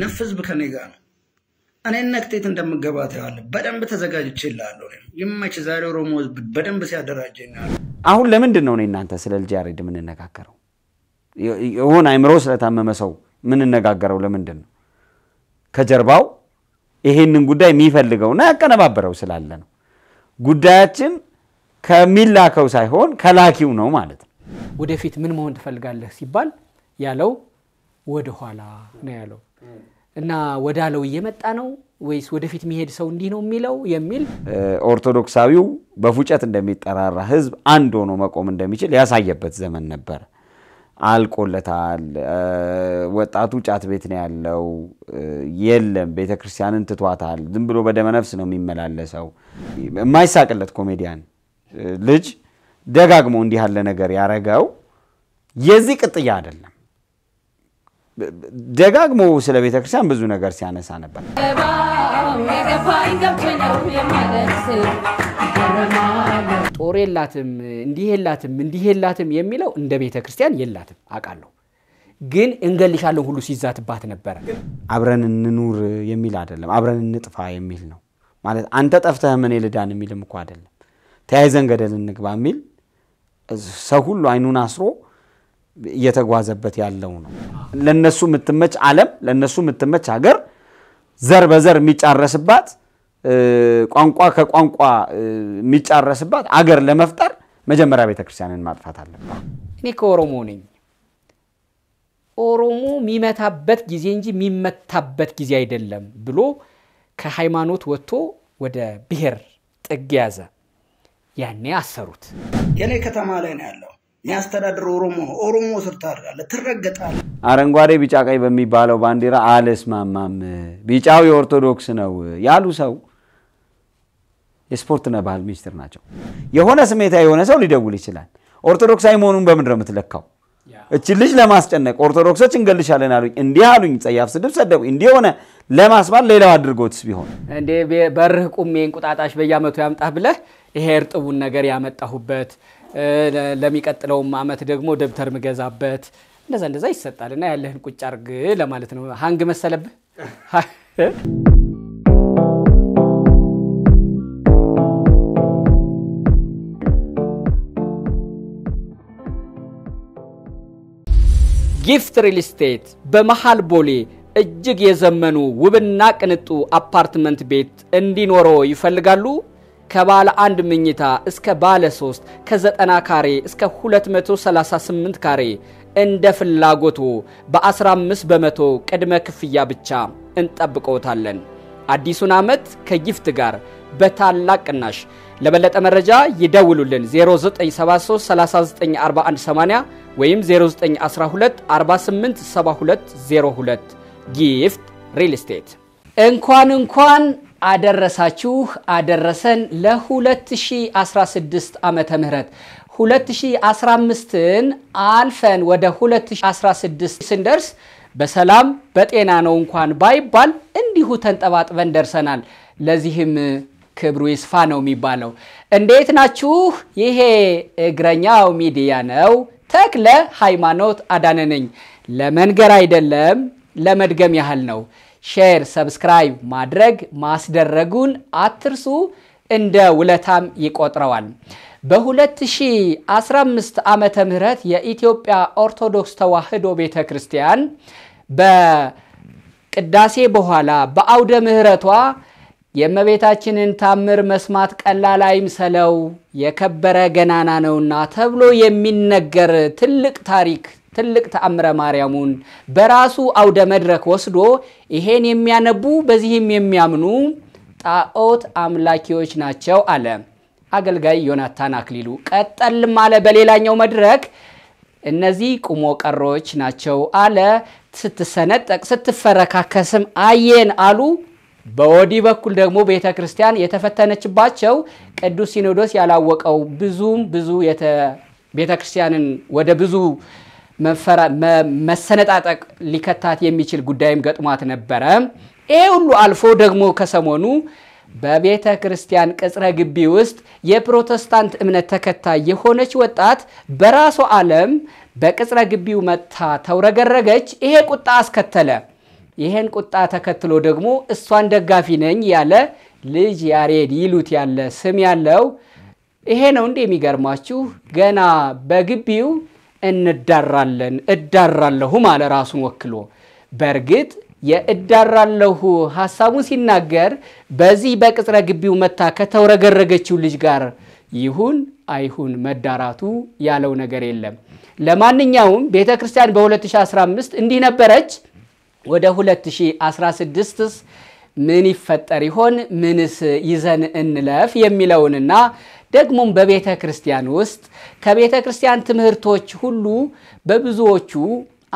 ነፍ ህዝብ ከኔ ጋር ነው። እኔን ነክቴት እንደምገባ ታያለህ። በደንብ ተዘጋጅቼ እልሃለሁ። ይመች ዛሬ ኦሮሞ ህዝብ በደንብ ሲያደራጀኝ ነው። አሁን ለምንድን ነው እኔ እናንተ ስለ ልጅ ያሬድ የምንነጋገረው? የሆነ አይምሮ ስለታመመ ሰው የምንነጋገረው ለምንድን ነው? ከጀርባው ይሄንን ጉዳይ የሚፈልገውና ያቀነባበረው ስላለ ነው። ጉዳያችን ከሚላከው ሳይሆን ከላኪው ነው ማለት ነው። ወደፊት ምን መሆን ትፈልጋለህ ሲባል ያለው ወደ ኋላ ነው ያለው እና ወዳለው እየመጣ ነው ወይስ ወደፊት የሚሄድ ሰው እንዲህ ነው የሚለው የሚል ኦርቶዶክሳዊው በፉጨት እንደሚጠራራ ህዝብ አንድ ሆኖ መቆም እንደሚችል ያሳየበት ዘመን ነበር። አልቆለታል። ወጣቱ ጫት ቤት ነው ያለው። የለም ቤተ ክርስቲያንን ትቷታል። ዝም ብሎ በደመነፍስ ነው የሚመላለሰው። የማይሳቅለት ኮሜዲያን ልጅ ደጋግሞ እንዲህ ያለ ነገር ያረገው የዚህ ቅጥያ አይደለም። ደጋግሞ ስለ ቤተ ክርስቲያን ብዙ ነገር ሲያነሳ ነበር። ጦር የላትም እንዲህ የላትም እንዲህ የላትም የሚለው እንደ ቤተ ክርስቲያን የላትም አውቃለሁ፣ ግን እንገልሻለን ሁሉ ሲዛትባት ነበረ። አብረን እንኑር የሚል አይደለም፣ አብረን እንጥፋ የሚል ነው። ማለት አንተ ጠፍተህ እኔ ልዳን የሚልም እኮ አይደለም። ተያይዘን ገደል እንግባ የሚል ሰው ሁሉ አይኑን አስሮ እየተጓዘበት ያለው ነው። ለነሱ የምትመች ዓለም፣ ለነሱ የምትመች ሀገር ዘር በዘር የሚጫረስባት ቋንቋ ከቋንቋ የሚጫረስባት አገር ለመፍጠር መጀመሪያ ቤተክርስቲያንን ማጥፋት አለባት። እኔ ከኦሮሞ ነኝ። ኦሮሞ የሚመታበት ጊዜ እንጂ የሚመታበት ጊዜ አይደለም ብሎ ከሃይማኖት ወጥቶ ወደ ብሔር ጥግ ያዘ። ያኔ አሰሩት። የኔ ከተማ ላይ ነው ያለው። የሚያስተዳድረው ኦሮሞ ኦሮሞ ስር ታድራለህ፣ ትረገጣለህ። አረንጓዴ፣ ቢጫ፣ ቀይ በሚባለው ባንዲራ አልስማማም፣ ቢጫው የኦርቶዶክስ ነው ያሉ ሰው የስፖርትና ባህል ሚኒስትር ናቸው። የሆነ ስሜታዊ የሆነ ሰው ሊደውል ይችላል። ኦርቶዶክሳዊ መሆኑን በምንድን ነው የምትለካው? እችን ልጅ ለማስጨነቅ ኦርቶዶክሶች እንገልሻለን አሉኝ፣ እንዲህ አሉኝ፣ ጸያፍ ስድብ ሰደቡ፣ እንዲህ ሆነ ለማስባል ሌላው አድርጎትስ ቢሆን እንዴ በርህ ቁሜ እንቁጣጣሽ በየአመቱ ያምጣህ ብለህ ይሄ እርጥቡን ነገር ያመጣሁበት ለሚቀጥለውም አመት ደግሞ ደብተር ምገዛበት እንደዛ እንደዛ ይሰጣል እና ያለህን ቁጭ አርግ ለማለት ነው። ሀንግ መሰለብህ። ጊፍት ሪል ስቴት በመሃል ቦሌ እጅግ የዘመኑ ውብና ቅንጡ አፓርትመንት ቤት እንዲኖረው ይፈልጋሉ? ከባለ አንድ መኝታ እስከ ባለ 3 ከ90 ካሬ እስከ 238 ካሬ እንደ ፍላጎቱ በ15 በመቶ ቅድመ ክፍያ ብቻ እንጠብቀውታለን። አዲሱን ዓመት ከጊፍት ጋር በታላቅ ቅናሽ። ለበለጠ መረጃ ይደውሉልን 0973 394180 ወይም 0912 487202 ጊፍት ሪል ስቴት። እንኳን እንኳን አደረሳችሁ አደረሰን ለ2016 ዓመተ ምህረት 2015ን አልፈን ወደ 2016 ስንደርስ በሰላም በጤና ነው እንኳን ባይባል እንዲሁ ተንጠባጥበን ደርሰናል። ለዚህም ክብሩ ይስፋ ነው የሚባለው። እንዴት ናችሁ? ይሄ እግረኛው ሚዲያ ነው። ተክለ ሃይማኖት አዳነ ነኝ። ለመንገር አይደለም ለመድገም ያህል ነው። ሼር፣ ሰብስክራይብ ማድረግ ማስደረጉን አትርሱ። እንደ ውለታም ይቆጥረዋል። በ2015 ዓመተ ምህረት የኢትዮጵያ ኦርቶዶክስ ተዋሕዶ ቤተ ክርስቲያን በቅዳሴ በኋላ በአውደ ምህረቷ የእመቤታችንን ታምር መስማት ቀላል አይምሰለው የከበረ ገናና ነውና ተብሎ የሚነገር ትልቅ ታሪክ ትልቅ ተአምረ ማርያሙን በራሱ አውደ መድረክ ወስዶ ይሄን የሚያነቡ በዚህም የሚያምኑ ጣዖት አምላኪዎች ናቸው አለ አገልጋይ ዮናታን አክሊሉ። ቀጠልም አለ በሌላኛው መድረክ እነዚህ ቁሞ ቀሮች ናቸው አለ። ስትሰነጠቅ ስትፈረካከስም አየን አሉ። በወዲህ በኩል ደግሞ ቤተ ክርስቲያን የተፈተነችባቸው ቅዱስ ሲኖዶስ ያላወቀው ብዙም ብዙ ቤተ ክርስቲያንን ወደ ብዙ መሰነጣጠቅ ሊከታት የሚችል ጉዳይም ገጥሟት ነበረ። ይሄ ሁሉ አልፎ ደግሞ ከሰሞኑ በቤተ ክርስቲያን ቅጽረ ግቢ ውስጥ የፕሮቴስታንት እምነት ተከታይ የሆነች ወጣት በራሷ ዓለም በቅጽረ ግቢው መጥታ ተውረገረገች። ይሄ ቁጣ አስከተለ። ይሄን ቁጣ ተከትሎ ደግሞ እሷን ደጋፊ ነኝ ያለ ልጅ ያሬድ ይሉት ያለ ስም ያለው ይሄ ነው እንዴ? የሚገርማችሁ ገና በግቢው እንዳራለን እዳራለሁ ማለ ራሱን ወክሎ። በእርግጥ የእዳራለሁ ሀሳቡን ሲናገር በዚህ በቅጽረ ግቢው መታ ከተውረገረገችው ልጅ ጋር ይሁን አይሁን መዳራቱ ያለው ነገር የለም። ለማንኛውም ቤተ ክርስቲያን በ2015 እንዲህ ነበረች። ወደ 2016ስ ምን ይፈጠር ይሆን? ምንስ ይዘን እንለፍ የሚለውንና ደግሞም በቤተ ክርስቲያን ውስጥ ከቤተ ክርስቲያን ትምህርቶች ሁሉ በብዙዎቹ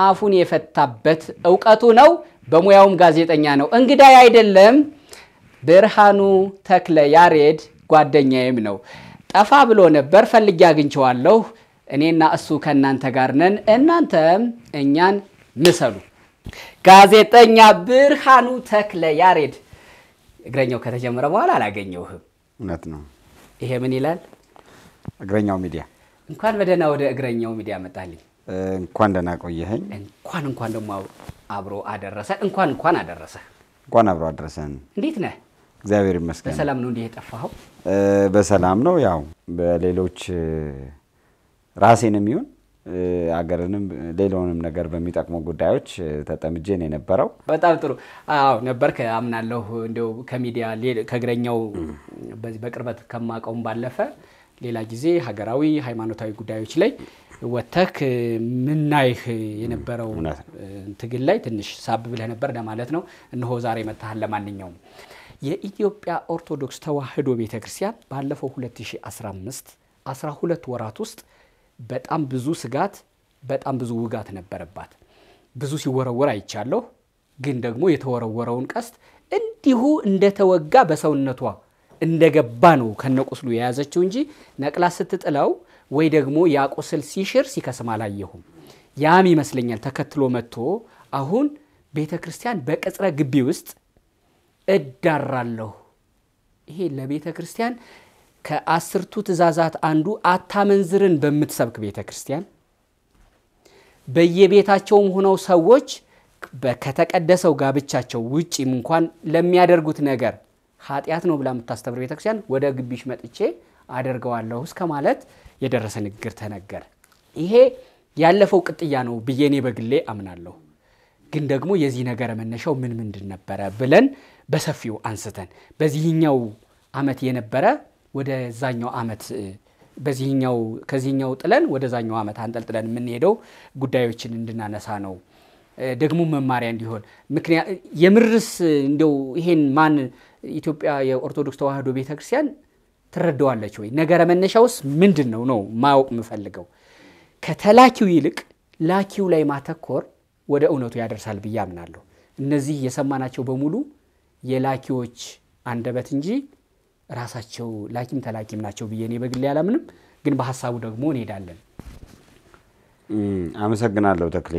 አፉን የፈታበት እውቀቱ ነው። በሙያውም ጋዜጠኛ ነው። እንግዳይ አይደለም። ብርሃኑ ተክለ ያሬድ ጓደኛዬም ነው። ጠፋ ብሎ ነበር፣ ፈልጌ አግኝቼዋለሁ። እኔና እሱ ከእናንተ ጋር ነን፣ እናንተም እኛን ምሰሉ። ጋዜጠኛ ብርሃኑ ተክለ ያሬድ እግረኛው ከተጀመረ በኋላ አላገኘውህም። እውነት ነው። ይሄ ምን ይላል? እግረኛው ሚዲያ እንኳን በደህና ወደ እግረኛው ሚዲያ መጣልኝ። እንኳን ደህና ቆየኸኝ። እንኳን እንኳን ደግሞ አብሮ አደረሰ። እንኳን እንኳን አደረሰ። እንኳን አብሮ አድረሰን። እንዴት ነህ? እግዚአብሔር ይመስገን። በሰላም ነው እንዲህ የጠፋኸው? በሰላም ነው። ያው በሌሎች ይሁን እ፣ አገርንም ሌላውንም ነገር በሚጠቅሙ ጉዳዮች ተጠምጄ ነው የነበረው። በጣም ጥሩ። አዎ ነበር አምናለሁ። እንዲያው ከሚዲያ ከእግረኛው በዚህ በቅርበት ከማውቀውም ባለፈ ሌላ ጊዜ ሀገራዊ ሃይማኖታዊ ጉዳዮች ላይ ወተክ ምናይህ የነበረው ትግል ላይ ትንሽ ሳብ ብለህ ነበር ለማለት ነው። እነሆ ዛሬ መታሃል። ለማንኛውም የኢትዮጵያ ኦርቶዶክስ ተዋሕዶ ቤተ ክርስቲያን ባለፈው 2015 12 ወራት ውስጥ በጣም ብዙ ስጋት፣ በጣም ብዙ ውጋት ነበረባት። ብዙ ሲወረወር አይቻለሁ። ግን ደግሞ የተወረወረውን ቀስት እንዲሁ እንደተወጋ በሰውነቷ እንደገባ ነው ከነቁስሉ የያዘችው እንጂ ነቅላ ስትጥለው ወይ ደግሞ ያ ቁስል ሲሽር ሲከስም አላየሁም። ያም ይመስለኛል ተከትሎ መጥቶ አሁን ቤተ ክርስቲያን በቅጽረ ግቢ ውስጥ እዳራለሁ። ይሄ ለቤተ ክርስቲያን ከአስርቱ ትእዛዛት አንዱ አታመንዝርን በምትሰብክ ቤተ ክርስቲያን በየቤታቸውም ሆነው ሰዎች ከተቀደሰው ጋብቻቸው ውጪም እንኳን ለሚያደርጉት ነገር ኃጢአት ነው ብላ የምታስተምር ቤተክርስቲያን ወደ ግቢሽ መጥቼ አደርገዋለሁ እስከ ማለት የደረሰ ንግግር ተነገረ። ይሄ ያለፈው ቅጥያ ነው ብዬ እኔ በግሌ አምናለሁ። ግን ደግሞ የዚህ ነገር መነሻው ምን ምንድን ነበረ ብለን በሰፊው አንስተን በዚህኛው ዓመት የነበረ ወደዛኛው ዓመት እ፣ በዚህኛው ከዚህኛው ጥለን ወደዛኛው ዓመት አንጠልጥለን የምንሄደው ጉዳዮችን እንድናነሳ ነው። ደግሞ መማሪያ እንዲሆን ምክንያት የምርስ እንደው ይሄን ማን ኢትዮጵያ የኦርቶዶክስ ተዋሕዶ ቤተክርስቲያን ትረዳዋለች ወይ? ነገረ መነሻውስ ምንድን ነው ነው ማወቅ የምፈልገው። ከተላኪው ይልቅ ላኪው ላይ ማተኮር ወደ እውነቱ ያደርሳል ብዬ አምናለሁ። እነዚህ የሰማናቸው በሙሉ የላኪዎች አንደበት እንጂ ራሳቸው ላኪም ተላኪም ናቸው ብዬ እኔ በግሌ አላምንም። ግን በሀሳቡ ደግሞ እንሄዳለን። አመሰግናለሁ ተክሌ።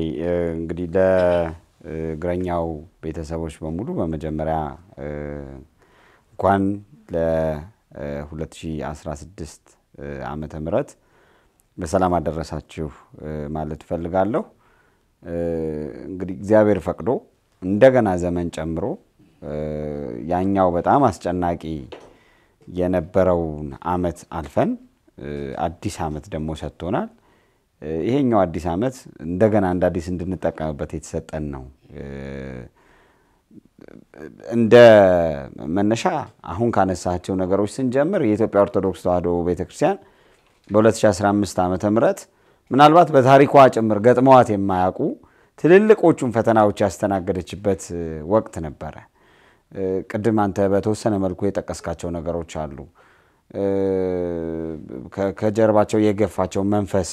እንግዲህ ለእግረኛው ቤተሰቦች በሙሉ በመጀመሪያ እንኳን ለ2016 ዓመተ ምህረት በሰላም አደረሳችሁ ማለት እፈልጋለሁ። እንግዲህ እግዚአብሔር ፈቅዶ እንደገና ዘመን ጨምሮ ያኛው በጣም አስጨናቂ የነበረውን አመት አልፈን አዲስ አመት ደግሞ ሰጥቶናል። ይሄኛው አዲስ አመት እንደገና እንደ አዲስ እንድንጠቀምበት የተሰጠን ነው። እንደ መነሻ አሁን ካነሳቸው ነገሮች ስንጀምር የኢትዮጵያ ኦርቶዶክስ ተዋሕዶ ቤተክርስቲያን በ2015 ዓመተ ምህረት ምናልባት በታሪኳ ጭምር ገጥመዋት የማያውቁ ትልልቆቹን ፈተናዎች ያስተናገደችበት ወቅት ነበረ። ቅድም አንተ በተወሰነ መልኩ የጠቀስካቸው ነገሮች አሉ። ከጀርባቸው የገፋቸው መንፈስ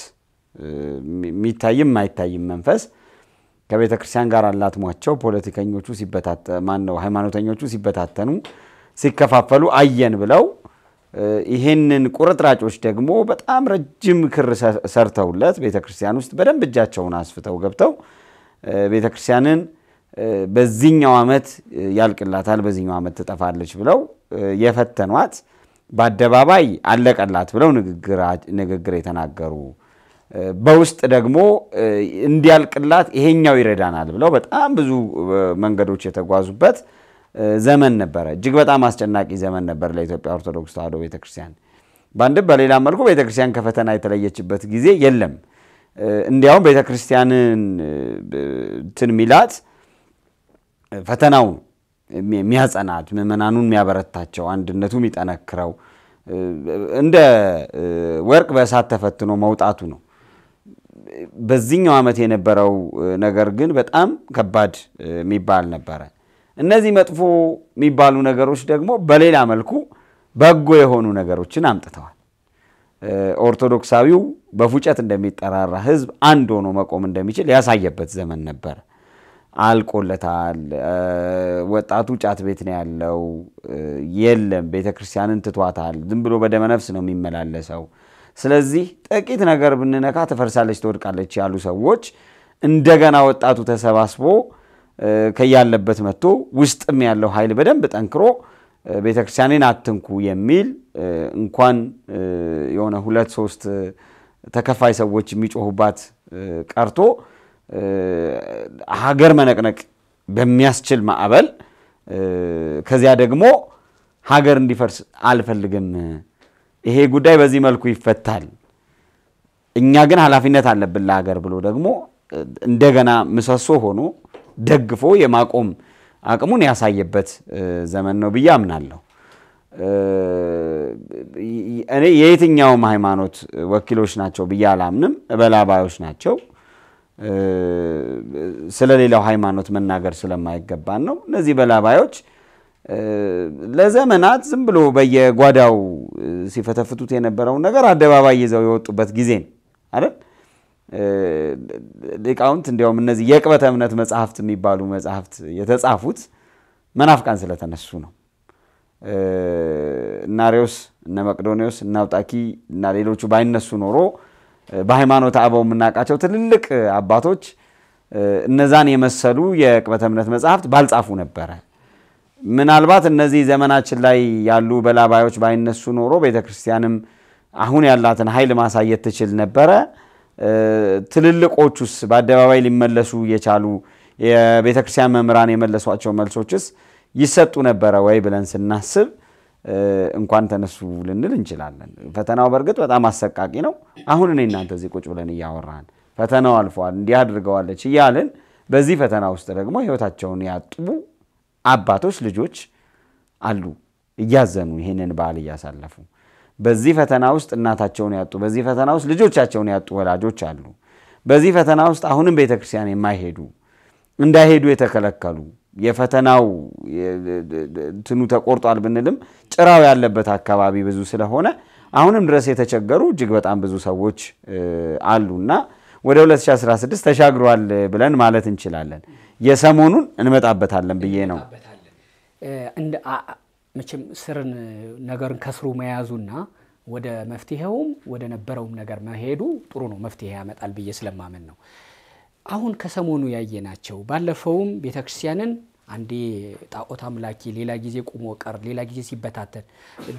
የሚታይም የማይታይም መንፈስ ከቤተ ክርስቲያን ጋር አላትሟቸው ፖለቲከኞቹ ማን ነው ሃይማኖተኞቹ ሲበታተኑ ሲከፋፈሉ አየን ብለው እ፣ ይሄንን ቁርጥራጮች ደግሞ በጣም ረጅም ክር ሰርተውለት ቤተ ክርስቲያን ውስጥ በደንብ እጃቸውን አስፍተው ገብተው ቤተ ክርስቲያንን በዚህኛው ዓመት ያልቅላታል፣ በዚህኛው ዓመት ትጠፋለች ብለው የፈተኗት በአደባባይ አለቀላት ብለው ንግግር የተናገሩ በውስጥ ደግሞ እንዲያልቅላት ይሄኛው ይረዳናል ብለው በጣም ብዙ መንገዶች የተጓዙበት ዘመን ነበረ። እጅግ በጣም አስጨናቂ ዘመን ነበር ለኢትዮጵያ ኦርቶዶክስ ተዋሕዶ ቤተክርስቲያን። በአንድም በሌላ መልኩ ቤተክርስቲያን ከፈተና የተለየችበት ጊዜ የለም። እንዲያውም ቤተክርስቲያንን እንትን ሚላት ፈተናው የሚያጸናት ምዕመናኑን የሚያበረታቸው አንድነቱ የሚጠነክረው እንደ ወርቅ በእሳት ተፈትኖ መውጣቱ ነው። በዚህኛው ዓመት የነበረው ነገር ግን በጣም ከባድ የሚባል ነበረ። እነዚህ መጥፎ የሚባሉ ነገሮች ደግሞ በሌላ መልኩ በጎ የሆኑ ነገሮችን አምጥተዋል። ኦርቶዶክሳዊው በፉጨት እንደሚጠራራ ሕዝብ አንድ ሆኖ መቆም እንደሚችል ያሳየበት ዘመን ነበረ። አልቆለታል። ወጣቱ ጫት ቤት ነው ያለው። የለም ቤተ ክርስቲያንን ትቷታል። ዝም ብሎ በደመነፍስ ነው የሚመላለሰው። ስለዚህ ጥቂት ነገር ብንነካ ትፈርሳለች፣ ትወድቃለች ያሉ ሰዎች እንደገና ወጣቱ ተሰባስቦ ከያለበት መጥቶ ውስጥም ያለው ኃይል በደንብ ጠንክሮ ቤተ ክርስቲያኔን አትንኩ የሚል እንኳን የሆነ ሁለት ሶስት ተከፋይ ሰዎች የሚጮሁባት ቀርቶ ሀገር መነቅነቅ በሚያስችል ማዕበል ከዚያ ደግሞ ሀገር እንዲፈርስ አልፈልግም፣ ይሄ ጉዳይ በዚህ መልኩ ይፈታል፣ እኛ ግን ኃላፊነት አለብን ለሀገር ብሎ ደግሞ እንደገና ምሰሶ ሆኖ ደግፎ የማቆም አቅሙን ያሳየበት ዘመን ነው ብዬ አምናለሁ። እኔ የየትኛውም ሃይማኖት ወኪሎች ናቸው ብዬ አላምንም። እበላባዮች ናቸው። ስለ ሌላው ሃይማኖት መናገር ስለማይገባን ነው። እነዚህ በላባዮች ለዘመናት ዝም ብሎ በየጓዳው ሲፈተፍቱት የነበረውን ነገር አደባባይ ይዘው የወጡበት ጊዜ ነው አይደል? ሊቃውንት እንዲያውም እነዚህ የቅበተ እምነት መጽሐፍት የሚባሉ መጽሐፍት የተጻፉት መናፍቃን ስለተነሱ ነው። እነ አርዮስ፣ እነ መቅዶኒዎስ፣ እነ አውጣኪ እና ሌሎቹ ባይነሱ ኖሮ በሃይማኖት አበው የምናውቃቸው ትልልቅ አባቶች እነዛን የመሰሉ የቅበተ እምነት መጽሐፍት ባልጻፉ ነበረ። ምናልባት እነዚህ ዘመናችን ላይ ያሉ በላባዮች ባይነሱ ኖሮ ቤተክርስቲያንም አሁን ያላትን ኃይል ማሳየት ትችል ነበረ። ትልልቆቹስ በአደባባይ ሊመለሱ የቻሉ የቤተክርስቲያን መምህራን የመለሷቸው መልሶችስ ይሰጡ ነበረ ወይ ብለን ስናስብ እንኳን ተነሱ ልንል እንችላለን። ፈተናው በእርግጥ በጣም አሰቃቂ ነው። አሁን እኔ እናንተ እዚህ ቁጭ ብለን እያወራን ፈተናው አልፏል፣ እንዲህ አድርገዋለች እያልን በዚህ ፈተና ውስጥ ደግሞ ሕይወታቸውን ያጡ አባቶች ልጆች አሉ እያዘኑ ይህንን በዓል እያሳለፉ በዚህ ፈተና ውስጥ እናታቸውን ያጡ፣ በዚህ ፈተና ውስጥ ልጆቻቸውን ያጡ ወላጆች አሉ። በዚህ ፈተና ውስጥ አሁንም ቤተ ክርስቲያን የማይሄዱ እንዳይሄዱ የተከለከሉ የፈተናው እንትኑ ተቆርጧል ብንልም ጭራው ያለበት አካባቢ ብዙ ስለሆነ አሁንም ድረስ የተቸገሩ እጅግ በጣም ብዙ ሰዎች አሉና ወደ 2016 ተሻግሯል ብለን ማለት እንችላለን። የሰሞኑን እንመጣበታለን ብዬ ነው። መቼም ስርን ነገርን ከስሩ መያዙና ወደ መፍትሄውም ወደ ነበረውም ነገር መሄዱ ጥሩ ነው፣ መፍትሄ ያመጣል ብዬ ስለማመን ነው። አሁን ከሰሞኑ ያየናቸው ባለፈውም ቤተ ክርስቲያንን አንዴ ጣዖት አምላኪ፣ ሌላ ጊዜ ቁሞ ቀር፣ ሌላ ጊዜ ሲበታተን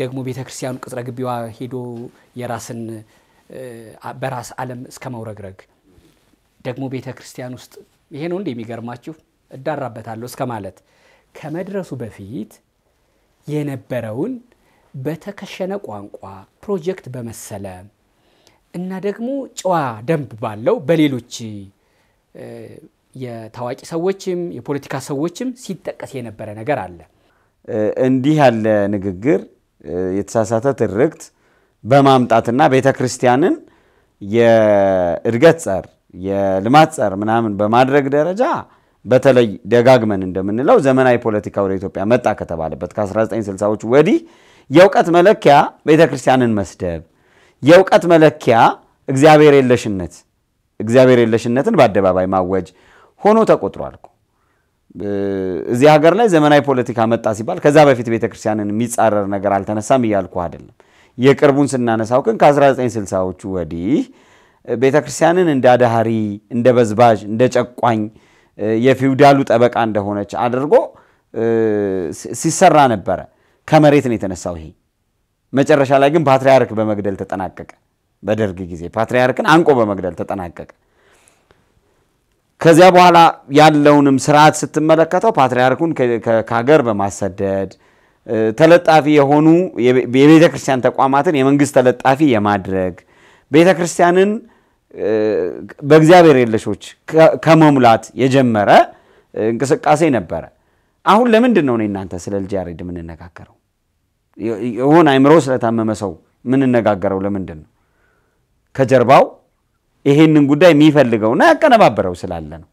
ደግሞ ቤተ ክርስቲያኑ ቅጽረ ግቢዋ ሄዶ የራስን በራስ ዓለም እስከ መውረግረግ ደግሞ ቤተ ክርስቲያን ውስጥ ይሄ ነው እንደ የሚገርማችሁ? እዳራበታለሁ እስከ ማለት። ከመድረሱ በፊት የነበረውን በተከሸነ ቋንቋ ፕሮጀክት በመሰለ እና ደግሞ ጨዋ ደንብ ባለው በሌሎች የታዋቂ ሰዎችም የፖለቲካ ሰዎችም ሲጠቀስ የነበረ ነገር አለ። እንዲህ ያለ ንግግር የተሳሳተ ትርክት በማምጣትና ቤተ ክርስቲያንን የእድገት ጸር፣ የልማት ጸር ምናምን በማድረግ ደረጃ በተለይ ደጋግመን እንደምንለው ዘመናዊ ፖለቲካ ወደ ኢትዮጵያ መጣ ከተባለበት ከ1960ዎቹ ወዲህ የእውቀት መለኪያ ቤተ ክርስቲያንን መስደብ፣ የእውቀት መለኪያ እግዚአብሔር የለሽነት እግዚአብሔር የለሽነትን በአደባባይ ማወጅ ሆኖ ተቆጥሯል እዚህ ሀገር ላይ ዘመናዊ ፖለቲካ መጣ ሲባል ከዛ በፊት ቤተ ክርስቲያንን የሚጻረር ነገር አልተነሳም እያልኩ አይደለም። የቅርቡን ስናነሳው ግን ከ1960ዎቹ ወዲህ ቤተ ክርስቲያንን እንደ አዳሃሪ፣ እንደ በዝባዥ፣ እንደ ጨቋኝ የፊውዳሉ ጠበቃ እንደሆነች አድርጎ ሲሰራ ነበረ። ከመሬት ነው የተነሳው ይሄ። መጨረሻ ላይ ግን ፓትርያርክ በመግደል ተጠናቀቀ። በደርግ ጊዜ ፓትርያርክን አንቆ በመግደል ተጠናቀቀ። ከዚያ በኋላ ያለውንም ስርዓት ስትመለከተው ፓትርያርኩን ከሀገር በማሰደድ ተለጣፊ የሆኑ የቤተ ክርስቲያን ተቋማትን የመንግስት ተለጣፊ የማድረግ ቤተ ክርስቲያንን በእግዚአብሔር የለሾች ከመሙላት የጀመረ እንቅስቃሴ ነበረ። አሁን ለምንድን ነው እኔ እናንተ ስለ ልጅ ያሬድ የምንነጋገረው? የሆነ አይምሮ ስለታመመ ሰው የምንነጋገረው ለምንድን ነው? ከጀርባው ይሄንን ጉዳይ የሚፈልገውና ያቀነባበረው ስላለ ነው።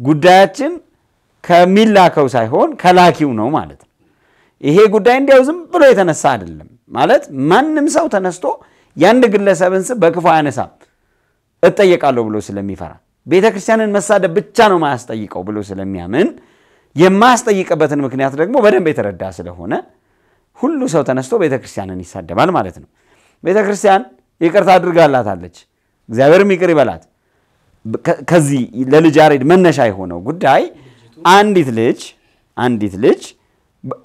ጉዳያችን ከሚላከው ሳይሆን ከላኪው ነው ማለት ነው። ይሄ ጉዳይ እንዲያው ዝም ብሎ የተነሳ አይደለም ማለት ማንም ሰው ተነስቶ የአንድ ግለሰብን ስም በክፉ አያነሳም እጠየቃለሁ ብሎ ስለሚፈራ ቤተ ክርስቲያንን መሳደብ ብቻ ነው ማያስጠይቀው ብሎ ስለሚያምን የማያስጠይቅበትን ምክንያት ደግሞ በደንብ የተረዳ ስለሆነ ሁሉ ሰው ተነስቶ ቤተ ክርስቲያንን ይሳደባል ማለት ነው። ቤተ ክርስቲያን ይቅርታ አድርጋላታለች፣ እግዚአብሔርም ይቅር ይበላት። ከዚህ ለልጅ ያሬድ መነሻ የሆነው ጉዳይ አንዲት ልጅ አንዲት ልጅ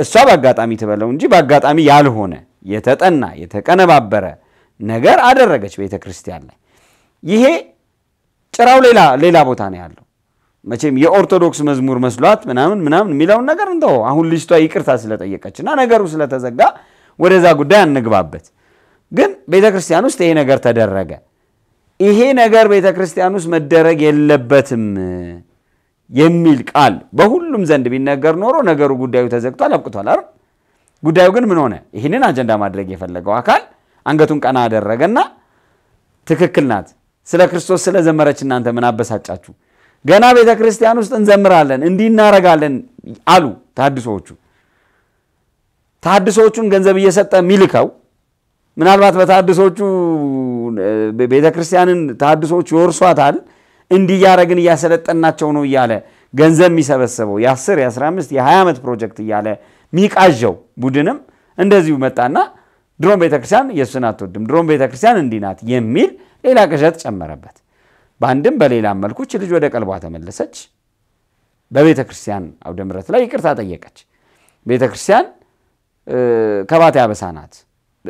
እሷ በአጋጣሚ ትበለው እንጂ በአጋጣሚ ያልሆነ የተጠና የተቀነባበረ ነገር አደረገች ቤተ ክርስቲያን ላይ። ይሄ ጭራው ሌላ ሌላ ቦታ ነው ያለው። መቼም የኦርቶዶክስ መዝሙር መስሏት ምናምን ምናምን የሚለውን ነገር እንተው። አሁን ልጅቷ ይቅርታ ስለጠየቀች እና ነገሩ ስለተዘጋ ወደዛ ጉዳይ አንግባበት። ግን ቤተ ክርስቲያን ውስጥ ይሄ ነገር ተደረገ። ይሄ ነገር ቤተ ክርስቲያን ውስጥ መደረግ የለበትም የሚል ቃል በሁሉም ዘንድ ቢነገር ኖሮ ነገሩ ጉዳዩ ተዘግቷል፣ አብቅቷል አይደል? ጉዳዩ ግን ምን ሆነ? ይህንን አጀንዳ ማድረግ የፈለገው አካል አንገቱን ቀና አደረገና ትክክል ናት፣ ስለ ክርስቶስ ስለዘመረች እናንተ ምን አበሳጫችሁ? ገና ቤተ ክርስቲያን ውስጥ እንዘምራለን እንዲህ እናረጋለን አሉ ተሐድሶዎቹ። ተሐድሶዎቹን ገንዘብ እየሰጠ የሚልከው ምናልባት በተሐድሶቹ ቤተ ክርስቲያንን ተሐድሶዎቹ ይወርሷታል እንዲህ እያደረግን እያሰለጠናቸው ነው እያለ ገንዘብ የሚሰበሰበው የ10 የ15 የ20 ዓመት ፕሮጀክት እያለ ሚቃዣው ቡድንም እንደዚሁ መጣና ድሮም ቤተክርስቲያን ኢየሱስን አትወድም፣ ድሮም ቤተክርስቲያን እንዲህ ናት የሚል ሌላ ቅዠት ጨመረበት። በአንድም በሌላም መልኩ እች ልጅ ወደ ቀልቧ ተመለሰች። በቤተ ክርስቲያን አውደ ምሕረት ላይ ይቅርታ ጠየቀች። ቤተ ክርስቲያን ከባቴ አበሳ ናት።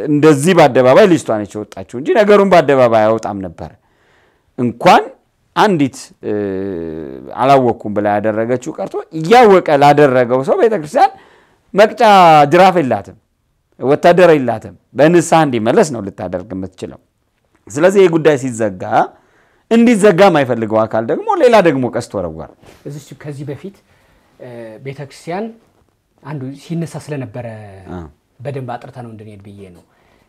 እንደዚህ በአደባባይ ልጅቷ ነች የወጣችው እንጂ ነገሩን በአደባባይ አያወጣም ነበር። እንኳን አንዲት አላወቅኩም ብላ ያደረገችው ቀርቶ እያወቀ ላደረገው ሰው ቤተ ክርስቲያን መቅጫ ጅራፍ የላትም፣ ወታደር የላትም። በንስሐ እንዲመለስ ነው ልታደርግ የምትችለው። ስለዚህ ይህ ጉዳይ ሲዘጋ እንዲዘጋ የማይፈልገው አካል ደግሞ ሌላ ደግሞ ቀስት ወረወረ። እዚች ከዚህ በፊት ቤተ ክርስቲያን አንዱ ሲነሳ ስለነበረ በደንብ አጥርተ ነው እንድንሄድ ብዬ ነው።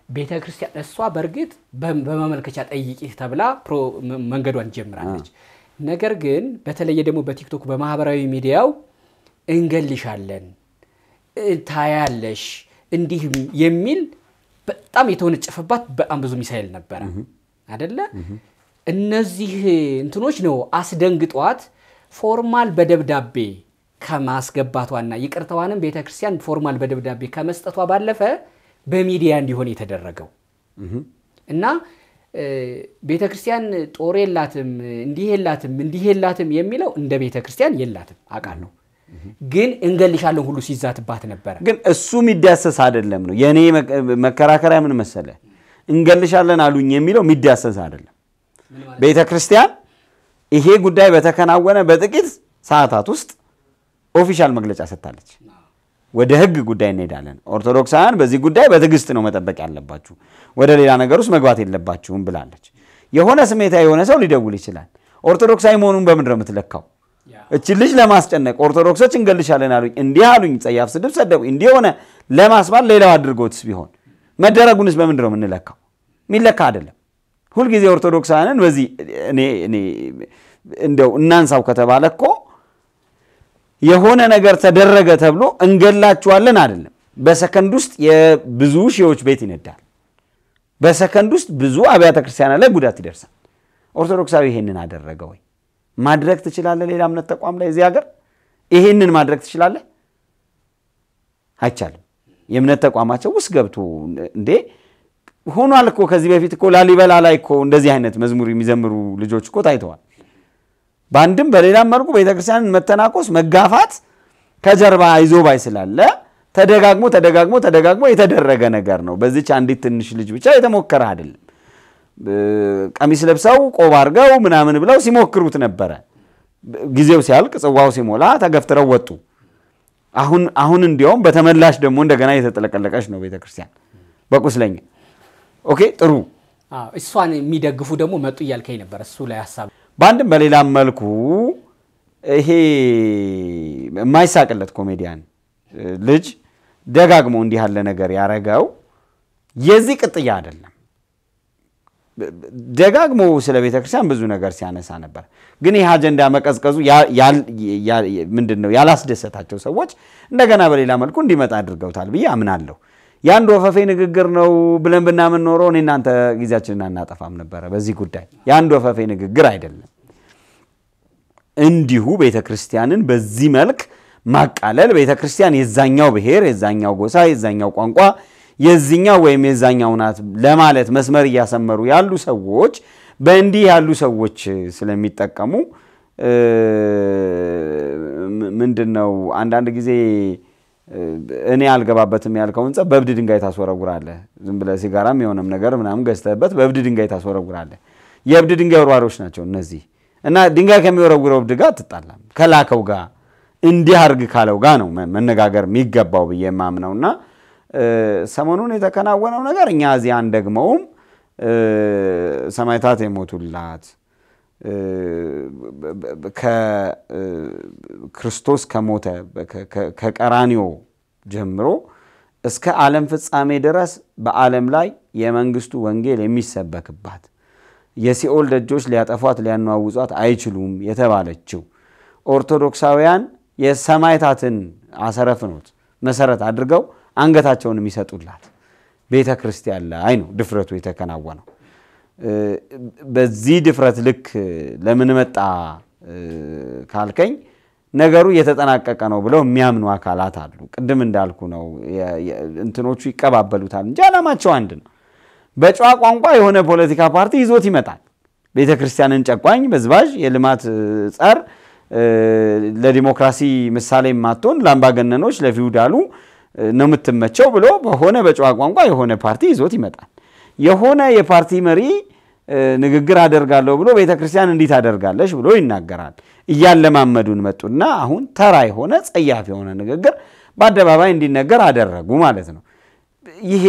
ቤተ ክርስቲያን እሷ በእርግጥ በማመልከቻ ጠይቂ ተብላ መንገዷን ጀምራለች። ነገር ግን በተለየ ደግሞ በቲክቶክ በማህበራዊ ሚዲያው እንገልሻለን፣ ታያለሽ፣ እንዲህ የሚል በጣም የተወነጨፈባት በጣም ብዙ ሚሳይል ነበረ አደለ? እነዚህ እንትኖች ነው አስደንግጧት formal በደብዳቤ ከማስገባቷና ይቅርታዋንም ቤተ ክርስቲያን formal በደብዳቤ ከመስጠቷ ባለፈ በሚዲያ እንዲሆን የተደረገው እና ቤተ ክርስቲያን ጦር የላትም እንዲህ የላትም እንዲህ የላትም የሚለው እንደ ቤተ ክርስቲያን የላትም አውቃለሁ። ግን እንገልሻለን ሁሉ ሲዛትባት ነበረ። ግን እሱ የሚዳሰስ አይደለም ነው የእኔ መከራከሪያ። ምን መሰለ እንገልሻለን አሉኝ የሚለው የሚዳሰስ አይደለም። ቤተ ክርስቲያን ይሄ ጉዳይ በተከናወነ በጥቂት ሰዓታት ውስጥ official መግለጫ ሰጥታለች። ወደ ህግ ጉዳይ እንሄዳለን። ኦርቶዶክሳውያን በዚህ ጉዳይ በትዕግስት ነው መጠበቅ ያለባችሁ፣ ወደ ሌላ ነገር ውስጥ መግባት የለባችሁም ብላለች። የሆነ ስሜታዊ የሆነ ሰው ሊደውል ይችላል። ኦርቶዶክሳዊ መሆኑን በምንድን ነው የምትለካው? እች ልጅ ለማስጨነቅ ኦርቶዶክሶች እንገልሻለን አሉኝ፣ እንዲህ አሉኝ፣ ጸያፍ ስድብ ሰደቡ፣ እንዲህ ሆነ ለማስባል ሌላው አድርጎትስ ቢሆን መደረጉንስ በምንድን ነው የምንለካው? የሚለካ አይደለም። ሁልጊዜ ኦርቶዶክሳውያንን በዚህ እኔ እንደው እናንሳው ከተባለ እኮ የሆነ ነገር ተደረገ ተብሎ እንገላችኋለን አይደለም። በሰከንድ ውስጥ የብዙ ሺዎች ቤት ይነዳል። በሰከንድ ውስጥ ብዙ አብያተ ክርስቲያናት ላይ ጉዳት ይደርሳል። ኦርቶዶክሳዊ ይሄንን አደረገ ወይ? ማድረግ ትችላለህ? ሌላ እምነት ተቋም ላይ እዚህ ሀገር ይሄንን ማድረግ ትችላለህ? አይቻልም። የእምነት ተቋማቸው ውስጥ ገብቶ እንዴ ሆኗል እኮ ከዚህ በፊት እኮ ላሊበላ ላይ እኮ እንደዚህ አይነት መዝሙር የሚዘምሩ ልጆች እኮ ታይተዋል። በአንድም በሌላም መልኩ ቤተክርስቲያንን መተናኮስ፣ መጋፋት ከጀርባ አይዞ ባይ ስላለ ተደጋግሞ ተደጋግሞ ተደጋግሞ የተደረገ ነገር ነው። በዚች አንዲት ትንሽ ልጅ ብቻ የተሞከረ አይደለም። ቀሚስ ለብሰው ቆብ አድርገው ምናምን ብለው ሲሞክሩት ነበረ። ጊዜው ሲያልቅ ጽዋው ሲሞላ ተገፍትረው ወጡ። አሁን አሁን እንዲያውም በተመላሽ ደግሞ እንደገና የተጠለቀለቀች ነው ቤተክርስቲያን በቁስለኛ። okay ጥሩ። እሷን የሚደግፉ ደግሞ መጡ እያልከኝ ነበር። እሱ ላይ ሀሳብ በአንድም በሌላም መልኩ ይሄ የማይሳቅለት ኮሜዲያን ልጅ ደጋግሞ እንዲህ ያለ ነገር ያረገው የዚህ ቅጥያ አይደለም። ደጋግሞ ስለ ቤተ ክርስቲያን ብዙ ነገር ሲያነሳ ነበር። ግን ይህ አጀንዳ መቀዝቀዙ ምንድን ነው ያላስደሰታቸው ሰዎች እንደገና በሌላ መልኩ እንዲመጣ አድርገውታል ብዬ አምናለሁ። የአንድ ወፈፌ ንግግር ነው ብለን ብናምን ኖሮ እኔ እናንተ ጊዜያችንን አናጠፋም ነበረ። በዚህ ጉዳይ የአንድ ወፈፌ ንግግር አይደለም። እንዲሁ ቤተ ክርስቲያንን በዚህ መልክ ማቃለል ቤተ ክርስቲያን የዛኛው ብሔር፣ የዛኛው ጎሳ፣ የዛኛው ቋንቋ፣ የዚኛው ወይም የዛኛው ናት ለማለት መስመር እያሰመሩ ያሉ ሰዎች በእንዲህ ያሉ ሰዎች ስለሚጠቀሙ ምንድን ነው አንዳንድ ጊዜ እኔ አልገባበትም ያልከውን ጸብ በእብድ ድንጋይ ታስወረውራለህ። ዝም ብለህ ሲጋራም የሆነም ነገር ምናምን ገዝተህበት በእብድ ድንጋይ ታስወረውራለህ። የእብድ ድንጋይ ወርዋሪዎች ናቸው እነዚህ እና ድንጋይ ከሚወረውረው እብድ ጋር አትጣላም። ከላከው ጋር እንዲህ አርግ ካለው ጋር ነው መነጋገር የሚገባው ብዬ የማምነው እና ሰሞኑን የተከናወነው ነገር እኛ እዚህ አንደግመውም። ሰማዕታት የሞቱላት ከክርስቶስ ከሞተ ከቀራኒዮ ጀምሮ እስከ ዓለም ፍጻሜ ድረስ በዓለም ላይ የመንግስቱ ወንጌል የሚሰበክባት የሲኦል ደጆች ሊያጠፏት ሊያነዋውጿት አይችሉም የተባለችው ኦርቶዶክሳውያን የሰማዕታትን አሰረ ፍኖት መሰረት አድርገው አንገታቸውን የሚሰጡላት ቤተ ክርስቲያን ላይ ነው ድፍረቱ የተከናወነው። በዚህ ድፍረት ልክ ለምን መጣ ካልከኝ ነገሩ እየተጠናቀቀ ነው ብለው የሚያምኑ አካላት አሉ። ቅድም እንዳልኩ ነው እንትኖቹ ይቀባበሉታል እንጂ ዓላማቸው አንድ ነው። በጨዋ ቋንቋ የሆነ ፖለቲካ ፓርቲ ይዞት ይመጣል። ቤተ ክርስቲያንን ጨቋኝ፣ በዝባዥ፣ የልማት ጸር፣ ለዲሞክራሲ ምሳሌ የማትሆን ለአምባገነኖች፣ ለፊውዳሉ ነው የምትመቸው ብሎ በሆነ በጨዋ ቋንቋ የሆነ ፓርቲ ይዞት ይመጣል። የሆነ የፓርቲ መሪ ንግግር አደርጋለሁ ብሎ ቤተ ክርስቲያን እንዲህ ታደርጋለች ብሎ ይናገራል። እያለማመዱን መጡና አሁን ተራ የሆነ ጸያፍ የሆነ ንግግር በአደባባይ እንዲነገር አደረጉ ማለት ነው። ይሄ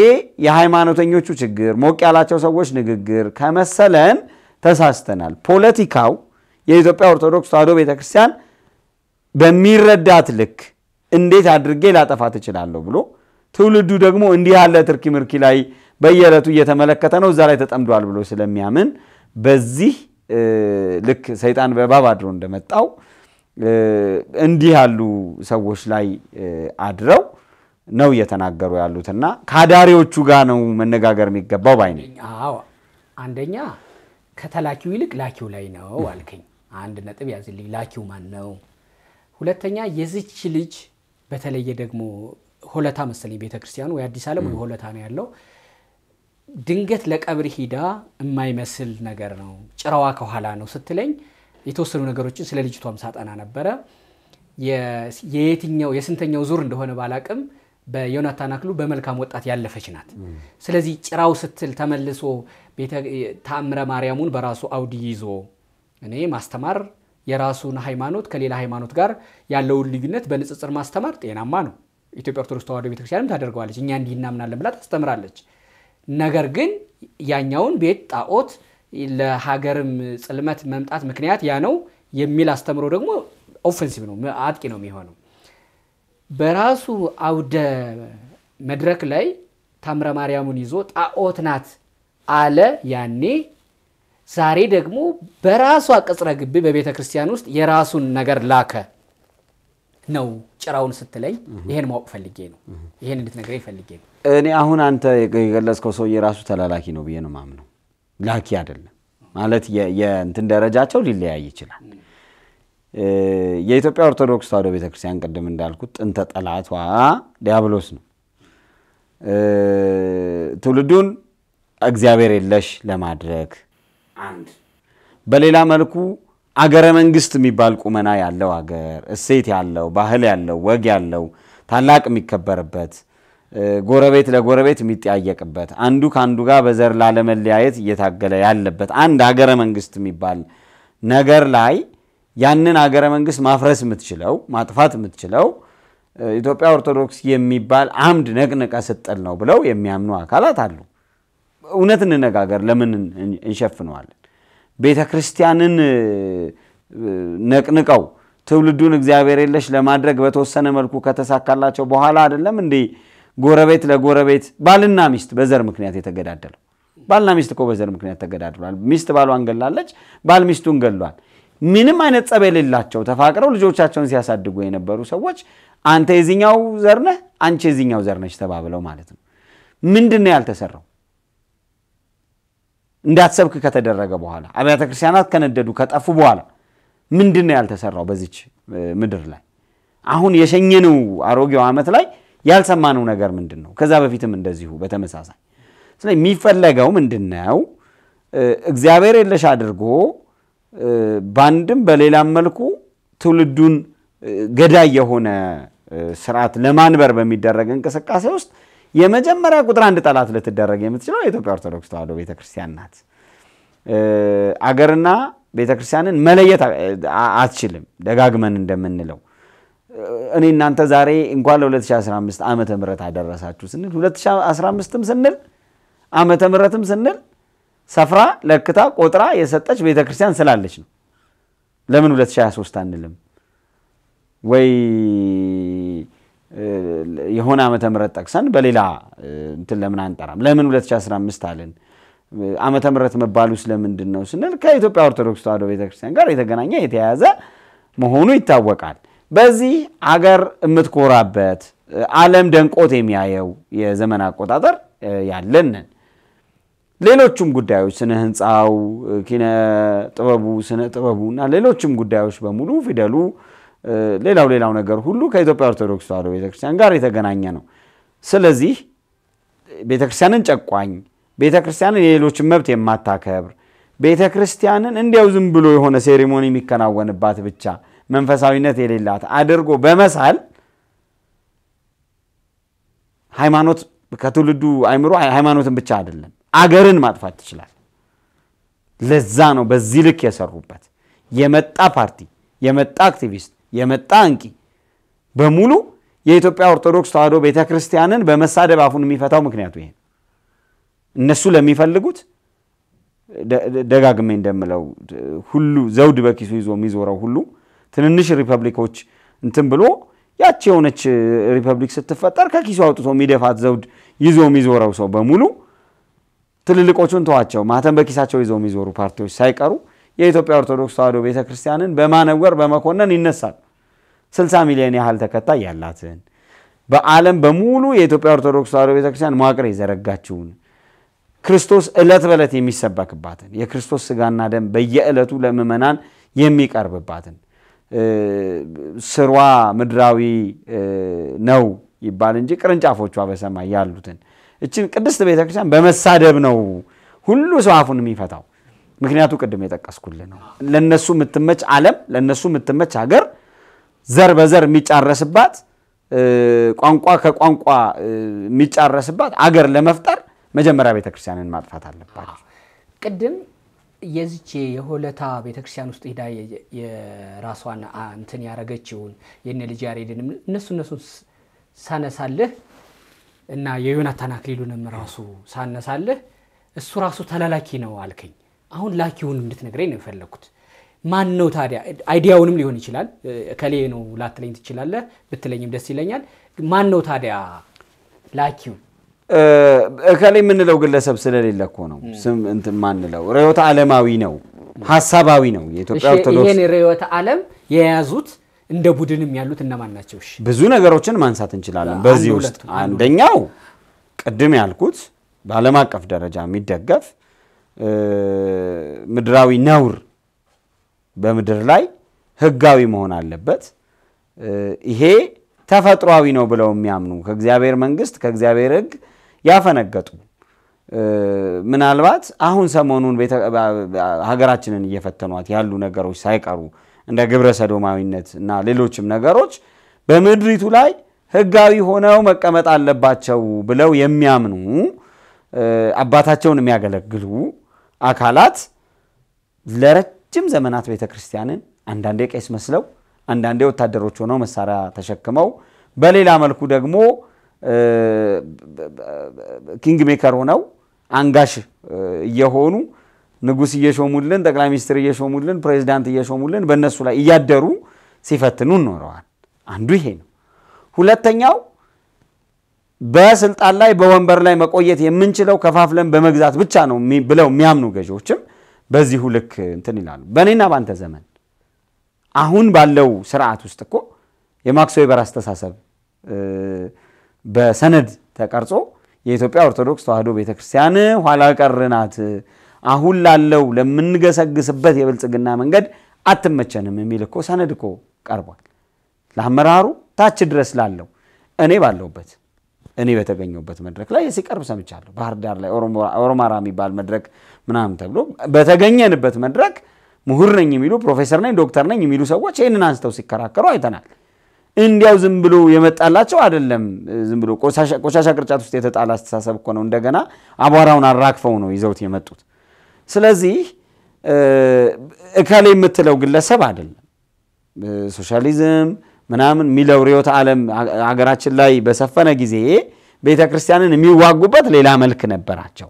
የሃይማኖተኞቹ ችግር፣ ሞቅ ያላቸው ሰዎች ንግግር ከመሰለን ተሳስተናል። ፖለቲካው የኢትዮጵያ ኦርቶዶክስ ተዋሕዶ ቤተ ክርስቲያን በሚረዳት ልክ እንዴት አድርጌ ላጠፋት እችላለሁ ብሎ ትውልዱ ደግሞ እንዲህ ያለ ትርኪ ምርኪ ላይ በየዕለቱ እየተመለከተ ነው፣ እዛ ላይ ተጠምዷል ብሎ ስለሚያምን በዚህ ልክ ሰይጣን በእባብ አድሮ እንደመጣው እንዲህ ያሉ ሰዎች ላይ አድረው ነው እየተናገሩ ያሉትና ከአዳሪዎቹ ጋር ነው መነጋገር የሚገባው ባይ ነኝ። አዎ አንደኛ ከተላኪው ይልቅ ላኪው ላይ ነው አልከኝ። አንድ ነጥብ ያዝልኝ። ላኪው ማን ነው? ሁለተኛ የዚች ልጅ በተለየ ደግሞ ሆለታ መሰለኝ ቤተክርስቲያኑ ወይ አዲስ ዓለም ወይ ሆለታ ነው ያለው። ድንገት ለቀብር ሂዳ የማይመስል ነገር ነው፣ ጭራዋ ከኋላ ነው ስትለኝ የተወሰኑ ነገሮችን ስለ ልጅቷም ሳጠና ነበረ። የየትኛው የስንተኛው ዙር እንደሆነ ባላቅም በዮናታን አክሉ በመልካም ወጣት ያለፈች ናት። ስለዚህ ጭራው ስትል ተመልሶ ተአምረ ማርያሙን በራሱ አውድ ይዞ እኔ ማስተማር የራሱን ሃይማኖት ከሌላ ሃይማኖት ጋር ያለውን ልዩነት በንጽጽር ማስተማር ጤናማ ነው። ኢትዮጵያ ኦርቶዶክስ ተዋሕዶ ቤተክርስቲያንም ታደርገዋለች። እኛ እንዲህ እናምናለን ብላ ታስተምራለች። ነገር ግን ያኛውን ቤት ጣዖት ለሀገርም ጽልመት መምጣት ምክንያት ያ ነው የሚል አስተምሮ ደግሞ offensive ነው፣ አጥቂ ነው የሚሆነው። በራሱ አውደ መድረክ ላይ ታምረ ማርያሙን ይዞ ጣዖት ናት አለ ያኔ። ዛሬ ደግሞ በራሷ ቅጽረ ግቢ በቤተ ክርስቲያን ውስጥ የራሱን ነገር ላከ ነው ጭራውን ስትለኝ ይሄን ማወቅ ፈልጌ ነው። ይሄን እንድትነግረኝ ፈልጌ ነው። እኔ አሁን አንተ የገለጽከው ሰው የራሱ ተላላኪ ነው ብዬ ነው ማምነው። ላኪ አይደለም ማለት የእንትን ደረጃቸው ሊለያይ ይችላል። የኢትዮጵያ ኦርቶዶክስ ተዋሕዶ ቤተክርስቲያን ቅድም እንዳልኩት ጥንተ ጠላቷ ዲያብሎስ ነው። ትውልዱን እግዚአብሔር የለሽ ለማድረግ አንድ፣ በሌላ መልኩ አገረ መንግስት የሚባል ቁመና ያለው አገር እሴት ያለው ባህል ያለው ወግ ያለው ታላቅ የሚከበርበት ጎረቤት ለጎረቤት የሚጠያየቅበት አንዱ ከአንዱ ጋር በዘር ላለመለያየት እየታገለ ያለበት አንድ ሀገረ መንግስት የሚባል ነገር ላይ ያንን ሀገረ መንግስት ማፍረስ የምትችለው ማጥፋት የምትችለው ኢትዮጵያ ኦርቶዶክስ የሚባል አምድ ነቅንቀ ስጥል ነው ብለው የሚያምኑ አካላት አሉ። እውነት እንነጋገር፣ ለምን እንሸፍነዋለን? ቤተ ክርስቲያንን ነቅንቀው ትውልዱን እግዚአብሔር የለሽ ለማድረግ በተወሰነ መልኩ ከተሳካላቸው በኋላ አይደለም እንዴ ጎረቤት ለጎረቤት ባልና ሚስት በዘር ምክንያት የተገዳደለው? ባልና ሚስት እኮ በዘር ምክንያት ተገዳድሏል። ሚስት ባሏን ገላለች፣ ባል ሚስቱን ገሏል። ምንም አይነት ጸብ የሌላቸው ተፋቅረው ልጆቻቸውን ሲያሳድጉ የነበሩ ሰዎች አንተ የዚኛው ዘር ነህ፣ አንቺ የዚኛው ዘር ነች ተባብለው ማለት ነው። ምንድን ነው ያልተሰራው? እንዳትሰብክ ከተደረገ በኋላ አብያተ ክርስቲያናት ከነደዱ ከጠፉ በኋላ ምንድን ነው ያልተሰራው በዚች ምድር ላይ? አሁን የሸኘነው አሮጌው ዓመት ላይ ያልሰማነው ነገር ምንድን ነው? ከዛ በፊትም እንደዚሁ በተመሳሳይ ስለዚህ የሚፈለገው ምንድን ነው? እግዚአብሔር የለሽ አድርጎ በአንድም በሌላም መልኩ ትውልዱን ገዳይ የሆነ ስርዓት ለማንበር በሚደረግ እንቅስቃሴ ውስጥ የመጀመሪያ ቁጥር አንድ ጠላት ልትደረግ የምትችለው የኢትዮጵያ ኦርቶዶክስ ተዋሕዶ ቤተክርስቲያን ናት። አገርና ቤተክርስቲያንን መለየት አትችልም። ደጋግመን እንደምንለው እኔ እናንተ ዛሬ እንኳን ለ2015 ዓመተ ምህረት አደረሳችሁ ስንል 2015ም ስንል ዓመተ ምህረትም ስንል ሰፍራ ለክታ ቆጥራ የሰጠች ቤተክርስቲያን ስላለች ነው። ለምን 2023 አንልም? ወይ የሆነ ዓመተ ምህረት ጠቅሰን በሌላ እንትን ለምን አንጠራም? ለምን 2015 አለን? ዓመተ ምህረት መባሉ ስለምንድን ነው ስንል ከኢትዮጵያ ኦርቶዶክስ ተዋሕዶ ቤተክርስቲያን ጋር የተገናኘ የተያያዘ መሆኑ ይታወቃል። በዚህ አገር የምትኮራበት ዓለም ደንቆት የሚያየው የዘመን አቆጣጠር ያለንን ሌሎቹም ጉዳዮች ስነ ህንፃው፣ ኪነ ጥበቡ፣ ስነ ጥበቡ እና ሌሎችም ጉዳዮች በሙሉ ፊደሉ፣ ሌላው ሌላው ነገር ሁሉ ከኢትዮጵያ ኦርቶዶክስ ተዋሕዶ ቤተክርስቲያን ጋር የተገናኘ ነው። ስለዚህ ቤተክርስቲያንን ጨቋኝ፣ ቤተክርስቲያንን የሌሎችን መብት የማታከብር ቤተክርስቲያንን እንዲያው ዝም ብሎ የሆነ ሴሪሞኒ የሚከናወንባት ብቻ መንፈሳዊነት የሌላት አድርጎ በመሳል ሃይማኖት ከትውልዱ አይምሮ ሃይማኖትን ብቻ አይደለም አገርን ማጥፋት ትችላል። ለዛ ነው በዚህ ልክ የሰሩበት። የመጣ ፓርቲ፣ የመጣ አክቲቪስት፣ የመጣ አንቂ። በሙሉ የኢትዮጵያ ኦርቶዶክስ ተዋሕዶ ቤተ ክርስቲያንን በመሳደብ አፉን የሚፈታው ምክንያቱ ይሄ እነሱ ለሚፈልጉት ደጋግሜ እንደምለው ሁሉ ዘውድ በኪሱ ይዞ የሚዞረው ሁሉ ትንንሽ ሪፐብሊኮች እንትን ብሎ ያቺ የሆነች ሪፐብሊክ ስትፈጠር ከኪሱ አውጥቶ የሚደፋት ዘውድ ይዞ የሚዞረው ሰው በሙሉ ትልልቆቹን ተዋቸው፣ ማተም በኪሳቸው ይዘው የሚዞሩ ፓርቲዎች ሳይቀሩ የኢትዮጵያ ኦርቶዶክስ ተዋሕዶ ቤተ ክርስቲያንን በማነወር በመኮነን ይነሳል። 60 ሚሊዮን ያህል ተከታይ ያላትን በዓለም በሙሉ የኢትዮጵያ ኦርቶዶክስ ተዋሕዶ ቤተ ክርስቲያን መዋቅር የዘረጋችውን ክርስቶስ ዕለት በዕለት የሚሰበክባትን የክርስቶስ ስጋና ደም በየዕለቱ ለምዕመናን የሚቀርብባትን ስሯ ምድራዊ ነው ይባል እንጂ ቅርንጫፎቿ በሰማይ ያሉትን እችን ቅድስት ቤተክርስቲያን በመሳደብ ነው ሁሉ ሰው አፉን የሚፈታው። ምክንያቱ ቅድም የጠቀስኩልህ ነው። ለነሱ የምትመች ዓለም፣ ለነሱ የምትመች ሀገር ዘር በዘር የሚጫረስባት ቋንቋ ከቋንቋ የሚጫረስባት አገር ለመፍጠር መጀመሪያ ቤተክርስቲያንን ማጥፋት አለባቸው። ቅድም የዚች የሆለታ ቤተክርስቲያን ውስጥ ሄዳ የራሷን እንትን ያረገችውን የነ ልጅ ያሬድንም እነሱ እነሱን ሳነሳልህ እና የዮናታን አክሊሉንም ራሱ ሳነሳልህ እሱ ራሱ ተላላኪ ነው አልከኝ። አሁን ላኪውን እንድትነግረኝ ነው የፈለግኩት። ማን ነው ታዲያ? አይዲያውንም ሊሆን ይችላል ከሌ ነው ላትለኝ ትችላለህ፣ ብትለኝም ደስ ይለኛል። ማን ነው ታዲያ ላኪው? እከሌ የምንለው ግለሰብ ስለሌለ እኮ ነው ስም እንትን ማንለው። ርዕዮተ ዓለማዊ ነው፣ ሀሳባዊ ነው። የኢትዮጵያ ኦርቶዶክስ ይሄን ርዕዮተ ዓለም የያዙት እንደ ቡድንም ያሉት እነማን ናቸው? እሺ ብዙ ነገሮችን ማንሳት እንችላለን። በዚህ ውስጥ አንደኛው ቅድም ያልኩት በዓለም አቀፍ ደረጃ የሚደገፍ ምድራዊ ነውር በምድር ላይ ሕጋዊ መሆን አለበት። ይሄ ተፈጥሯዊ ነው ብለው የሚያምኑ ከእግዚአብሔር መንግስት ከእግዚአብሔር ሕግ ያፈነገጡ ምናልባት አሁን ሰሞኑን ሀገራችንን እየፈተኗት ያሉ ነገሮች ሳይቀሩ እንደ ግብረ ሰዶማዊነት እና ሌሎችም ነገሮች በምድሪቱ ላይ ህጋዊ ሆነው መቀመጥ አለባቸው ብለው የሚያምኑ አባታቸውን የሚያገለግሉ አካላት ለረጅም ዘመናት ቤተ ክርስቲያንን አንዳንዴ ቄስ መስለው አንዳንዴ ወታደሮች ሆነው መሳሪያ ተሸክመው በሌላ መልኩ ደግሞ king maker ሆነው አንጋሽ እየሆኑ ንጉሥ እየሾሙልን፣ ጠቅላይ ሚኒስትር እየሾሙልን፣ ፕሬዚዳንት እየሾሙልን በእነሱ ላይ እያደሩ ሲፈትኑ ኖረዋል። አንዱ ይሄ ነው። ሁለተኛው በስልጣን ላይ በወንበር ላይ መቆየት የምንችለው ከፋፍለን በመግዛት ብቻ ነው ብለው የሚያምኑ ገዢዎችም በዚሁ ልክ እንትን ይላሉ። በእኔና በአንተ ዘመን አሁን ባለው ስርዓት ውስጥ እኮ የማክስ ዌበር አስተሳሰብ በሰነድ ተቀርጾ የኢትዮጵያ ኦርቶዶክስ ተዋሕዶ ቤተክርስቲያን ኋላ ቀር ናት፣ አሁን ላለው ለምንገሰግስበት የብልጽግና መንገድ አትመቸንም የሚል እኮ ሰነድ እኮ ቀርቧል። ለአመራሩ ታች ድረስ ላለው እኔ ባለሁበት እኔ በተገኘሁበት መድረክ ላይ ሲቀርብ ሰምቻለሁ። ባህር ዳር ላይ ኦሮማራ የሚባል መድረክ ምናምን ተብሎ በተገኘንበት መድረክ ምሁር ነኝ የሚሉ ፕሮፌሰር ነኝ ዶክተር ነኝ የሚሉ ሰዎች ይህንን አንስተው ሲከራከሩ አይተናል። እንዲያው ዝም ብሎ የመጣላቸው አይደለም። ዝም ብሎ ቆሻሻ ቅርጫት ውስጥ የተጣለ አስተሳሰብ እኮ ነው። እንደገና አቧራውን አራግፈው ነው ይዘውት የመጡት። ስለዚህ እከሌ የምትለው ግለሰብ አይደለም። ሶሻሊዝም ምናምን የሚለው ርዕዮተ ዓለም ሀገራችን ላይ በሰፈነ ጊዜ ቤተ ክርስቲያንን የሚዋጉበት ሌላ መልክ ነበራቸው።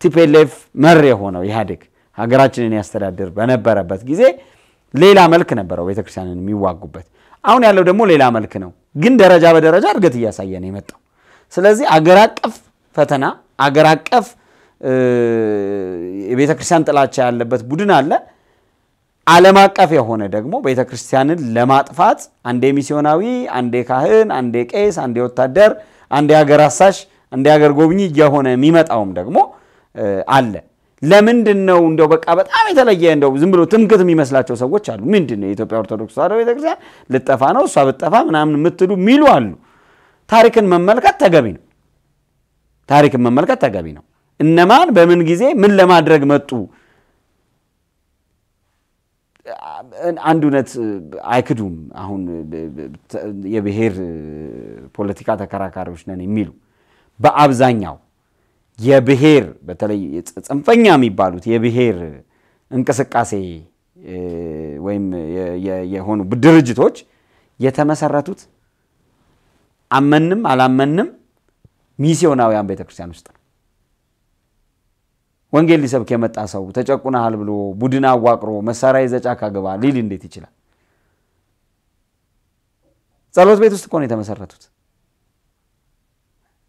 ቲፔሌፍ መር የሆነው ኢህአዴግ ሀገራችንን ያስተዳድር በነበረበት ጊዜ ሌላ መልክ ነበረው ቤተ ክርስቲያንን የሚዋጉበት። አሁን ያለው ደግሞ ሌላ መልክ ነው፣ ግን ደረጃ በደረጃ እድገት እያሳየ ነው የመጣው። ስለዚህ አገር አቀፍ ፈተና፣ አገር አቀፍ የቤተ ክርስቲያን ጥላቻ ያለበት ቡድን አለ። ዓለም አቀፍ የሆነ ደግሞ ቤተ ክርስቲያንን ለማጥፋት አንዴ ሚስዮናዊ፣ አንዴ ካህን፣ አንዴ ቄስ፣ አንዴ ወታደር፣ አንዴ ሀገር አሳሽ፣ አንዴ ሀገር ጎብኚ እየሆነ የሚመጣውም ደግሞ አለ። ለምንድን ነው እንደው በቃ በጣም የተለየ እንደው ዝም ብሎ ትምክት የሚመስላቸው ሰዎች አሉ። ምንድን ነው የኢትዮጵያ ኦርቶዶክስ ተዋሕዶ ቤተክርስቲያን ልጠፋ ነው እሷ ብጠፋ ምናምን የምትሉ የሚሉ አሉ። ታሪክን መመልከት ተገቢ ነው። ታሪክን መመልከት ተገቢ ነው። እነማን በምን ጊዜ ምን ለማድረግ መጡ? አንድ እውነት አይክዱም። አሁን የብሔር ፖለቲካ ተከራካሪዎች ነን የሚሉ በአብዛኛው የብሔር በተለይ ጽንፈኛ የሚባሉት የብሔር እንቅስቃሴ ወይም የሆኑ ድርጅቶች የተመሰረቱት አመንም አላመንም ሚስዮናውያን ቤተክርስቲያን ውስጥ ነው። ወንጌል ሊሰብክ የመጣ ሰው ተጨቁናሃል ብሎ ቡድን አዋቅሮ መሳሪያ ይዘህ ጫካ ግባ ሊል እንዴት ይችላል? ጸሎት ቤት ውስጥ እኮ ነው የተመሰረቱት።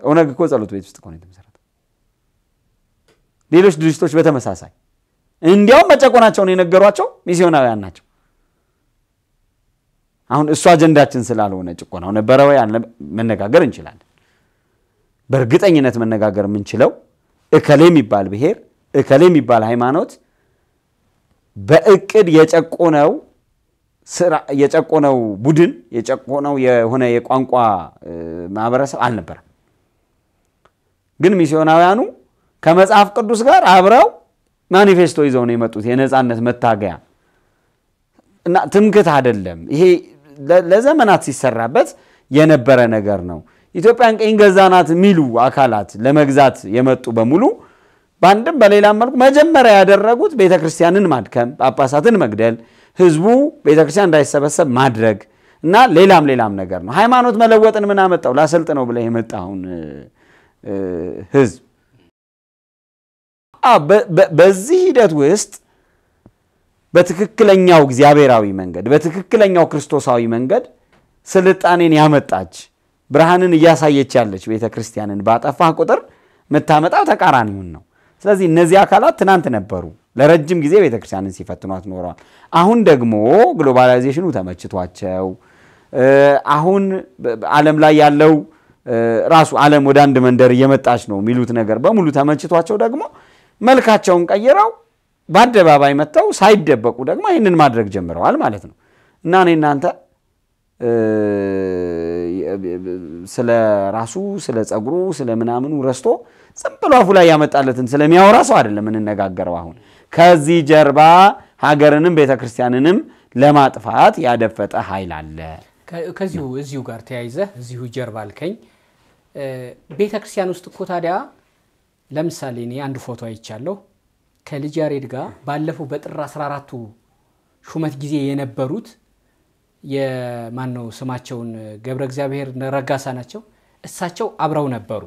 ኦነግ እኮ ጸሎት ቤት ውስጥ እኮ ነው የተመሰረቱት። ሌሎች ድርጅቶች በተመሳሳይ እንዲያውም መጨቆናቸውን የነገሯቸው ሚስዮናውያን ናቸው። አሁን እሱ አጀንዳችን ስላልሆነ ጭቆናው ነበረ ወይ መነጋገር እንችላለን። በእርግጠኝነት መነጋገር የምንችለው እከሌ የሚባል ብሔር እከሌ የሚባል ሃይማኖት በእቅድ የጨቆነው የጨቆነው ቡድን የጨቆነው የሆነ የቋንቋ ማህበረሰብ አልነበረም። ግን ሚስዮናውያኑ ከመጽሐፍ ቅዱስ ጋር አብረው ማኒፌስቶ ይዘው ነው የመጡት። የነፃነት መታገያ እና ትምክት አይደለም። ይሄ ለዘመናት ሲሰራበት የነበረ ነገር ነው። ኢትዮጵያን ቅኝ ገዛናት የሚሉ አካላት ለመግዛት የመጡ በሙሉ በአንድም በሌላም መልኩ መጀመሪያ ያደረጉት ቤተ ክርስቲያንን ማድከም፣ ጳጳሳትን መግደል፣ ህዝቡ ቤተ ክርስቲያን እንዳይሰበሰብ ማድረግ እና ሌላም ሌላም ነገር ነው። ሃይማኖት መለወጥን ምን አመጣው? ላሰልጥ ነው ብለህ የመጣውን ህዝብ በዚህ ሂደት ውስጥ በትክክለኛው እግዚአብሔራዊ መንገድ በትክክለኛው ክርስቶሳዊ መንገድ ስልጣኔን ያመጣች ብርሃንን እያሳየች ያለች ቤተ ክርስቲያንን ባጠፋህ ቁጥር የምታመጣው ተቃራኒውን ነው። ስለዚህ እነዚህ አካላት ትናንት ነበሩ፣ ለረጅም ጊዜ ቤተ ክርስቲያንን ሲፈትኗት ኖረዋል። አሁን ደግሞ ግሎባላይዜሽኑ ተመችቷቸው አሁን ዓለም ላይ ያለው ራሱ ዓለም ወደ አንድ መንደር እየመጣች ነው የሚሉት ነገር በሙሉ ተመችቷቸው ደግሞ መልካቸውን ቀይረው በአደባባይ መጥተው ሳይደበቁ ደግሞ ይህንን ማድረግ ጀምረዋል ማለት ነው እና እኔ እናንተ ስለ ራሱ ስለ ጸጉሩ ስለ ምናምኑ ረስቶ ዝም ብሎ አፉ ላይ ያመጣለትን ስለሚያወራ ሰው አይደለም የምንነጋገረው። አሁን ከዚህ ጀርባ ሀገርንም ቤተ ክርስቲያንንም ለማጥፋት ያደፈጠ ኃይል አለ። ከዚሁ እዚሁ ጋር ተያይዘህ እዚሁ ጀርባ አልከኝ። ቤተ ክርስቲያን ውስጥ እኮ ታዲያ ለምሳሌ እኔ አንድ ፎቶ አይቻለሁ ከልጅ ያሬድ ጋር ባለፈው በጥር 14ቱ ሹመት ጊዜ የነበሩት የማን ነው ስማቸውን ገብረ እግዚአብሔር ረጋሳ ናቸው። እሳቸው አብረው ነበሩ።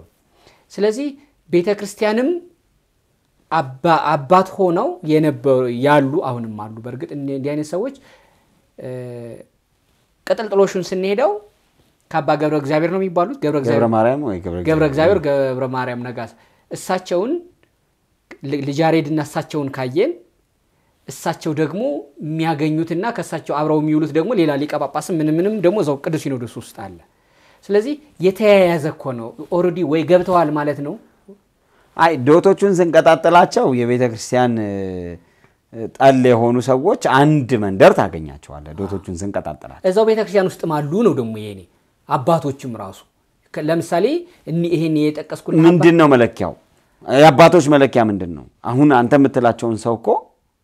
ስለዚህ ቤተ ክርስቲያንም አባ- አባት ሆነው የነበሩ ያሉ አሁንም አሉ። በእርግጥ እንዲህ አይነት ሰዎች ቅጥልጥሎሹን ስንሄደው ከአባ ገብረ እግዚአብሔር ነው የሚባሉት ገብረ እግዚአብሔር ገብረ ማርያም ነጋስ እሳቸውን ል- ልጅ ያሬድና እሳቸውን ካየን እሳቸው ደግሞ የሚያገኙትና ከእሳቸው አብረው የሚውሉት ደግሞ ሌላ ሊቀ ጳጳስም ምን ምንም ደግሞ እዛው ቅዱስ ሲኖዶስ ውስጥ አለ። ስለዚህ የተያያዘ እኮ ነው። already ወይ ገብተዋል ማለት ነው። አይ ዶቶቹን ስንቀጣጥላቸው የቤተ ክርስቲያን ጠል የሆኑ ሰዎች አንድ መንደር ታገኛቸዋለህ። ዶቶቹን ስንቀጣጥላቸው እዛው ቤተክርስቲያን ውስጥም አሉ ነው ደግሞ የኔ አባቶችም ራሱ ለምሳሌ ይሄን የጠቀስኩት ምንድን ነው መለኪያው? የአባቶች መለኪያ ምንድን ነው? አሁን አንተ የምትላቸውን ሰው እኮ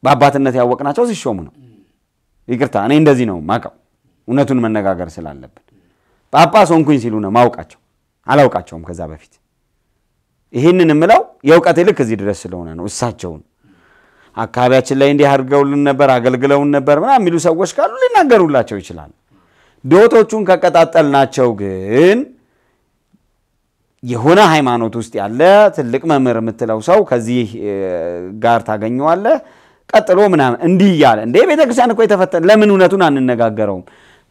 በአባትነት ያወቅናቸው ሲሾሙ ነው። ይቅርታ እኔ እንደዚህ ነው ማቀው፣ እውነቱን መነጋገር ስላለብን ጳጳስ ሆንኩኝ ሲሉ ነው ማውቃቸው። አላውቃቸውም ከዛ በፊት ይህንን የምለው የእውቀቴ ልክ እዚህ ድረስ ስለሆነ ነው። እሳቸውን አካባቢያችን ላይ እንዲህ አድርገውልን ነበር፣ አገልግለውን ነበር ምናምን የሚሉ ሰዎች ካሉ ሊናገሩላቸው ይችላል። ዶቶቹን ከቀጣጠልናቸው ግን የሆነ ሃይማኖት ውስጥ ያለ ትልቅ መምህር የምትለው ሰው ከዚህ ጋር ታገኘዋለህ። ቀጥሎ ምናምን እንዲህ እያለ እንዴ ቤተክርስቲያን እኮ የተፈተነ ለምን እውነቱን አንነጋገረውም?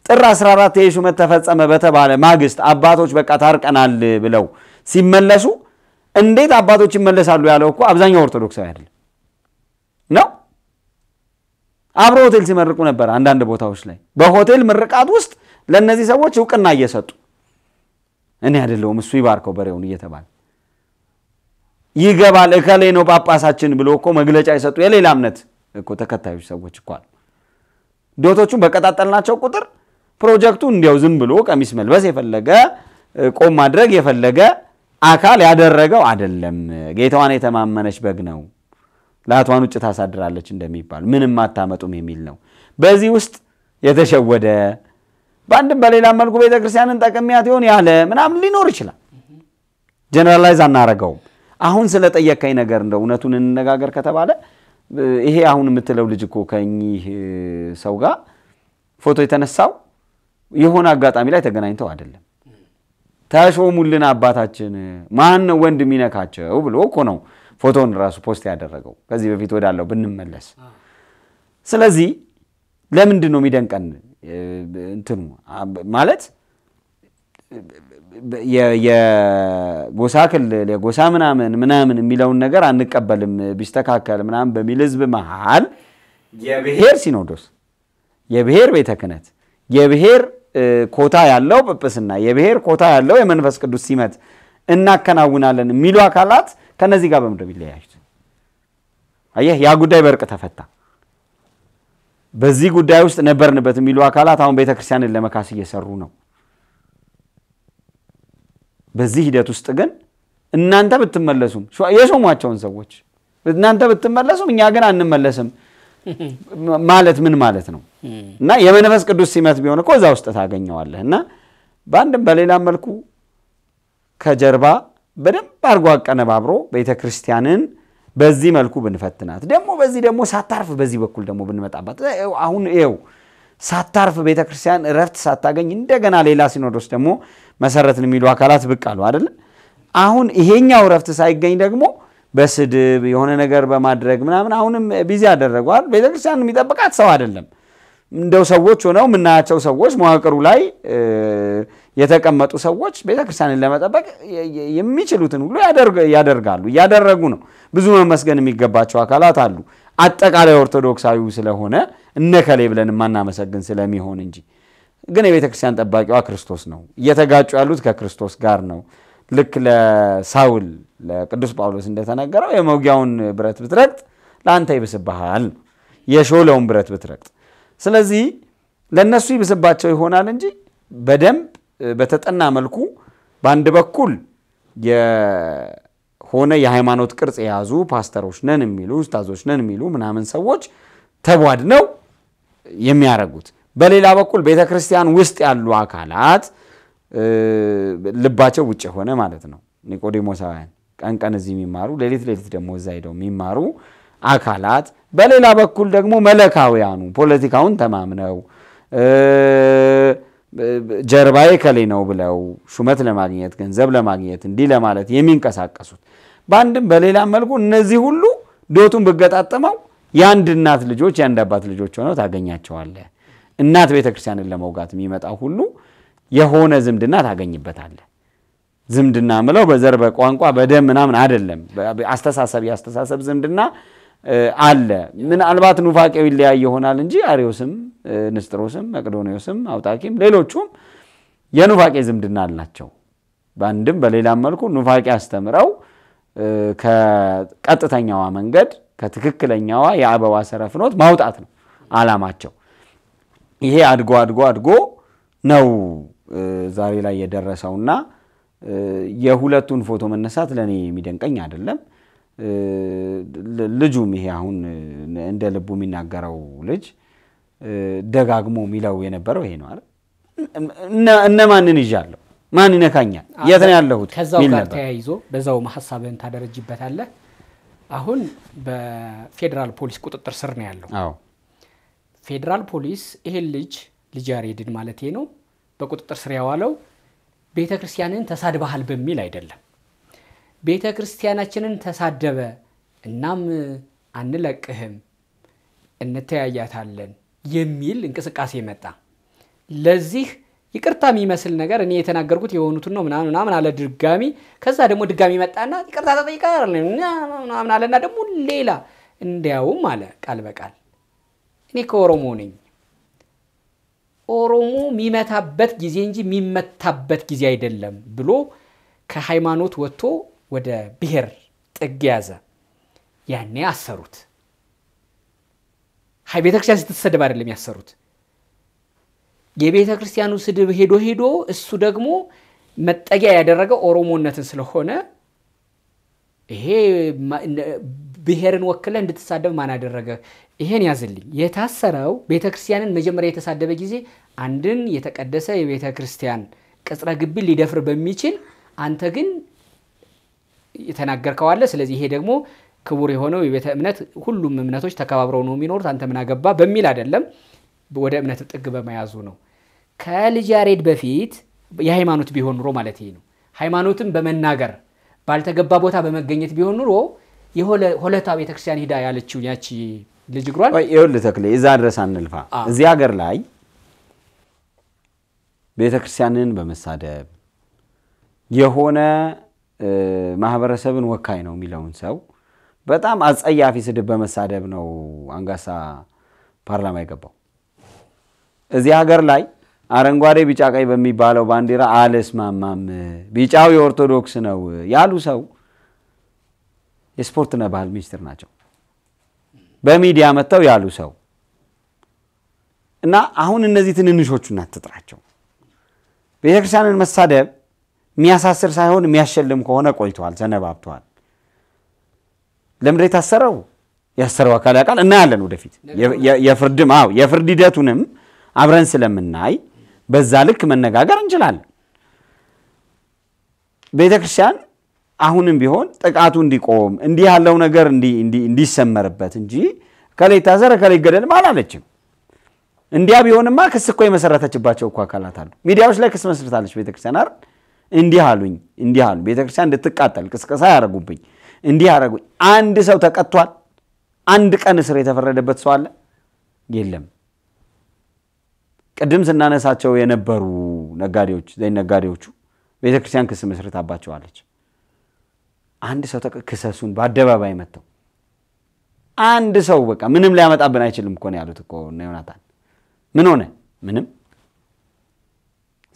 ጥር 14 ይህ ሹመት ተፈጸመ በተባለ ማግስት አባቶች በቃ ታርቀናል ብለው ሲመለሱ እንዴት አባቶች ይመለሳሉ ያለው እኮ አብዛኛው ኦርቶዶክሳዊ አይደለም ነው። አብሮ ሆቴል ሲመርቁ ነበር አንዳንድ ቦታዎች ላይ በሆቴል ምርቃት ውስጥ ለእነዚህ ሰዎች እውቅና እየሰጡ እኔ አይደለሁም እሱ ይባርከው በሬውን እየተባለ ይገባል እከሌ ነው ጳጳሳችን ብሎ እኮ መግለጫ የሰጡ የሌላ እምነት እኮ ተከታዮች ሰዎች እኮ ዶቶቹን በቀጣጠልናቸው ቁጥር ፕሮጀክቱ እንዲያው ዝም ብሎ ቀሚስ መልበስ የፈለገ ቆም ማድረግ የፈለገ አካል ያደረገው አይደለም። ጌታዋን የተማመነች በግ ነው ላቷን ውጭ ታሳድራለች እንደሚባል ምንም አታመጡም የሚል ነው። በዚህ ውስጥ የተሸወደ በአንድም በሌላም መልኩ ቤተክርስቲያንን ጠቅሚያት ይሆን ያለ ምናምን ሊኖር ይችላል። generalize አናረገውም። አሁን ስለጠየቀኝ ነገር እንደ እውነቱን እንነጋገር ከተባለ ይሄ አሁን የምትለው ልጅ እኮ ከእኚህ እ፣ ሰው ጋር ፎቶ የተነሳው የሆነ አጋጣሚ ላይ ተገናኝተው አይደለም። ተሾሙልን አባታችን ማን ነው ወንድ የሚነካቸው ብሎ እኮ ነው ፎቶን ራሱ post ያደረገው። ከዚህ በፊት ወዳለው ብንመለስ ስለዚህ ለምንድን ነው የሚደንቀን እንትኑ ማለት የጎሳ ክልል የጎሳ ምናምን ምናምን የሚለውን ነገር አንቀበልም ቢስተካከል ምናምን በሚል ህዝብ መሃል የብሔር ሲኖዶስ፣ የብሔር ቤተ ክህነት፣ የብሔር ኮታ ያለው ጵጵስና፣ የብሔር ኮታ ያለው የመንፈስ ቅዱስ ሲመት እናከናውናለን የሚሉ አካላት ከነዚህ ጋር በምድር ቢለያዩት፣ አየህ ያ ጉዳይ በእርቅ ተፈታ። በዚህ ጉዳይ ውስጥ ነበርንበት የሚሉ አካላት አሁን ቤተክርስቲያንን ለመካስ እየሰሩ ነው። በዚህ ሂደት ውስጥ ግን እናንተ ብትመለሱም የሾሟቸውን ሰዎች እናንተ ብትመለሱም እኛ ግን አንመለስም ማለት ምን ማለት ነው? እና የመንፈስ ቅዱስ ሲመት ቢሆን እኮ እዛ ውስጥ ታገኘዋለህ። እና በአንድም በሌላም መልኩ ከጀርባ በደንብ አድርጎ አቀነባብሮ ቤተ ክርስቲያንን በዚህ መልኩ ብንፈትናት ደግሞ በዚህ ደግሞ ሳታርፍ በዚህ በኩል ደግሞ ብንመጣባት አሁን ይኸው ሳታርፍ ቤተ ክርስቲያን እረፍት ሳታገኝ እንደገና ሌላ ሲኖዶስ ደግሞ መሰረትን የሚሉ አካላት ብቅ አሉ አይደለ? አሁን ይሄኛው እረፍት ሳይገኝ ደግሞ በስድብ የሆነ ነገር በማድረግ ምናምን አሁንም busy ያደረገዋል። ቤተ ክርስቲያን የሚጠብቃት ሰው አይደለም። እንደው ሰዎች ሆነው የምናያቸው ሰዎች መዋቅሩ ላይ የተቀመጡ ሰዎች ቤተክርስቲያንን ለመጠበቅ የሚችሉትን ሁሉ ያደርጋሉ፣ እያደረጉ ነው። ብዙ መመስገን የሚገባቸው አካላት አሉ። አጠቃላይ ኦርቶዶክሳዊው ስለሆነ እነከሌ ብለን የማናመሰግን ስለሚሆን እንጂ ግን የቤተ ክርስቲያን ጠባቂዋ ክርስቶስ ነው። እየተጋጩ ያሉት ከክርስቶስ ጋር ነው። ልክ ለሳውል ለቅዱስ ጳውሎስ እንደተነገረው የመውጊያውን ብረት ብትረግጥ ለአንተ ይብስብሃል፣ የሾለውን ብረት ብትረግጥ። ስለዚህ ለእነሱ ይብስባቸው ይሆናል እንጂ በደንብ በተጠና መልኩ በአንድ በኩል የሆነ የሃይማኖት ቅርጽ የያዙ ፓስተሮች ነን የሚሉ ኡስታዞች ነን የሚሉ ምናምን ሰዎች ተቧድነው የሚያደርጉት በሌላ በኩል ቤተ ክርስቲያን ውስጥ ያሉ አካላት ልባቸው ውጭ የሆነ ማለት ነው። ኒቆዲሞሳውያን ቀን ቀን እዚህ የሚማሩ ሌሊት ሌሊት ደግሞ እዛ ሄደው የሚማሩ አካላት፣ በሌላ በኩል ደግሞ መለካውያኑ ፖለቲካውን ተማምነው ጀርባዬ ከሌ ነው ብለው ሹመት ለማግኘት ገንዘብ ለማግኘት እንዲህ ለማለት የሚንቀሳቀሱት በአንድም በሌላም መልኩ እነዚህ ሁሉ ዶቱን ብገጣጠመው የአንድ እናት ልጆች የአንድ አባት ልጆች ሆነው ታገኛቸዋለህ። እናት ቤተክርስቲያንን ለመውጋት የሚመጣ ሁሉ የሆነ ዝምድና ታገኝበታለህ። ዝምድና ምለው በዘር በቋንቋ በደም ምናምን አይደለም። አስተሳሰብ የአስተሳሰብ ዝምድና አለ። ምናልባት ኑፋቄው ይለያይ ይሆናል እንጂ አሪዮስም፣ ንስጥሮስም፣ መቅዶኒዎስም፣ አውጣኪም ሌሎቹም የኑፋቄ ዝምድና አላቸው። በአንድም በሌላም መልኩ ኑፋቄ አስተምረው ከቀጥተኛዋ መንገድ ከትክክለኛዋ የአበባ ሰረ ፍኖት ማውጣት ነው ዓላማቸው። ይሄ አድጎ አድጎ አድጎ ነው ዛሬ ላይ የደረሰውና የሁለቱን ፎቶ መነሳት ለእኔ የሚደንቀኝ አይደለም። ልጁም ይሄ አሁን እንደ ልቡ የሚናገረው ልጅ ደጋግሞ የሚለው የነበረው ይሄ ነው አይደል? እነማንን ይዣለሁ? ማን ይነካኛል? የት ነው ያለሁት? ከዛው ጋር ተያይዞ በዛው ሀሳብህን ታደረጅበታለህ። አሁን በፌዴራል ፖሊስ ቁጥጥር ስር ነው ያለው። አዎ ፌዴራል ፖሊስ ይሄን ልጅ ልጅ ያሬድን ማለት ነው በቁጥጥር ስር ያዋለው ቤተ ክርስቲያንን ተሳድበሃል በሚል አይደለም። ቤተ ክርስቲያናችንን ተሳደበ፣ እናም አንለቅህም፣ እንተያያታለን የሚል እንቅስቃሴ መጣ። ለዚህ ይቅርታ የሚመስል ነገር እኔ የተናገርኩት የሆኑትን ነው ምናምን ምናምን አለ ድጋሚ። ከዛ ደግሞ ድጋሚ መጣና ይቅርታ ተጠይቃል ምናምን አለና ደግሞ ሌላ እንዲያውም አለ ቃል በቃል እኔ ከኦሮሞ ነኝ ኦሮሞ የሚመታበት ጊዜ እንጂ የሚመታበት ጊዜ አይደለም ብሎ ከሃይማኖት ወጥቶ ወደ ብሔር ጥግ ያዘ። ያኔ አሰሩት። ሀይ ቤተ ክርስቲያን ስትሰደብ አይደለም ያሰሩት። የቤተ ክርስቲያኑ ስድብ ሄዶ ሄዶ እሱ ደግሞ መጠጊያ ያደረገው ኦሮሞነትን ስለሆነ ይሄ ብሔርን ወክለ እንድትሳደብ ማን አደረገ? ይሄን ያዝልኝ። የታሰረው ቤተ ክርስቲያንን መጀመሪያ የተሳደበ ጊዜ አንድን የተቀደሰ የቤተ ክርስቲያን ቅጽረ ግቢን ሊደፍር በሚችል አንተ ግን የተናገርከው አለ። ስለዚህ ይሄ ደግሞ ክቡር የሆነው የቤተ እምነት ሁሉም እምነቶች ተከባብረው ነው የሚኖሩት፣ አንተ ምን አገባ በሚል አይደለም፣ ወደ እምነት ጥግ በመያዙ ነው። ከልጅ ያሬድ በፊት የሃይማኖት ቢሆን ኑሮ ማለት ይሄ ነው። ሃይማኖትን በመናገር ባልተገባ ቦታ በመገኘት ቢሆን ኑሮ የሆለታ ቤተክርስቲያን ሂዳ ያለችው ያቺ ልጅ እግሯን ይኸውልህ ተክሌ እዛ ድረስ አንልፋ። እዚህ ሀገር ላይ ቤተ ክርስቲያንን በመሳደብ የሆነ ማህበረሰብን ወካይ ነው የሚለውን ሰው በጣም አጸያፊ ስድብ በመሳደብ ነው አንጋሳ ፓርላማ የገባው። እዚህ ሀገር ላይ አረንጓዴ፣ ቢጫ፣ ቀይ በሚባለው ባንዲራ አልስማማም፣ ቢጫው የኦርቶዶክስ ነው ያሉ ሰው የስፖርትና ባህል ሚኒስትር ናቸው። በሚዲያ መጥተው ያሉ ሰው እና አሁን እነዚህ ትንንሾቹን አትጥራቸው። ቤተክርስቲያንን መሳደብ የሚያሳስር ሳይሆን የሚያሸልም ከሆነ ቆይተዋል፣ ሰነባብተዋል። ለምንድን የታሰረው? ያሰረው አካል ያውቃል። እናያለን ወደፊት የፍርድም አዎ የፍርድ ሂደቱንም አብረን ስለምናይ በዛ ልክ መነጋገር እንችላለን። ቤተ ክርስቲያን አሁንም ቢሆን ጥቃቱ እንዲቆም እንዲህ ያለው ነገር እንዲ- እንዲ- እንዲሰመርበት እንጂ ከላይ ታሰረ ከላይ ይገደልም አላለችም። እንዲያ ቢሆንማ ክስ እኮ የመሰረተችባቸው እኮ አካላት አሉ። ሚዲያዎች ላይ ክስ መስርታለች ቤተክርስቲያን አይደል? እንዲህ አሉኝ፣ እንዲህ አሉ፣ ቤተክርስቲያን እንድትቃጠል ቅስቀሳ ያደረጉብኝ፣ እንዲህ ያደረጉኝ። አንድ ሰው ተቀጥቷል? አንድ ቀን እስር የተፈረደበት ሰው አለ? የለም። ቅድም ስናነሳቸው የነበሩ ነጋዴዎች ዘይ ነጋዴዎቹ ቤተክርስቲያን ክስ መስርታባቸዋለች። አንድ ሰው ክሰሱን በአደባባይ መጥተው አንድ ሰው በቃ ምንም ሊያመጣብን አይችልም እኮ ነው ያሉት እኮ ዮናታን። ምን ሆነ? ምንም።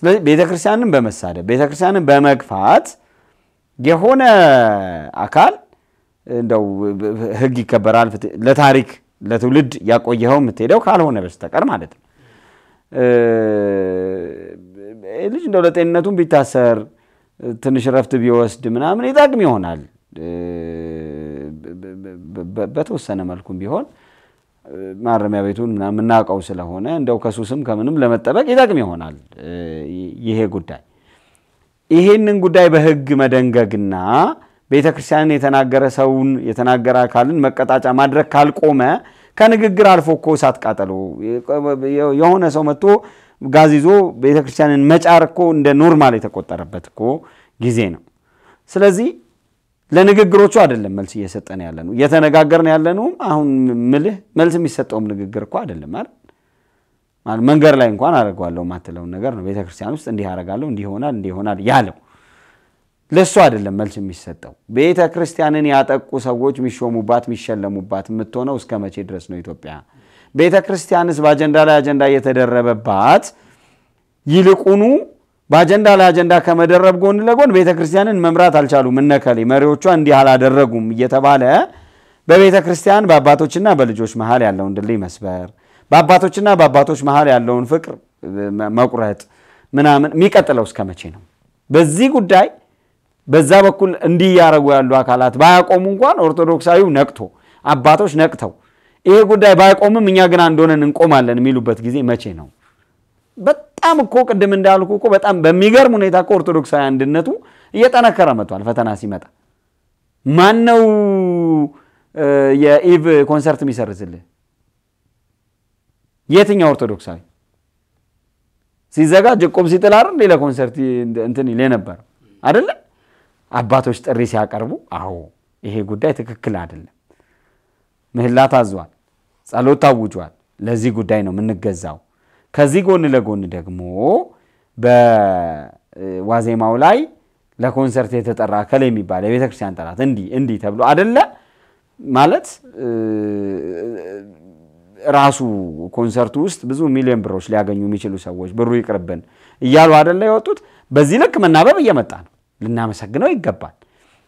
ስለዚህ ቤተክርስቲያንን በመሳደብ ቤተክርስቲያንን በመግፋት የሆነ አካል እንደው ሕግ ይከበራል ለታሪክ ለትውልድ ያቆየኸው የምትሄደው ካልሆነ በስተቀር ማለት ነው። ልጅ እንደው ለጤንነቱም ቢታሰር ትንሽ ረፍት ቢወስድ ምናምን ይጠቅም ይሆናል። በተወሰነ መልኩም ቢሆን ማረሚያ ቤቱን የምናውቀው ስለሆነ እንደው ከሱስም ከምንም ለመጠበቅ ይጠቅም ይሆናል ይሄ ጉዳይ። ይሄንን ጉዳይ በሕግ መደንገግና ቤተ ክርስቲያንን የተናገረ ሰውን የተናገረ አካልን መቀጣጫ ማድረግ ካልቆመ ከንግግር አልፎ እኮ እሳት ቃጠሎ የሆነ ሰው መጥቶ ጋዝ ይዞ ቤተ ክርስቲያንን መጫር እኮ እንደ normal የተቆጠረበት እኮ ጊዜ ነው። ስለዚህ ለንግግሮቹ አይደለም መልስ እየሰጠን ያለ ነው እየተነጋገርን ያለ ነው። አሁን ምልህ መልስ የሚሰጠውም ንግግር እኮ አይደለም አይደል? መንገድ ላይ እንኳን አደርገዋለሁ የማትለውን ነገር ነው። ቤተ ክርስቲያን ውስጥ እንዲህ አደርጋለሁ እንዲህ ይሆናል እንዲህ ይሆናል ያለው ለእሱ አይደለም መልስ የሚሰጠው። ቤተ ክርስቲያንን ያጠቁ ሰዎች የሚሾሙባት የሚሸለሙባት የምትሆነው እስከ መቼ ድረስ ነው ኢትዮጵያ? ቤተ ክርስቲያንስ በአጀንዳ ላይ አጀንዳ እየተደረበባት ይልቁኑ በአጀንዳ ላይ አጀንዳ ከመደረብ ጎን ለጎን ቤተ ክርስቲያንን መምራት አልቻሉም፣ እነከሌ መሪዎቿ እንዲህ አላደረጉም እየተባለ በቤተ ክርስቲያን በአባቶችና በልጆች መሀል ያለውን ድልድይ መስበር፣ በአባቶችና በአባቶች መሀል ያለውን ፍቅር መቁረጥ ምናምን የሚቀጥለው እስከ መቼ ነው? በዚህ ጉዳይ በዛ በኩል እንዲህ እያደረጉ ያሉ አካላት ባያቆሙ እንኳን ኦርቶዶክሳዊው ነቅቶ አባቶች ነቅተው ይሄ ጉዳይ ባያቆምም እኛ ግን አንድ ሆነን እንቆማለን የሚሉበት ጊዜ መቼ ነው? በጣም እኮ ቅድም እንዳልኩ እኮ በጣም በሚገርም ሁኔታ እኮ ኦርቶዶክሳዊ አንድነቱ እየጠነከረ መጥቷል። ፈተና ሲመጣ ማን ነው የ eve concert የሚሰርዝልህ? የትኛው ኦርቶዶክሳዊ ሲዘጋጅ እቁብ ሲጥል አይደል ሌላ ኮንሰርት እንትን ይል የነበረው አይደለ? አባቶች ጥሪ ሲያቀርቡ አዎ ይሄ ጉዳይ ትክክል አይደለም፣ ምህላ ታዟል፣ ጸሎት ታውጇል፣ ለዚህ ጉዳይ ነው የምንገዛው። ከዚህ ጎን ለጎን ደግሞ በዋዜማው ላይ ለኮንሰርት የተጠራ እከሌ የሚባል የቤተ ክርስቲያን ጠላት እንዲህ እንዲህ ተብሎ አደለ ማለት ራሱ ኮንሰርቱ ውስጥ ብዙ ሚሊዮን ብሮች ሊያገኙ የሚችሉ ሰዎች ብሩ ይቅርብን እያሉ አደለ የወጡት። በዚህ ልክ መናበብ እየመጣ ነው፣ ልናመሰግነው ይገባል።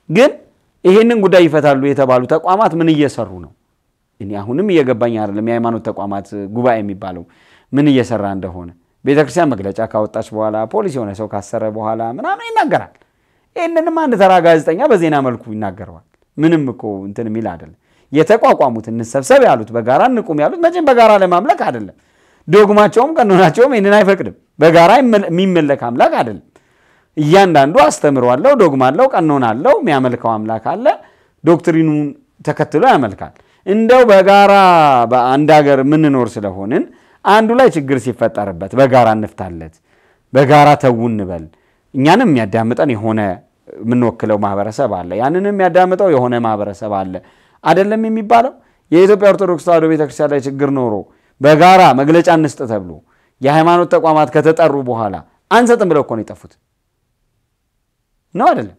ግን ይህንን ጉዳይ ይፈታሉ የተባሉ ተቋማት ምን እየሰሩ ነው? እኔ አሁንም እየገባኝ አይደለም። የሃይማኖት ተቋማት ጉባኤ የሚባለው ምን እየሰራ እንደሆነ ቤተ ክርስቲያን መግለጫ ካወጣች በኋላ ፖሊስ የሆነ ሰው ካሰረ በኋላ ምናምን ይናገራል። ይህንንም አንድ ተራ ጋዜጠኛ በዜና መልኩ ይናገረዋል። ምንም እኮ እንትን የሚል አይደለም። የተቋቋሙት እንሰብሰብ ያሉት በጋራ እንቁም ያሉት መቼም በጋራ ለማምለክ አይደለም። ዶግማቸውም ቀኖናቸውም ይህንን አይፈቅድም። በጋራ የሚመለክ አምላክ አይደለም። እያንዳንዱ አስተምሮ አለው፣ ዶግማ አለው፣ ቀኖና አለው፣ የሚያመልከው አምላክ አለ። ዶክትሪኑን ተከትሎ ያመልካል። እንደው በጋራ በአንድ ሀገር የምንኖር ስለሆንን አንዱ ላይ ችግር ሲፈጠርበት በጋራ እንፍታለት፣ በጋራ ተው እንበል። እኛንም የሚያዳምጠን የሆነ የምንወክለው ማህበረሰብ አለ፣ ያንንም የሚያዳምጠው የሆነ ማህበረሰብ አለ። አይደለም የሚባለው የኢትዮጵያ ኦርቶዶክስ ተዋሕዶ ቤተክርስቲያን ላይ ችግር ኖሮ በጋራ መግለጫ እንስጥ ተብሎ የሃይማኖት ተቋማት ከተጠሩ በኋላ አንሰጥም ብለው እኮ ነው የጠፉት። ነው አይደለም?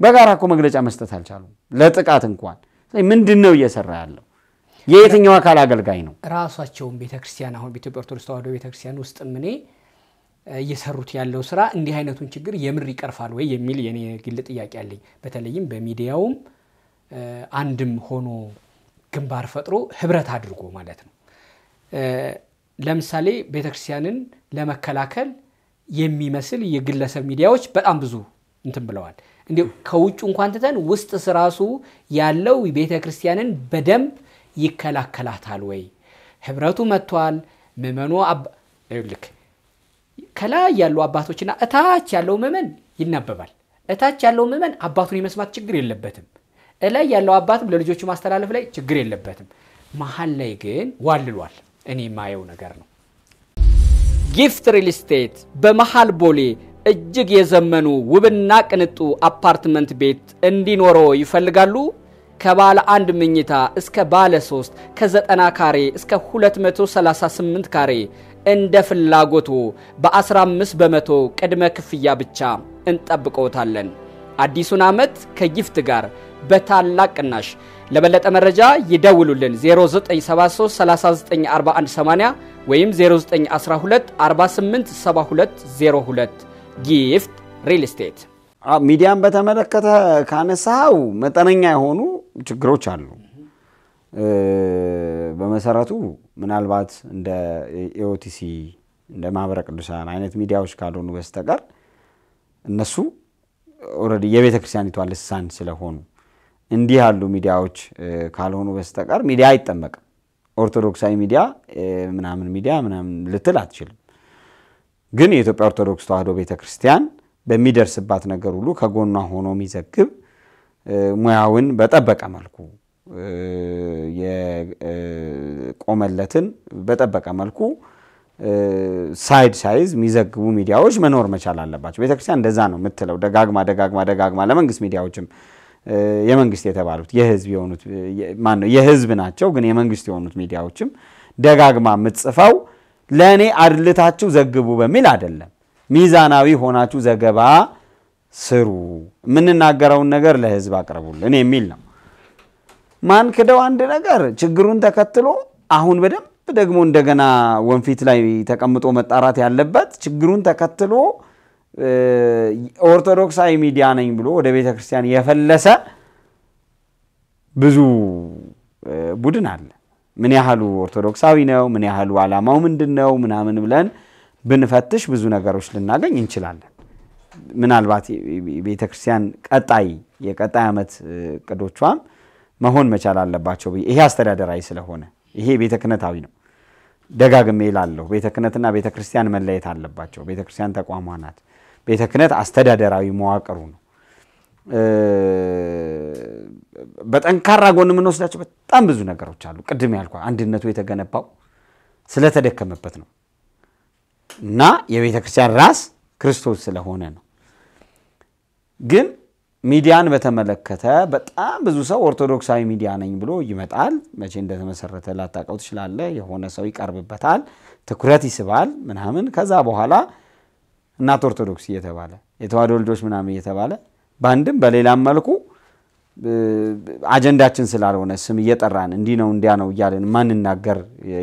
በጋራ እኮ መግለጫ መስጠት አልቻሉም፣ ለጥቃት እንኳን። ምንድን ነው እየሰራ ያለው? የየትኛው አካል አገልጋይ ነው? ራሷቸውን ቤተክርስቲያን አሁን በኢትዮጵያ ኦርቶዶክስ ተዋሕዶ ቤተክርስቲያን ውስጥም እኔ እየሰሩት ያለው ስራ እንዲህ አይነቱን ችግር የምር ይቀርፋል ወይ የሚል የኔ ግል ጥያቄ አለኝ። በተለይም በሚዲያውም አንድም ሆኖ ግንባር ፈጥሮ ህብረት አድርጎ ማለት ነው። ለምሳሌ ቤተክርስቲያንን ለመከላከል የሚመስል የግለሰብ ሚዲያዎች በጣም ብዙ እንትን ብለዋል። እንዲሁ ከውጭ እንኳን ትተን ውስጥ ስራሱ ያለው ቤተ ክርስቲያንን በደንብ ይከላከላታል ወይ? ህብረቱ መጥቷል። ምዕመኑ ልክ ከላይ ያሉ አባቶችና እታች ያለው ምዕመን ይናበባል። እታች ያለው ምዕመን አባቱን የመስማት ችግር የለበትም። እላይ ያለው አባትም ለልጆቹ ማስተላለፍ ላይ ችግር የለበትም። መሀል ላይ ግን ዋልሏል። እኔ የማየው ነገር ነው። ጊፍት ሪል ስቴት በመሃል ቦሌ እጅግ የዘመኑ ውብና ቅንጡ አፓርትመንት ቤት እንዲኖረው ይፈልጋሉ? ከባለ አንድ መኝታ እስከ ባለ 3 ከ90 ካሬ እስከ 238 ካሬ እንደ ፍላጎቱ በ15 በመቶ ቅድመ ክፍያ ብቻ እንጠብቀውታለን። አዲሱን ዓመት ከጊፍት ጋር በታላቅ ቅናሽ። ለበለጠ መረጃ ይደውሉልን 0973 394180 ወይም 0912 487202 ጊፍት ሪል ስቴት። ሚዲያን በተመለከተ ካነሳው መጠነኛ የሆኑ ችግሮች አሉ። በመሰረቱ ምናልባት እንደ ኤኦቲሲ እንደ ማህበረ ቅዱሳን አይነት ሚዲያዎች ካልሆኑ በስተቀር እነሱ already የቤተ ክርስቲያኒቷ ልሳን ስለሆኑ እንዲህ ያሉ ሚዲያዎች ካልሆኑ በስተቀር ሚዲያ አይጠመቅም። ኦርቶዶክሳዊ ሚዲያ ምናምን ሚዲያ ምናምን ልትል አትችልም። ግን የኢትዮጵያ ኦርቶዶክስ ተዋሕዶ ቤተ ክርስቲያን በሚደርስባት ነገር ሁሉ ከጎኗ ሆኖ የሚዘግብ ሙያውን በጠበቀ መልኩ የቆመለትን በጠበቀ መልኩ side ሳይዝ የሚዘግቡ ሚዲያዎች መኖር መቻል አለባቸው። ቤተክርስቲያን እንደዛ ነው የምትለው ደጋግማ ደጋግማ ደጋግማ ለመንግስት ሚዲያዎችም የመንግስት የተባሉት የህዝብ የሆኑት ማነው የህዝብ ናቸው፣ ግን የመንግስት የሆኑት ሚዲያዎችም ደጋግማ የምትጽፈው ለእኔ አድልታችሁ ዘግቡ በሚል አይደለም። ሚዛናዊ ሆናችሁ ዘገባ ስሩ፣ የምንናገረውን ነገር ለህዝብ አቅርቡልን የሚል ነው። ማን ክደው አንድ ነገር ችግሩን ተከትሎ አሁን በደንብ ደግሞ እንደገና ወንፊት ላይ ተቀምጦ መጣራት ያለበት ችግሩን ተከትሎ ኦርቶዶክሳዊ ሚዲያ ነኝ ብሎ ወደ ቤተ ክርስቲያን የፈለሰ ብዙ ቡድን አለ። ምን ያህሉ ኦርቶዶክሳዊ ነው፣ ምን ያህሉ ዓላማው ምንድን ነው ምናምን ብለን ብንፈትሽ ብዙ ነገሮች ልናገኝ እንችላለን። ምናልባት ቤተ ክርስቲያን ቀጣይ የቀጣይ ዓመት እቅዶቿም መሆን መቻል አለባቸው። ይሄ አስተዳደራዊ ስለሆነ ይሄ ቤተ ክህነታዊ ነው። ደጋግሜ እላለሁ። ቤተ ክህነትና ቤተ ክርስቲያን መለየት አለባቸው። ቤተ ክርስቲያን ተቋሟ ናት። ቤተ ክህነት አስተዳደራዊ መዋቅሩ ነው። በጠንካራ ጎን የምንወስዳቸው በጣም ብዙ ነገሮች አሉ። ቅድም ያልኳ አንድነቱ የተገነባው ስለተደከመበት ነው እና የቤተ ክርስቲያን ራስ ክርስቶስ ስለሆነ ነው። ግን ሚዲያን በተመለከተ በጣም ብዙ ሰው ኦርቶዶክሳዊ ሚዲያ ነኝ ብሎ ይመጣል። መቼ እንደተመሰረተ ላታውቀው ትችላለህ። የሆነ ሰው ይቀርብበታል፣ ትኩረት ይስባል ምናምን። ከዛ በኋላ እናት ኦርቶዶክስ እየተባለ የተዋሕዶ ልጆች ምናምን እየተባለ በአንድም በሌላም መልኩ አጀንዳችን ስላልሆነ ስም እየጠራን እንዲህ ነው እንዲያ ነው እያለን ማንናገር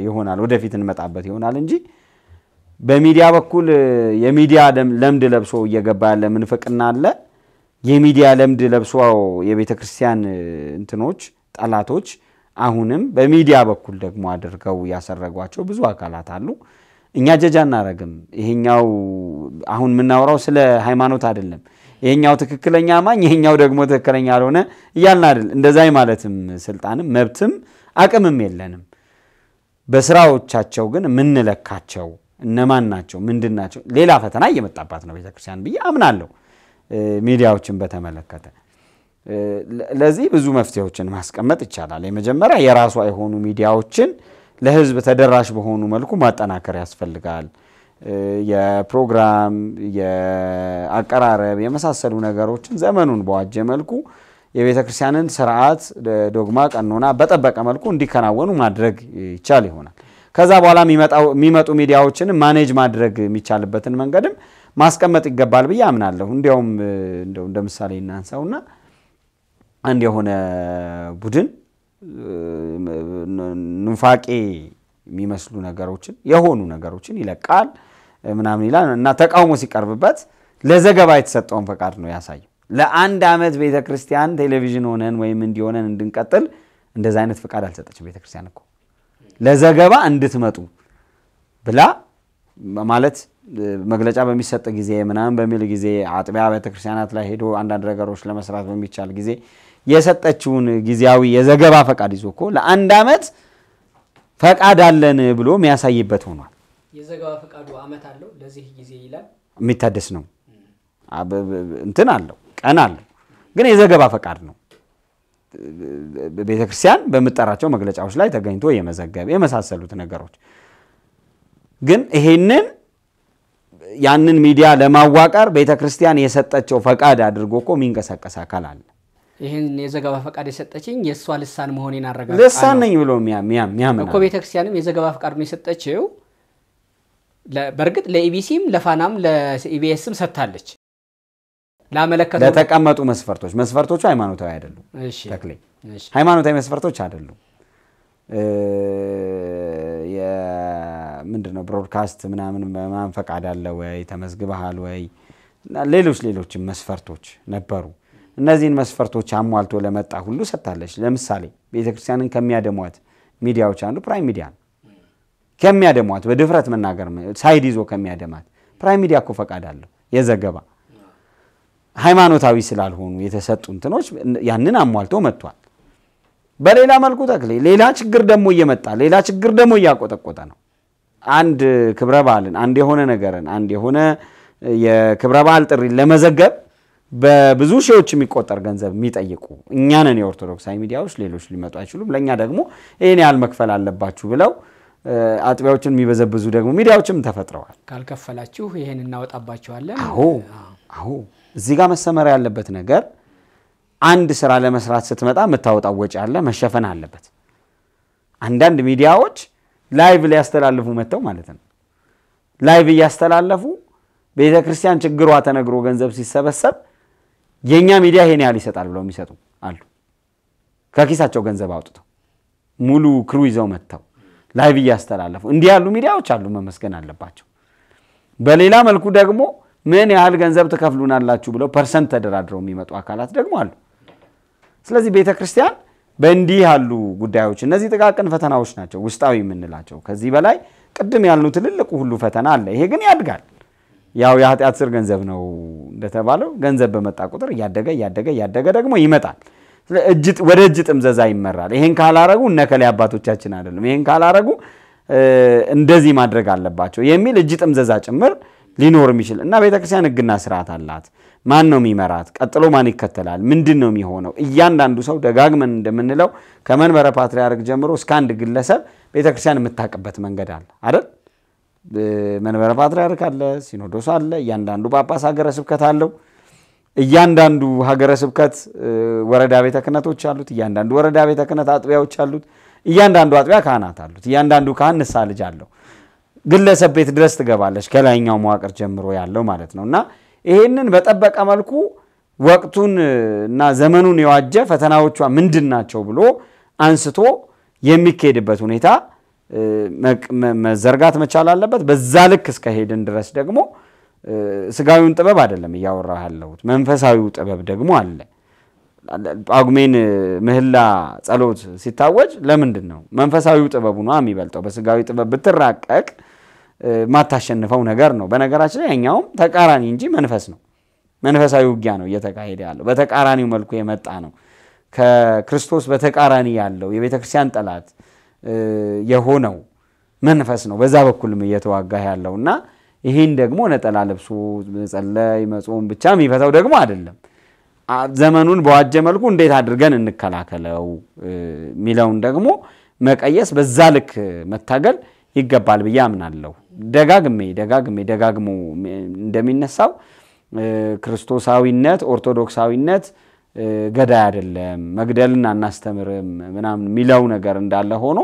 ይሆናል። ወደፊት እንመጣበት ይሆናል እንጂ በሚዲያ በኩል የሚዲያ ለምድ ለብሶ እየገባ ያለ ምንፍቅና አለ። የሚዲያ ለምድ ለብሶ የቤተ ክርስቲያን እንትኖች ጠላቶች አሁንም በሚዲያ በኩል ደግሞ አድርገው ያሰረጓቸው ብዙ አካላት አሉ። እኛ ጀጃ አናረግም። ይሄኛው አሁን የምናወራው ስለ ሃይማኖት አይደለም። ይሄኛው ትክክለኛ አማኝ፣ ይሄኛው ደግሞ ትክክለኛ ያልሆነ እያልን አይደል። እንደዛ ማለትም ስልጣንም መብትም አቅምም የለንም። በስራዎቻቸው ግን የምንለካቸው እነማን ናቸው? ምንድን ናቸው? ሌላ ፈተና እየመጣባት ነው ቤተክርስቲያን ብዬ አምናለሁ። ሚዲያዎችን በተመለከተ ለዚህ ብዙ መፍትሄዎችን ማስቀመጥ ይቻላል። የመጀመሪያ የራሷ የሆኑ ሚዲያዎችን ለሕዝብ ተደራሽ በሆኑ መልኩ ማጠናከር ያስፈልጋል። የፕሮግራም የአቀራረብ የመሳሰሉ ነገሮችን ዘመኑን በዋጀ መልኩ የቤተ ክርስቲያንን ስርዓት፣ ዶግማ፣ ቀኖና በጠበቀ መልኩ እንዲከናወኑ ማድረግ ይቻል ይሆናል። ከዛ በኋላ የሚመጡ ሚዲያዎችን ማኔጅ ማድረግ የሚቻልበትን መንገድም ማስቀመጥ ይገባል ብዬ አምናለሁ። እንዲያውም እንደ ምሳሌ እናንሳውና አንድ የሆነ ቡድን ኑፋቄ የሚመስሉ ነገሮችን የሆኑ ነገሮችን ይለቃል ምናምን ይላል እና ተቃውሞ ሲቀርብበት ለዘገባ የተሰጠውን ፈቃድ ነው ያሳየው። ለአንድ ዓመት ቤተ ክርስቲያን ቴሌቪዥን ሆነን ወይም እንዲሆነን እንድንቀጥል እንደዚ አይነት ፈቃድ አልሰጠችም ቤተ ክርስቲያን እኮ ለዘገባ እንድትመጡ ብላ ማለት መግለጫ በሚሰጥ ጊዜ ምናምን በሚል ጊዜ አጥቢያ ቤተክርስቲያናት ላይ ሄዶ አንዳንድ ነገሮች ለመስራት በሚቻል ጊዜ የሰጠችውን ጊዜያዊ የዘገባ ፈቃድ ይዞ እኮ ለአንድ ዓመት ፈቃድ አለን ብሎ የሚያሳይበት ሆኗል። የዘገባ ፈቃዱ ዓመት አለው ለዚህ ጊዜ ይላል። የሚታደስ ነው እንትን አለው ቀን አለው፣ ግን የዘገባ ፈቃድ ነው። ቤተክርስቲያን በምጠራቸው መግለጫዎች ላይ ተገኝቶ የመዘገብ የመሳሰሉት ነገሮች ግን ይሄንን ያንን ሚዲያ ለማዋቀር ቤተ ክርስቲያን የሰጠችው ፈቃድ አድርጎ እኮ የሚንቀሳቀስ አካል አለ። ይህን የዘገባ ፈቃድ የሰጠችኝ የእሷ ልሳን መሆኔን አረጋግጣ ልሳን ነኝ ብሎ የሚያምን እኮ ቤተ ክርስቲያንም የዘገባ ፈቃዱን የሰጠችው በእርግጥ ለኢቢሲም ለፋናም ለኢቢኤስም ሰጥታለች። ላመለከተው ለተቀመጡ መስፈርቶች መስፈርቶቹ ሃይማኖታዊ አይደሉም። ተክሌ ሃይማኖታዊ መስፈርቶች አይደሉም። ምንድን ነው ብሮድካስት ምናምን ማን ፈቃድ አለ ወይ ተመዝግበሃል ወይ ሌሎች ሌሎችም መስፈርቶች ነበሩ። እነዚህን መስፈርቶች አሟልቶ ለመጣ ሁሉ ሰጥታለች። ለምሳሌ ቤተክርስቲያንን ከሚያደሟት ሚዲያዎች አንዱ ፕራይም ሚዲያ ነው። ከሚያደሟት በድፍረት መናገር side ይዞ ከሚያደማት ፕራይም ሚዲያ እኮ ፈቃድ አለው የዘገባ ሃይማኖታዊ ስላልሆኑ የተሰጡ እንትኖች ያንን አሟልቶ መጥቷል። በሌላ መልኩ ተክሌ ሌላ ችግር ደግሞ እየመጣ ሌላ ችግር ደግሞ እያቆጠቆጠ ነው። አንድ ክብረ በዓልን አንድ የሆነ ነገርን አንድ የሆነ የክብረ በዓል ጥሪ ለመዘገብ በብዙ ሺዎች የሚቆጠር ገንዘብ የሚጠይቁ እኛንን የኦርቶዶክሳዊ ሚዲያዎች ሌሎች ሊመጡ አይችሉም። ለእኛ ደግሞ ይህን ያህል መክፈል አለባችሁ ብለው አጥቢያዎችን የሚበዘብዙ ደግሞ ሚዲያዎችም ተፈጥረዋል። ካልከፈላችሁ ይህን እናወጣባችኋለን። አዎ አዎ። እዚህ ጋር መሰመር ያለበት ነገር አንድ ስራ ለመስራት ስትመጣ የምታወጣው ወጪ አለ፣ መሸፈን አለበት። አንዳንድ ሚዲያዎች live ሊያስተላልፉ መጥተው ማለት ነው live እያስተላለፉ ቤተ ክርስቲያን ችግሯ ተነግሮ ገንዘብ ሲሰበሰብ የእኛ ሚዲያ ይሄን ያህል ይሰጣል ብለው የሚሰጡ አሉ። ከኪሳቸው ገንዘብ አውጥተው ሙሉ crew ይዘው መጥተው live እያስተላለፉ እንዲህ ያሉ ሚዲያዎች አሉ፣ መመስገን አለባቸው። በሌላ መልኩ ደግሞ ምን ያህል ገንዘብ ትከፍሉናላችሁ ብለው percent ተደራድረው የሚመጡ አካላት ደግሞ አሉ። ስለዚህ ቤተ ክርስቲያን በእንዲህ ያሉ ጉዳዮች እነዚህ ጥቃቅን ፈተናዎች ናቸው ውስጣዊ የምንላቸው። ከዚህ በላይ ቅድም ያልነው ትልልቁ ሁሉ ፈተና አለ። ይሄ ግን ያድጋል። ያው የኃጢአት ስር ገንዘብ ነው እንደተባለው ገንዘብ በመጣ ቁጥር እያደገ እያደገ እያደገ ደግሞ ይመጣል። ወደ እጅ ጥምዘዛ ይመራል። ይሄን ካላረጉ እነከሌ አባቶቻችን አይደለም፣ ይሄን ካላረጉ እንደዚህ ማድረግ አለባቸው የሚል እጅ ጥምዘዛ ጭምር ሊኖር የሚችል እና ቤተክርስቲያን ሕግና ስርዓት አላት። ማን ነው የሚመራት? ቀጥሎ ማን ይከተላል? ምንድን ነው የሚሆነው? እያንዳንዱ ሰው ደጋግመን እንደምንለው ከመንበረ ፓትርያርክ ጀምሮ እስከ አንድ ግለሰብ ቤተክርስቲያን የምታውቅበት መንገድ አለ አይደል? መንበረ ፓትርያርክ አለ፣ ሲኖዶስ አለ፣ እያንዳንዱ ጳጳስ ሀገረ ስብከት አለው። እያንዳንዱ ሀገረ ስብከት ወረዳ ቤተ ክህነቶች አሉት። እያንዳንዱ ወረዳ ቤተ ክህነት አጥቢያዎች አሉት። እያንዳንዱ አጥቢያ ካህናት አሉት። እያንዳንዱ ካህን ንስሐ ልጅ አለው። ግለሰብ ቤት ድረስ ትገባለች፣ ከላይኛው መዋቅር ጀምሮ ያለው ማለት ነው። እና ይሄንን በጠበቀ መልኩ ወቅቱን እና ዘመኑን የዋጀ ፈተናዎቿ ምንድን ናቸው ብሎ አንስቶ የሚካሄድበት ሁኔታ መዘርጋት መቻል አለበት። በዛ ልክ እስከ ሄድን ድረስ ደግሞ ስጋዊውን ጥበብ አይደለም እያወራ ያለሁት፣ መንፈሳዊው ጥበብ ደግሞ አለ። ጳጉሜን ምህላ ጸሎት ሲታወጅ ለምንድን ነው? መንፈሳዊው ጥበቡ ነው የሚበልጠው። በስጋዊ ጥበብ ብትራቀቅ ማታሸንፈው ነገር ነው። በነገራችን ላይ ያኛውም ተቃራኒ እንጂ መንፈስ ነው። መንፈሳዊ ውጊያ ነው እየተካሄደ ያለው። በተቃራኒው መልኩ የመጣ ነው። ከክርስቶስ በተቃራኒ ያለው የቤተ ክርስቲያን ጠላት የሆነው መንፈስ ነው በዛ በኩልም እየተዋጋ ያለው እና ይህን ደግሞ ነጠላ ለብሶ መጸለይ መጾም ብቻ የሚፈታው ደግሞ አይደለም። ዘመኑን በዋጀ መልኩ እንዴት አድርገን እንከላከለው የሚለውን ደግሞ መቀየስ በዛ ልክ መታገል ይገባል ብዬ አምናለሁ። ደጋግሜ ደጋግሜ ደጋግሞ እንደሚነሳው ክርስቶሳዊነት፣ ኦርቶዶክሳዊነት ገዳይ አይደለም፣ መግደልን አናስተምርም ምናምን የሚለው ነገር እንዳለ ሆኖ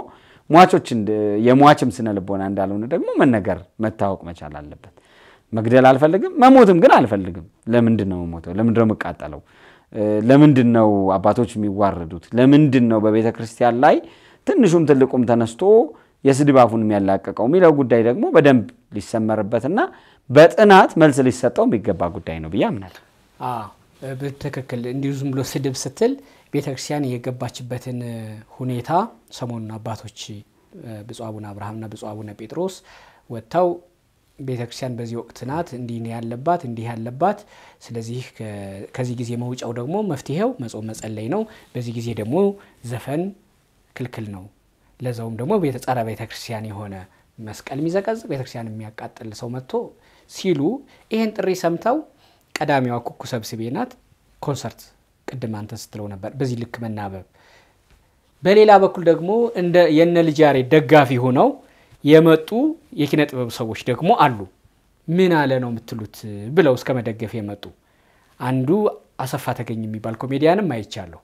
ሟቾች የሟችም ስነ ልቦና እንዳልሆነ ደግሞ መነገር መታወቅ መቻል አለበት። መግደል አልፈልግም፣ መሞትም ግን አልፈልግም። ለምንድን ነው መሞተው? ለምንድን ነው የምቃጠለው? ለምንድን ነው አባቶች የሚዋረዱት? ለምንድን ነው በቤተ ክርስቲያን ላይ ትንሹም ትልቁም ተነስቶ የስድብ አፉን የሚያላቀቀው የሚለው ጉዳይ ደግሞ በደንብ ሊሰመርበትና በጥናት መልስ ሊሰጠው የሚገባ ጉዳይ ነው ብዬ አምናለሁ። ትክክል። እንዲሁ ዝም ብሎ ስድብ ስትል ቤተክርስቲያን የገባችበትን ሁኔታ ሰሞኑን አባቶች ብፁዕ አቡነ አብርሃምና ብፁዕ አቡነ ጴጥሮስ ወጥተው ቤተክርስቲያን በዚህ ወቅት ናት፣ እንዲህ ያለባት እንዲህ ያለባት። ስለዚህ ከዚህ ጊዜ መውጫው ደግሞ መፍትሄው መጾም መጸለይ ነው። በዚህ ጊዜ ደግሞ ዘፈን ክልክል ነው። ለዛውም ደግሞ ጸረ ቤተክርስቲያን የሆነ መስቀል የሚዘቀዝቅ ቤተክርስቲያን የሚያቃጥል ሰው መጥቶ ሲሉ ይህን ጥሪ ሰምተው ቀዳሚዋ ኩኩ ሰብስቤ ናት ኮንሰርት ቅድም አንተ ስትለው ነበር። በዚህ ልክ መናበብ። በሌላ በኩል ደግሞ እንደ እነ ልጅ ደጋፊ ሆነው የመጡ የኪነ ጥበብ ሰዎች ደግሞ አሉ። ምን አለ ነው የምትሉት ብለው እስከ መደገፍ የመጡ አንዱ አሰፋ ተገኝ የሚባል ኮሜዲያንም አይቻለሁ።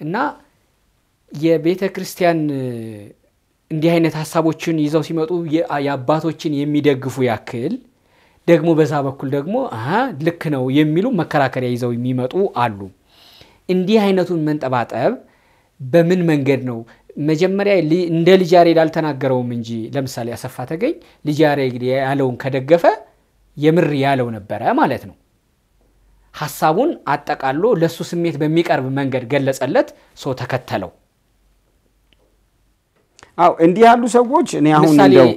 እና የቤተ ክርስቲያን እንዲህ አይነት ሀሳቦችን ይዘው ሲመጡ የአባቶችን የሚደግፉ ያክል ደግሞ በዛ በኩል ደግሞ ልክ ነው የሚሉ መከራከሪያ ይዘው የሚመጡ አሉ። እንዲህ አይነቱን መንጠባጠብ በምን መንገድ ነው? መጀመሪያ እንደ ልጅ ያሬድ አልተናገረውም እንጂ ለምሳሌ አሰፋ ተገኝ ልጅ ያሬድ ያለውን ከደገፈ የምር ያለው ነበረ ማለት ነው። ሀሳቡን አጠቃሎ ለእሱ ስሜት በሚቀርብ መንገድ ገለጸለት፣ ሰው ተከተለው። አዎ እንዲህ ያሉ ሰዎች እኔ አሁን እንደው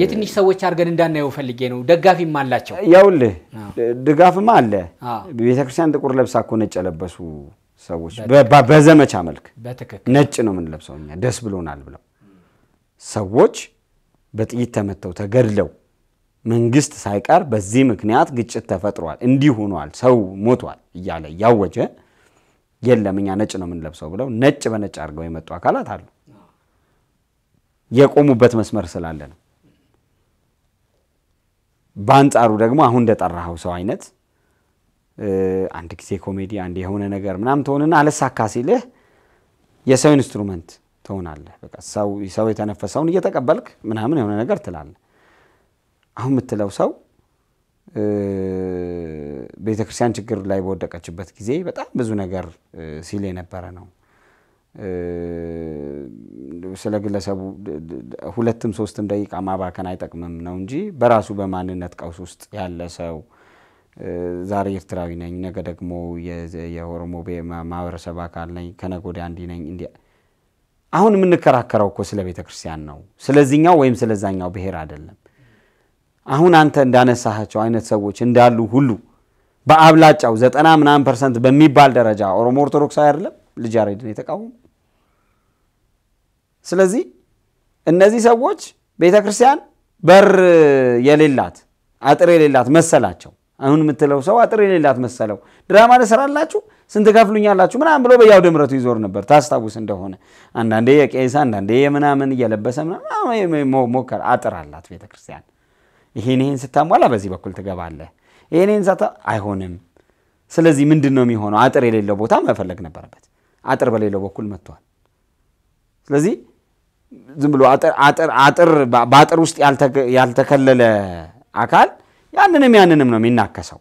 የትንሽ ሰዎች አድርገን እንዳናየው ፈልጌ ነው። ደጋፊም አላቸው። ያውልህ ድጋፍማ አለ። ቤተክርስቲያን ጥቁር ለብሳ እኮ ነጭ የለበሱ ሰዎች በዘመቻ መልክ ነጭ ነው የምንለብሰው እኛ ደስ ብሎናል ብለው ሰዎች በጥይት ተመተው ተገድለው መንግስት ሳይቀር በዚህ ምክንያት ግጭት ተፈጥሯል፣ እንዲህ ሆኗል፣ ሰው ሞቷል እያለ እያወጀ የለም እኛ ነጭ ነው የምንለብሰው ብለው ነጭ በነጭ አድርገው የመጡ አካላት አሉ። የቆሙበት መስመር ስላለ ነው። በአንጻሩ ደግሞ አሁን እንደጠራኸው ሰው አይነት አንድ ጊዜ ኮሜዲ አንድ የሆነ ነገር ምናምን ትሆንና አልሳካ ሲልህ የሰው instrument ትሆናለህ። በቃ ሰው ሰው የተነፈሰውን እየተቀበልክ ምናምን የሆነ ነገር ትላለህ። አሁን የምትለው ሰው እ፣ ቤተ ክርስቲያን ችግር ላይ በወደቀችበት ጊዜ በጣም ብዙ ነገር ሲል የነበረ ነው። ስለ ግለሰቡ ሁለትም ሶስትም ደቂቃ ማባከን አይጠቅምም ነው እንጂ በራሱ በማንነት ቀውስ ውስጥ ያለ ሰው ዛሬ ኤርትራዊ ነኝ፣ ነገ ደግሞ የኦሮሞ ማህበረሰብ አካል ነኝ፣ ከነገ እንዲህ ነኝ አሁን የምንከራከረው እኮ ስለ ቤተ ክርስቲያን ነው፣ ስለዚህኛው ወይም ስለዛኛው ብሔር አይደለም። አሁን አንተ እንዳነሳሃቸው አይነት ሰዎች እንዳሉ ሁሉ በአብላጫው ዘጠና ምናምን percent በሚባል ደረጃ ኦሮሞ ኦርቶዶክሳዊ አይደለም ልጅ ያሬድን የተቃወሙ። ስለዚህ እነዚህ ሰዎች ቤተ ክርስቲያን በር የሌላት አጥር የሌላት መሰላቸው። አሁን የምትለው ሰው አጥር የሌላት መሰለው። ድራማ ልሰራላችሁ ስንት ከፍሉኛላችሁ ምናምን ብሎ በየአውደ ምሕረቱ ይዞር ነበር። ታስታውስ እንደሆነ አንዳንዴ የቄስ አንዳንዴ የምናምን እየለበሰ ሞከር አጥር አላት ቤተ ክርስቲያን። ይሄን ይሄን ስታሟላ በዚህ በኩል ትገባለህ። ይሄን ይሄን አይሆንም። ስለዚህ ምንድን ነው የሚሆነው? አጥር የሌለው ቦታ መፈለግ ነበረበት። አጥር በሌለው በኩል መጥቷል። ስለዚህ ዝም ብሎ አጥር አጥር አጥር በአጥር ውስጥ ያልተከ- ያልተከለለ አካል ያንንም ያንንም ነው የሚናከሰው።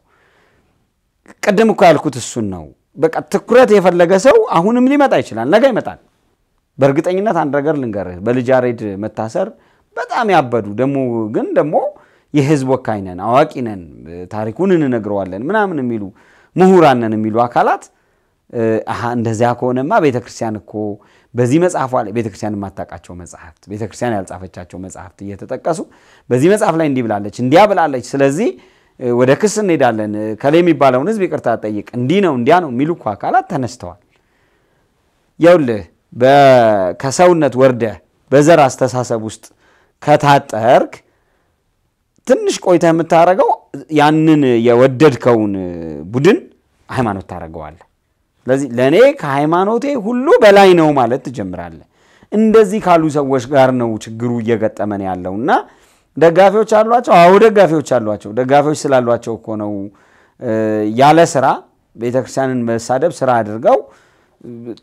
ቅድም እኮ ያልኩት እሱን ነው። በቃ ትኩረት የፈለገ ሰው አሁንም ሊመጣ ይችላል፣ ነገ ይመጣል። በእርግጠኝነት አንድ ነገር ልንገርህ፣ በልጅ ያሬድ መታሰር በጣም ያበዱ ደግሞ ግን ደግሞ የህዝብ ወካይ ነን፣ አዋቂ ነን፣ ታሪኩን እንነግረዋለን ምናምን የሚሉ ምሁራን ነን የሚሉ አካላት አሀ እንደዚያ ከሆነማ ቤተ ክርስቲያን እኮ በዚህ መጽሐፏ ላይ ቤተ ክርስቲያን የማታውቃቸው መጽሐፍት ቤተ ክርስቲያን ያልጻፈቻቸው መጽሐፍት እየተጠቀሱ በዚህ መጽሐፍ ላይ እንዲህ ብላለች እንዲያ ብላለች፣ ስለዚህ ወደ ክስ እንሄዳለን፣ ከሌ የሚባለውን ህዝብ ይቅርታ ጠይቅ፣ እንዲህ ነው እንዲያ ነው የሚሉ እኮ አካላት ተነስተዋል። ይኸውልህ ከሰውነት ወርደህ በዘር አስተሳሰብ ውስጥ ከታጠርክ ትንሽ ቆይተህ የምታደርገው ያንን የወደድከውን ቡድን ሃይማኖት ታደርገዋለህ። ስለዚህ ለእኔ ከሃይማኖቴ ሁሉ በላይ ነው ማለት ትጀምራለህ። እንደዚህ ካሉ ሰዎች ጋር ነው ችግሩ እየገጠመን ያለው እና ደጋፊዎች አሏቸው። አዎ ደጋፊዎች አሏቸው። ደጋፊዎች ስላሏቸው እኮ ነው ያለ ስራ ቤተክርስቲያንን መሳደብ ስራ አድርገው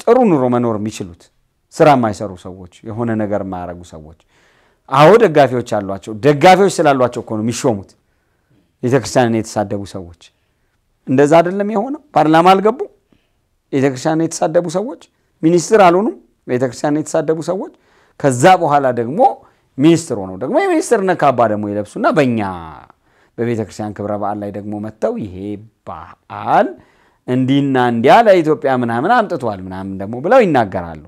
ጥሩ ኑሮ መኖር የሚችሉት ስራ የማይሰሩ ሰዎች፣ የሆነ ነገር የማያደርጉ ሰዎች። አዎ ደጋፊዎች አሏቸው። ደጋፊዎች ስላሏቸው እኮ ነው የሚሾሙት ቤተክርስቲያንን የተሳደቡ ሰዎች። እንደዛ አይደለም የሆነው። ፓርላማ አልገቡ ቤተክርስቲያንን የተሳደቡ ሰዎች፣ ሚኒስትር አልሆኑም ቤተክርስቲያንን የተሳደቡ ሰዎች። ከዛ በኋላ ደግሞ ሚኒስትር ሆነው ደግሞ የሚኒስትርነት ካባ ደግሞ ይለብሱና በእኛ በቤተክርስቲያን ክብረ በዓል ላይ ደግሞ መጥተው ይሄ በዓል እንዲህና እንዲያ ለኢትዮጵያ ምናምን አምጥቷል ምናምን ደግሞ ብለው ይናገራሉ።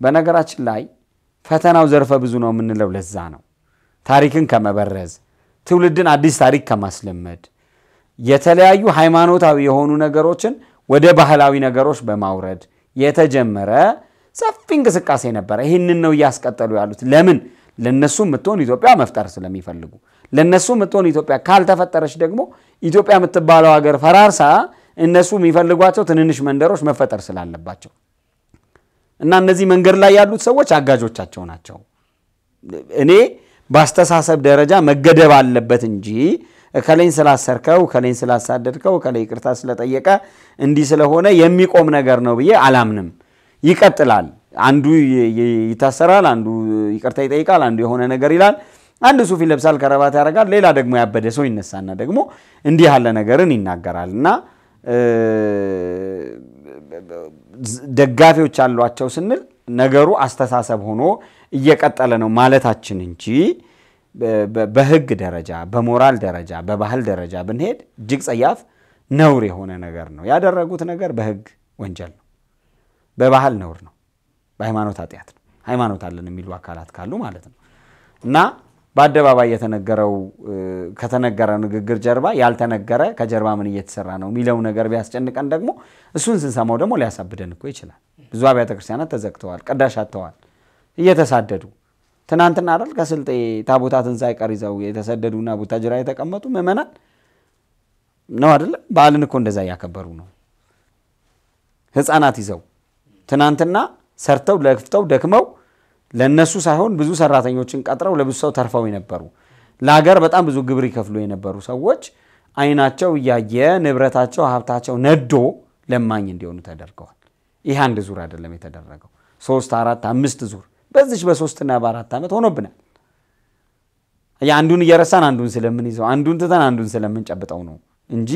በነገራችን ላይ ፈተናው ዘርፈ ብዙ ነው የምንለው ለዛ ነው። ታሪክን ከመበረዝ ትውልድን አዲስ ታሪክ ከማስለመድ የተለያዩ ሃይማኖታዊ የሆኑ ነገሮችን ወደ ባህላዊ ነገሮች በማውረድ የተጀመረ ሰፊ እንቅስቃሴ ነበረ። ይህንን ነው እያስቀጠሉ ያሉት። ለምን? ለነሱ የምትሆን ኢትዮጵያ መፍጠር ስለሚፈልጉ። ለነሱ የምትሆን ኢትዮጵያ ካልተፈጠረች ደግሞ ኢትዮጵያ የምትባለው ሀገር ፈራርሳ እነሱ የሚፈልጓቸው ትንንሽ መንደሮች መፈጠር ስላለባቸው እና እነዚህ መንገድ ላይ ያሉት ሰዎች አጋዦቻቸው ናቸው። እኔ በአስተሳሰብ ደረጃ መገደብ አለበት እንጂ እከሌን ስላሰርከው፣ እከሌን ስላሳደድከው፣ እከሌ ይቅርታ ስለጠየቀ እንዲህ ስለሆነ የሚቆም ነገር ነው ብዬ አላምንም። ይቀጥላል። አንዱ ይታሰራል፣ አንዱ ይቅርታ ይጠይቃል፣ አንዱ የሆነ ነገር ይላል፣ አንድ ሱፍ ይለብሳል፣ ከረባት ያደርጋል፣ ሌላ ደግሞ ያበደ ሰው ይነሳና ደግሞ እንዲህ ያለ ነገርን ይናገራል እና ደጋፊዎች አሏቸው ስንል ነገሩ አስተሳሰብ ሆኖ እየቀጠለ ነው ማለታችን እንጂ በ- በ- በሕግ ደረጃ በሞራል ደረጃ በባህል ደረጃ ብንሄድ እጅግ ጸያፍ ነውር የሆነ ነገር ነው ያደረጉት ነገር በሕግ ወንጀል ነው፣ በባህል ነውር ነው፣ በሃይማኖት ኃጢአት ነው። ሃይማኖት አለን የሚሉ አካላት ካሉ ማለት ነው እና በአደባባይ የተነገረው ከተነገረ ንግግር ጀርባ ያልተነገረ ከጀርባ ምን እየተሰራ ነው የሚለው ነገር ቢያስጨንቀን ደግሞ እሱን ስንሰማው ደግሞ ሊያሳብደን እኮ ይችላል። ብዙ አብያተ ክርስቲያናት ተዘግተዋል፣ ቅዳሽ አጥተዋል፣ እየተሳደዱ ትናንትና አይደል ከስልጤ ታቦታትን ሳይቀር ይዘው የተሰደዱና ቡታጅራ የተቀመጡ ምዕመናን ነው አይደለም። በዓልን እኮ እንደዛ እያከበሩ ነው። ህፃናት ይዘው ትናንትና ሰርተው ለፍተው ደክመው ለነሱ ሳይሆን ብዙ ሰራተኞችን ቀጥረው ለብዙ ሰው ተርፈው የነበሩ ለሀገር በጣም ብዙ ግብር ይከፍሉ የነበሩ ሰዎች አይናቸው እያየ ንብረታቸው፣ ሀብታቸው ነዶ ለማኝ እንዲሆኑ ተደርገዋል። ይህ አንድ ዙር አይደለም የተደረገው፣ ሶስት አራት አምስት ዙር በዚች በሶስትና በአራት ዓመት ሆኖብናል። አንዱን እየረሳን አንዱን ስለምንይዘው አንዱን ትተን አንዱን ስለምንጨብጠው ነው እንጂ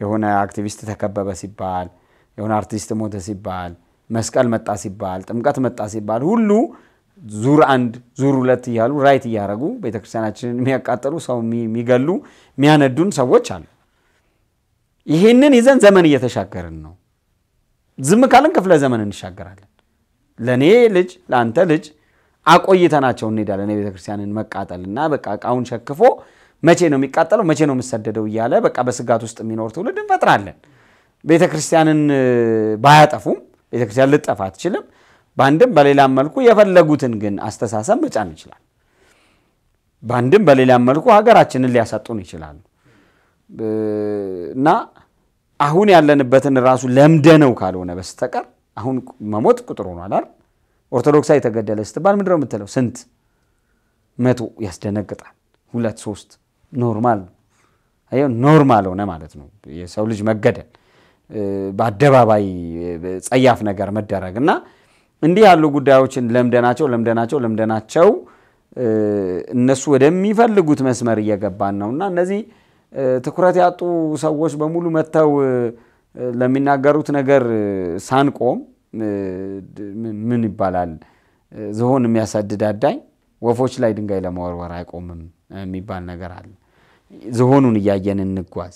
የሆነ አክቲቪስት ተከበበ ሲባል የሆነ አርቲስት ሞተ ሲባል መስቀል መጣ ሲባል ጥምቀት መጣ ሲባል ሁሉ ዙር አንድ ዙር ሁለት እያሉ right እያደረጉ ቤተክርስቲያናችንን የሚያቃጠሉ ሰው የሚገሉ የሚያነዱን ሰዎች አሉ። ይህንን ይዘን ዘመን እየተሻገርን ነው። ዝም ካልን ክፍለ ዘመን እንሻገራለን። ለእኔ ልጅ ለአንተ ልጅ አቆይተናቸው እንሄዳለን። የቤተክርስቲያንን መቃጠል እና በቃ እቃውን ሸክፎ መቼ ነው የሚቃጠለው መቼ ነው የምሰደደው እያለ በቃ በስጋት ውስጥ የሚኖር ትውልድ እንፈጥራለን። ቤተክርስቲያንን ባያጠፉም ቤተክርስቲያን ልጠፋ አትችልም። በአንድም በሌላም መልኩ የፈለጉትን ግን አስተሳሰብ መጫን ይችላል። በአንድም በሌላም መልኩ ሀገራችንን ሊያሳጡን ይችላሉ እና አሁን ያለንበትን ራሱ ለምደነው ካልሆነ በስተቀር አሁን መሞት ቁጥር ሆኗል አይደል? ኦርቶዶክሳዊ የተገደለ ስትባል ምንድን ነው የምትለው? ስንት መቶ ያስደነግጣል። ሁለት ሶስት normal ነው። normal ሆነ ማለት ነው የሰው ልጅ መገደል በአደባባይ ጸያፍ ነገር መደረግ እና እንዲህ ያሉ ጉዳዮችን ለምደናቸው ለምደናቸው ለምደናቸው እነሱ ወደሚፈልጉት መስመር እየገባን ነው እና እነዚህ ትኩረት ያጡ ሰዎች በሙሉ መጥተው ለሚናገሩት ነገር ሳንቆም ምን ይባላል ዝሆን የሚያሳድድ አዳኝ ወፎች ላይ ድንጋይ ለመወርወር አይቆምም የሚባል ነገር አለ። ዝሆኑን እያየን እንጓዝ።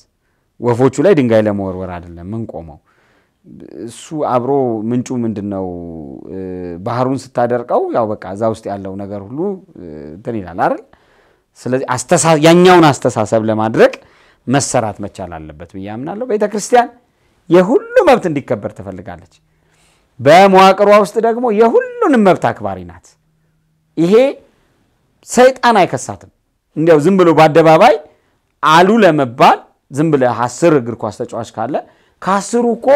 ወፎቹ ላይ ድንጋይ ለመወርወር አይደለም ምንቆመው። እሱ አብሮ ምንጩ ምንድን ነው? ባህሩን ስታደርቀው ያው በቃ እዛ ውስጥ ያለው ነገር ሁሉ እንትን ይላል አይደል? ስለዚህ ያኛውን አስተሳሰብ ለማድረግ መሰራት መቻል አለበት ብዬ አምናለሁ። ቤተ ክርስቲያን የሁሉ መብት እንዲከበር ትፈልጋለች። በመዋቅሯ ውስጥ ደግሞ የሁሉንም መብት አክባሪ ናት። ይሄ ሰይጣን አይከሳትም። እንዲያው ዝም ብሎ በአደባባይ አሉ ለመባል ዝም ብለህ አስር እግር ኳስ ተጫዋች ካለ ከአስሩ እኮ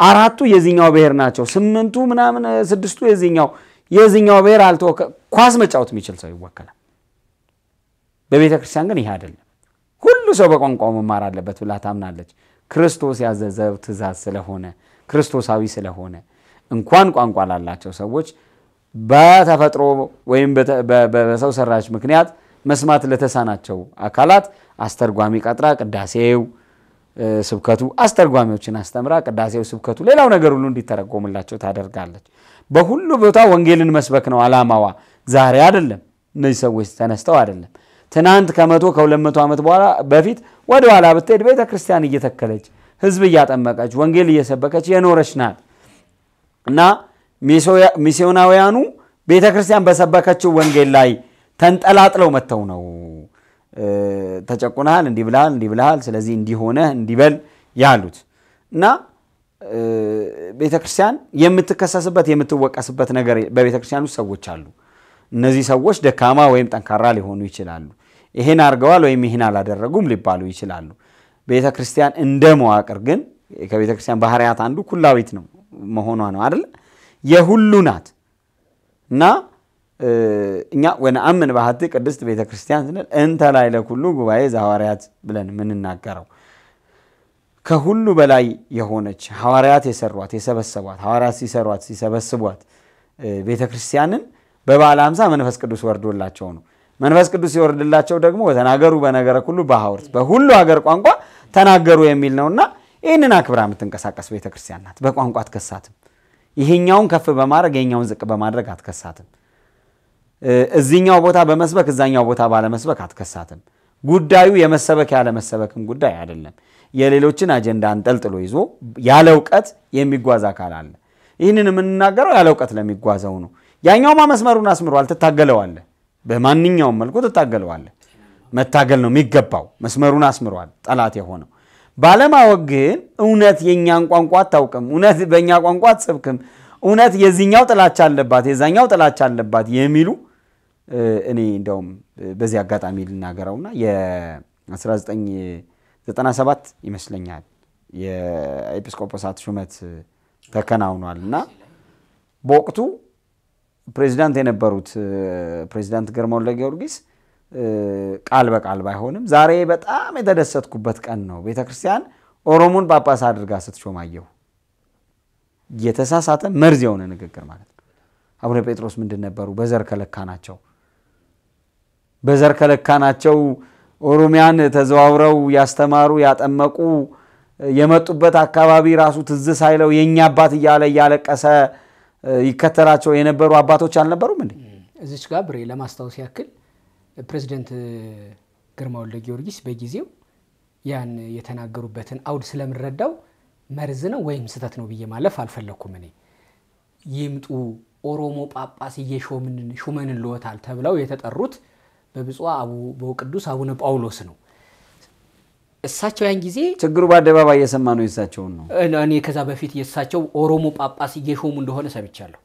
አራቱ የዚኛው ብሔር ናቸው፣ ስምንቱ ምናምን ስድስቱ የዚኛው የዚኛው ብሔር አልተወከ ኳስ መጫወት የሚችል ሰው ይወከላል። በቤተ ክርስቲያን ግን ይሄ አይደለም። ሁሉ ሰው በቋንቋው መማር አለበት ብላ ታምናለች። ክርስቶስ ያዘዘው ትእዛዝ ስለሆነ ክርስቶሳዊ ስለሆነ እንኳን ቋንቋ ላላቸው ሰዎች በተፈጥሮ ወይም በሰው ሰራሽ ምክንያት መስማት ለተሳናቸው አካላት አስተርጓሚ ቀጥራ ቅዳሴው ስብከቱ አስተርጓሚዎችን አስተምራ ቅዳሴው ስብከቱ ሌላው ነገር ሁሉ እንዲተረጎምላቸው ታደርጋለች። በሁሉ ቦታ ወንጌልን መስበክ ነው ዓላማዋ። ዛሬ አይደለም፣ እነዚህ ሰዎች ተነስተው አይደለም። ትናንት ከመቶ ከሁለት መቶ ዓመት በኋላ በፊት ወደ ኋላ ብትሄድ ቤተ ክርስቲያን እየተከለች ህዝብ እያጠመቀች ወንጌል እየሰበከች የኖረች ናት እና ሚስዮናውያኑ ቤተ ክርስቲያን በሰበከችው ወንጌል ላይ ተንጠላጥለው መጥተው ነው ተጨቁናል፣ እንዲህ ብልሃል፣ እንዲህ ብልሃል፣ ስለዚህ እንዲሆነህ እንዲበል ያሉት እና ቤተ ክርስቲያን የምትከሰስበት የምትወቀስበት ነገር በቤተ ክርስቲያን ውስጥ ሰዎች አሉ። እነዚህ ሰዎች ደካማ ወይም ጠንካራ ሊሆኑ ይችላሉ። ይሄን አድርገዋል ወይም ይህን አላደረጉም ሊባሉ ይችላሉ። ቤተ ክርስቲያን እንደ መዋቅር ግን ከቤተ ክርስቲያን ባህርያት አንዱ ኩላዊት ነው መሆኗ ነው አይደል? የሁሉ ናት እና እኛ ወነአምን ባህቲ ቅድስት ቤተ ክርስቲያን ስንል እንተ ላይ ለኩሉ ጉባኤ ዘሐዋርያት ብለን የምንናገረው ከሁሉ በላይ የሆነች ሐዋርያት የሰሯት የሰበሰቧት ሐዋርያት ሲሰሯት ሲሰበስቧት ቤተ ክርስቲያንን በበዓለ ሃምሳ መንፈስ ቅዱስ ወርዶላቸው ነው። መንፈስ ቅዱስ ሲወርድላቸው ደግሞ ተናገሩ በነገረ ሁሉ በሐውርት በሁሉ ሀገር ቋንቋ ተናገሩ የሚል ነውና ይህንን አክብራ የምትንቀሳቀስ ቤተ ክርስቲያን ናት። በቋንቋ አትከሳትም። ይሄኛውን ከፍ በማድረግ የኛውን ዝቅ በማድረግ አትከሳትም። እዚኛው ቦታ በመስበክ እዛኛው ቦታ ባለመስበክ አትከሳትም። ጉዳዩ የመሰበክ ያለመሰበክም ጉዳይ አይደለም። የሌሎችን አጀንዳ አንጠልጥሎ ይዞ ያለ እውቀት የሚጓዝ አካል አለ። ይህንን የምንናገረው ያለ እውቀት ለሚጓዘው ነው። ያኛውማ መስመሩን አስምሯል፣ ትታገለዋለህ። በማንኛውም መልኩ ትታገለዋለህ። መታገል ነው የሚገባው። መስመሩን አስምሯል ጠላት የሆነው። ባለማወቅ ግን እውነት የእኛን ቋንቋ አታውቅም፣ እውነት በእኛ ቋንቋ አትሰብክም፣ እውነት የዚህኛው ጥላቻ አለባት የዛኛው ጥላቻ አለባት የሚሉ እኔ እንደውም በዚህ አጋጣሚ ልናገረውና የ1997 ይመስለኛል የኤጲስቆጶሳት ሹመት ተከናውኗል እና በወቅቱ ፕሬዚዳንት የነበሩት ፕሬዚዳንት ግርማ ወልደ ጊዮርጊስ ቃል በቃል ባይሆንም ዛሬ በጣም የተደሰትኩበት ቀን ነው፣ ቤተ ክርስቲያን ኦሮሞን ጳጳስ አድርጋ ስትሾማየሁ። የተሳሳተ መርዝ የሆነ ንግግር ማለት ነው። አቡነ ጴጥሮስ ምንድን ነበሩ? በዘር ከለካ ናቸው። በዘር ከለካ ናቸው። ኦሮሚያን ተዘዋውረው ያስተማሩ ያጠመቁ የመጡበት አካባቢ ራሱ ትዝ ሳይለው የእኛ አባት እያለ እያለቀሰ ይከተላቸው የነበሩ አባቶች አልነበሩም እንዴ? እዚች ጋር ብሬ ለማስታወስ ያክል ፕሬዚደንት ግርማ ወልደ ጊዮርጊስ በጊዜው ያን የተናገሩበትን አውድ ስለምረዳው መርዝ ነው ወይም ስህተት ነው ብዬ ማለፍ አልፈለግኩም። እኔ ይምጡ ኦሮሞ ጳጳስ እየሾምን ሹመን ልወታል ተብለው የተጠሩት በብፁዕ ወቅዱስ አቡነ ጳውሎስ ነው። እሳቸው ያን ጊዜ ችግሩ በአደባባይ እየሰማ ነው የእሳቸውን ነው። እኔ ከዛ በፊት የእሳቸው ኦሮሞ ጳጳስ እየሾሙ እንደሆነ ሰምቻለሁ።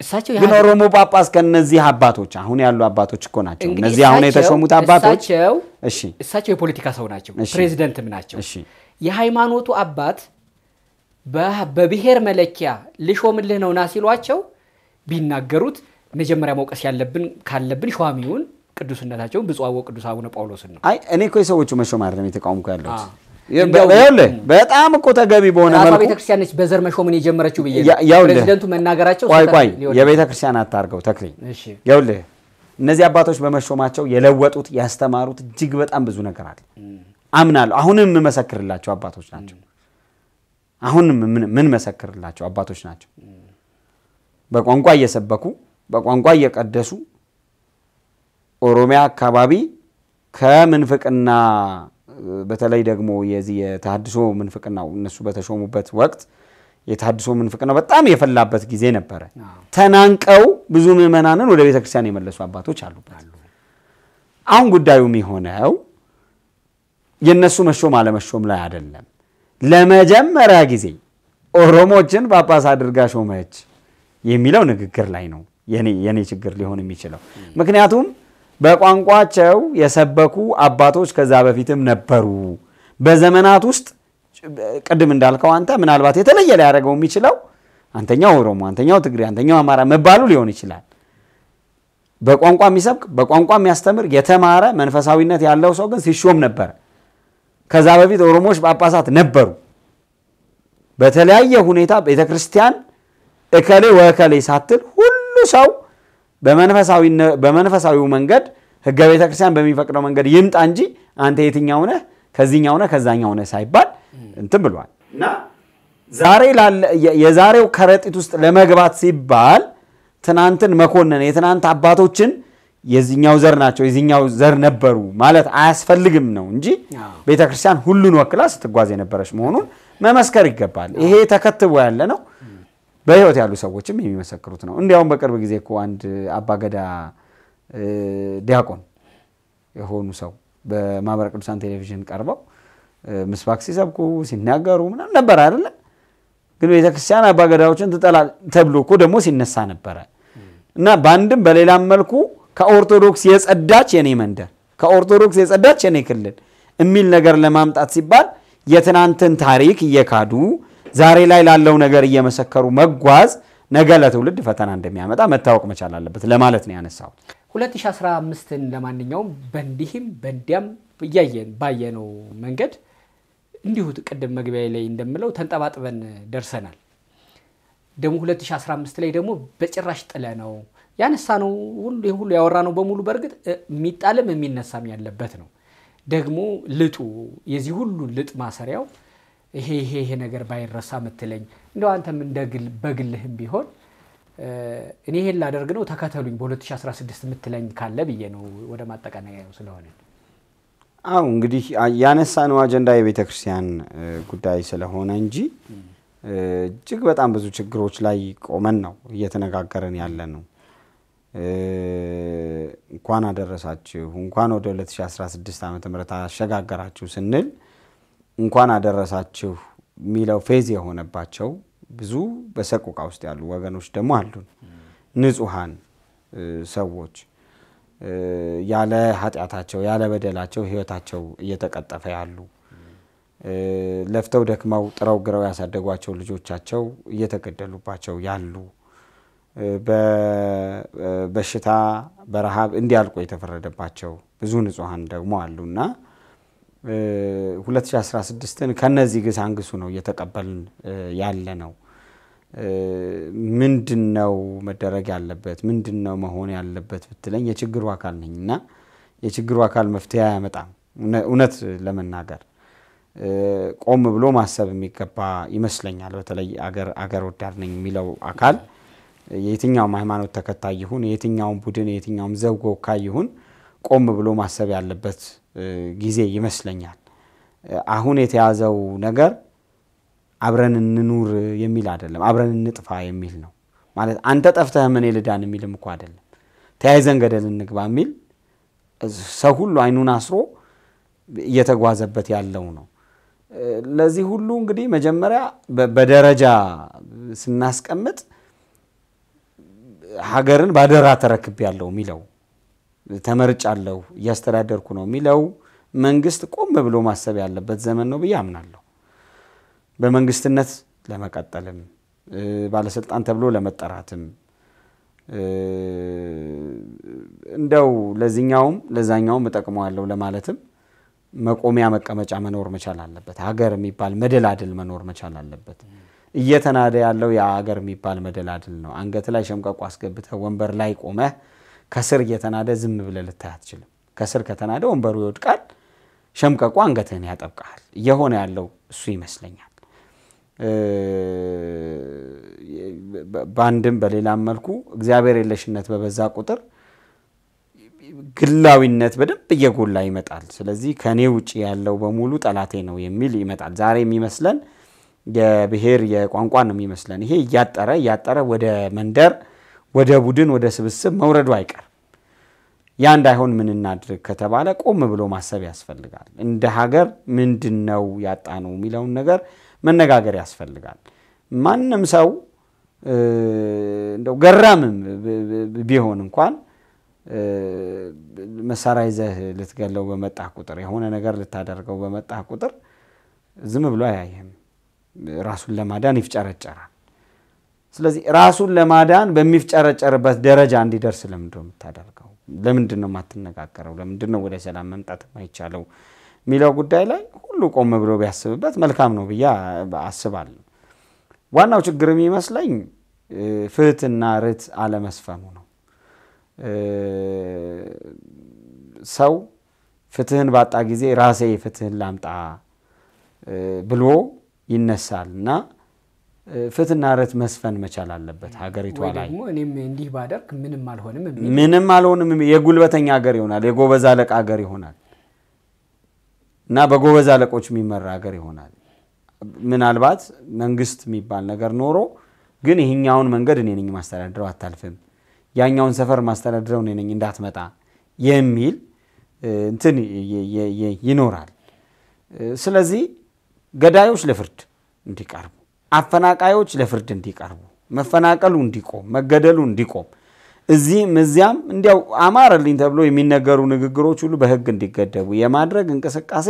እሳቸው ግን ኦሮሞ ጳጳስ ከነዚህ አባቶች አሁን ያሉ አባቶች እኮ ናቸው። እነዚህ አሁን የተሾሙት አባቶች እሳቸው የፖለቲካ ሰው ናቸው፣ ፕሬዚደንትም ናቸው። እሺ፣ የሃይማኖቱ አባት በብሔር መለኪያ ልሾምልህ ነው ና ሲሏቸው ቢናገሩት መጀመሪያ መውቀስ ያለብን ካለብን ሿሚውን ቅዱስነታቸውን ብፁዕ ወቅዱስ አቡነ ጳውሎስን ነው። አይ እኔ እኮ የሰዎቹ መሾም አይደለም የተቃውምኩ ያለሁት። ይኸውልህ በጣም እኮ ተገቢ በሆነ መልኩ ቤተክርስቲያን ነች በዘር መሾምን የጀመረችው ብዬ ፕሬዚደንቱ መናገራቸው ቆይ ቆይ ሊሆን የቤተ ክርስቲያን አታርገው ተክሌ ይኸውልህ እነዚህ አባቶች በመሾማቸው የለወጡት ያስተማሩት እጅግ በጣም ብዙ ነገር አለ። አምናለሁ። አሁንም የምመሰክርላቸው አባቶች ናቸው። አሁንም ምን መሰክርላቸው አባቶች ናቸው። በቋንቋ እየሰበኩ በቋንቋ እየቀደሱ ኦሮሚያ አካባቢ ከምንፍቅና በተለይ ደግሞ የዚህ የተሃድሶ ምንፍቅናው እነሱ በተሾሙበት ወቅት የተሃድሶ ምንፍቅናው በጣም የፈላበት ጊዜ ነበረ። ተናንቀው ብዙ ምዕመናንን ወደ ቤተ ክርስቲያን የመለሱ አባቶች አሉበት። አሁን ጉዳዩ የሚሆነው የእነሱ መሾም አለመሾም ላይ አይደለም። ለመጀመሪያ ጊዜ ኦሮሞችን ጳጳስ አድርጋ ሾመች የሚለው ንግግር ላይ ነው የኔ- የኔ ችግር ሊሆን የሚችለው። ምክንያቱም በቋንቋቸው የሰበኩ አባቶች ከዛ በፊትም ነበሩ። በዘመናት ውስጥ ቅድም እንዳልከው አንተ ምናልባት የተለየ ሊያደርገው የሚችለው አንተኛው ኦሮሞ፣ አንተኛው ትግሬ፣ አንተኛው አማራ መባሉ ሊሆን ይችላል። በቋንቋ የሚሰብክ በቋንቋ የሚያስተምር የተማረ መንፈሳዊነት ያለው ሰው ግን ሲሾም ነበረ። ከዛ በፊት ኦሮሞዎች ጳጳሳት ነበሩ። በተለያየ ሁኔታ ቤተ ክርስቲያን እከሌ ወእከሌ ሳትል ሁሉ ሰው በመንፈሳዊው መንገድ ሕገ ቤተ ክርስቲያን በሚፈቅደው መንገድ ይምጣ እንጂ አንተ የትኛው ነህ ከዚህኛው ነህ ከዛኛው ነህ ሳይባል እንትን ብሏል እና ዛሬ የዛሬው ከረጢት ውስጥ ለመግባት ሲባል ትናንትን መኮንን የትናንት አባቶችን የዚህኛው ዘር ናቸው የዚህኛው ዘር ነበሩ ማለት አያስፈልግም ነው እንጂ አዎ። ቤተ ክርስቲያን ሁሉን ወክላ ስትጓዝ የነበረች መሆኑን መመስከር ይገባል። ይሄ ተከትቦ ያለ ነው። በሕይወት ያሉ ሰዎችም የሚመሰክሩት ነው። እንዲያውም በቅርብ ጊዜ እኮ አንድ አባገዳ ዲያቆን የሆኑ ሰው በማህበረ ቅዱሳን ቴሌቪዥን ቀርበው ምስባክ ሲሰብኩ ሲናገሩ ምናምን ነበር አይደለ? ግን ቤተክርስቲያን አባገዳዎችን ትጠላል ተብሎ እኮ ደግሞ ሲነሳ ነበረ እና በአንድም በሌላም መልኩ ከኦርቶዶክስ የጸዳች የኔ መንደር ከኦርቶዶክስ የጸዳች የኔ ክልል የሚል ነገር ለማምጣት ሲባል የትናንትን ታሪክ እየካዱ ዛሬ ላይ ላለው ነገር እየመሰከሩ መጓዝ ነገ ለትውልድ ፈተና እንደሚያመጣ መታወቅ መቻል አለበት ለማለት ነው ያነሳሁት። 2015ን ለማንኛውም በእንዲህም በእንዲያም እያየን ባየነው መንገድ እንዲሁ ቅድም መግቢያ ላይ እንደምለው ተንጠባጥበን ደርሰናል። ደግሞ 2015 ላይ ደግሞ በጭራሽ ጥለ ነው ያነሳ ነው ሁሉ ያወራ ነው በሙሉ በእርግጥ የሚጣልም የሚነሳም ያለበት ነው። ደግሞ ልጡ የዚህ ሁሉ ልጥ ማሰሪያው ይሄ ይሄ ይሄ ነገር ባይረሳ ምትለኝ እንደው አንተም እንደ ግል በግልህም ቢሆን እኔ ይሄን ላደርግ ነው ተከተሉኝ በ2016 የምትለኝ ካለ ብዬ ነው ወደ ማጠቃለያው ስለሆነ አው እንግዲህ ያነሳነው አጀንዳ የቤተ ክርስቲያን ጉዳይ ስለሆነ እንጂ እጅግ በጣም ብዙ ችግሮች ላይ ቆመን ነው እየተነጋገረን ያለ ነው። እንኳን አደረሳችሁ እንኳን ወደ 2016 ዓ ም አሸጋገራችሁ ስንል እንኳን አደረሳችሁ የሚለው ፌዝ የሆነባቸው ብዙ በሰቆቃ ውስጥ ያሉ ወገኖች ደግሞ አሉን። ንጹሐን ሰዎች ያለ ኃጢአታቸው ያለ በደላቸው ህይወታቸው እየተቀጠፈ ያሉ ለፍተው ደክመው ጥረው ግረው ያሳደጓቸው ልጆቻቸው እየተገደሉባቸው ያሉ በበሽታ በረሃብ እንዲያልቁ የተፈረደባቸው ብዙ ንጹሐን ደግሞ አሉና 2016ን ከነዚህ ግስ አንግሱ ነው እየተቀበልን ያለ ነው። ምንድን ነው መደረግ ያለበት? ምንድን ነው መሆን ያለበት ብትለኝ የችግሩ አካል ነኝ እና የችግሩ አካል መፍትሄ አያመጣም። እውነት ለመናገር ቆም ብሎ ማሰብ የሚገባ ይመስለኛል። በተለይ አገር ወዳድ ነኝ የሚለው አካል የየትኛውም ሃይማኖት ተከታይ ይሁን የየትኛውም ቡድን የየትኛውም ዘውግ ወካይ ይሁን ቆም ብሎ ማሰብ ያለበት ጊዜ ይመስለኛል። አሁን የተያዘው ነገር አብረን እንኑር የሚል አይደለም፣ አብረን እንጥፋ የሚል ነው። ማለት አንተ ጠፍተህ እኔ ልዳን የሚልም እኮ አይደለም። ተያይዘን ገደል እንግባ የሚል ሰው ሁሉ አይኑን አስሮ እየተጓዘበት ያለው ነው። ለዚህ ሁሉ እንግዲህ መጀመሪያ በደረጃ ስናስቀምጥ ሀገርን ባደራ ያለው የሚለው ተመርጫለሁ እያስተዳደርኩ ነው የሚለው መንግስት ቆም ብሎ ማሰብ ያለበት ዘመን ነው ብዬ አምናለሁ። በመንግስትነት ለመቀጠልም ባለስልጣን ተብሎ ለመጠራትም እንደው ለዚኛውም ለዛኛውም እጠቅመዋለሁ ለማለትም መቆሚያ መቀመጫ መኖር መቻል አለበት። ሀገር የሚባል መደላድል መኖር መቻል አለበት። እየተናደ ያለው የሀገር የሚባል መደላድል ነው። አንገት ላይ ሸምቀቆ አስገብተህ ወንበር ላይ ቆመህ ከስር እየተናደ ዝም ብለህ ልታይ አትችልም። ከስር ከተናደ ወንበሩ ይወድቃል፣ ሸምቀቆ አንገትህን ያጠብቀሃል። እየሆነ ያለው እሱ ይመስለኛል። በአንድም በሌላም መልኩ እግዚአብሔር የለሽነት በበዛ ቁጥር ግላዊነት በደንብ እየጎላ ይመጣል። ስለዚህ ከእኔ ውጭ ያለው በሙሉ ጠላቴ ነው የሚል ይመጣል። ዛሬ የሚመስለን የብሔር የቋንቋ ነው የሚመስለን። ይሄ እያጠረ እያጠረ ወደ መንደር፣ ወደ ቡድን፣ ወደ ስብስብ መውረዱ አይቀርም። ያ እንዳይሆን ምን እናድርግ ከተባለ ቆም ብሎ ማሰብ ያስፈልጋል። እንደ ሀገር ምንድን ነው ያጣነው የሚለውን ነገር መነጋገር ያስፈልጋል። ማንም ሰው እንደው ገራምም ቢሆን እንኳን መሳሪያ ይዘህ ልትገለው በመጣህ ቁጥር የሆነ ነገር ልታደርገው በመጣህ ቁጥር ዝም ብሎ አያይህም። ራሱን ለማዳን ይፍጨረጨራል። ስለዚህ ራሱን ለማዳን በሚፍጨረጨርበት ደረጃ እንዲደርስ ለምንድን ነው የምታደርገው? ለምንድን ነው የማትነጋገረው? ለምንድን ነው ወደ ሰላም መምጣት የማይቻለው የሚለው ጉዳይ ላይ ሁሉ ቆም ብሎ ቢያስብበት መልካም ነው ብዬ አስባለሁ። ዋናው ችግር የሚመስለኝ ፍትህና ርት አለመስፈኑ ነው። ሰው ፍትህን ባጣ ጊዜ ራሴ ፍትህን ላምጣ ብሎ ይነሳል እና ፍትህና ርት መስፈን መቻል አለበት ሀገሪቷ ላይ። እኔም እንዲህ ባደርግ ምንም አልሆንም ምንም አልሆንም፣ የጉልበተኛ ሀገር ይሆናል፣ የጎበዝ አለቃ ሀገር ይሆናል እና በጎበዝ አለቆች የሚመራ ሀገር ይሆናል። ምናልባት መንግስት የሚባል ነገር ኖሮ ግን ይህኛውን መንገድ እኔ ነኝ ማስተዳድረው አታልፍም፣ ያኛውን ሰፈር ማስተዳድረው እኔ ነኝ እንዳትመጣ የሚል እንትን ይኖራል። ስለዚህ ገዳዮች ለፍርድ እንዲቀርቡ፣ አፈናቃዮች ለፍርድ እንዲቀርቡ፣ መፈናቀሉ እንዲቆም፣ መገደሉ እንዲቆም፣ እዚህም እዚያም እንዲያው አማረልኝ ተብሎ የሚነገሩ ንግግሮች ሁሉ በህግ እንዲገደቡ የማድረግ እንቅስቃሴ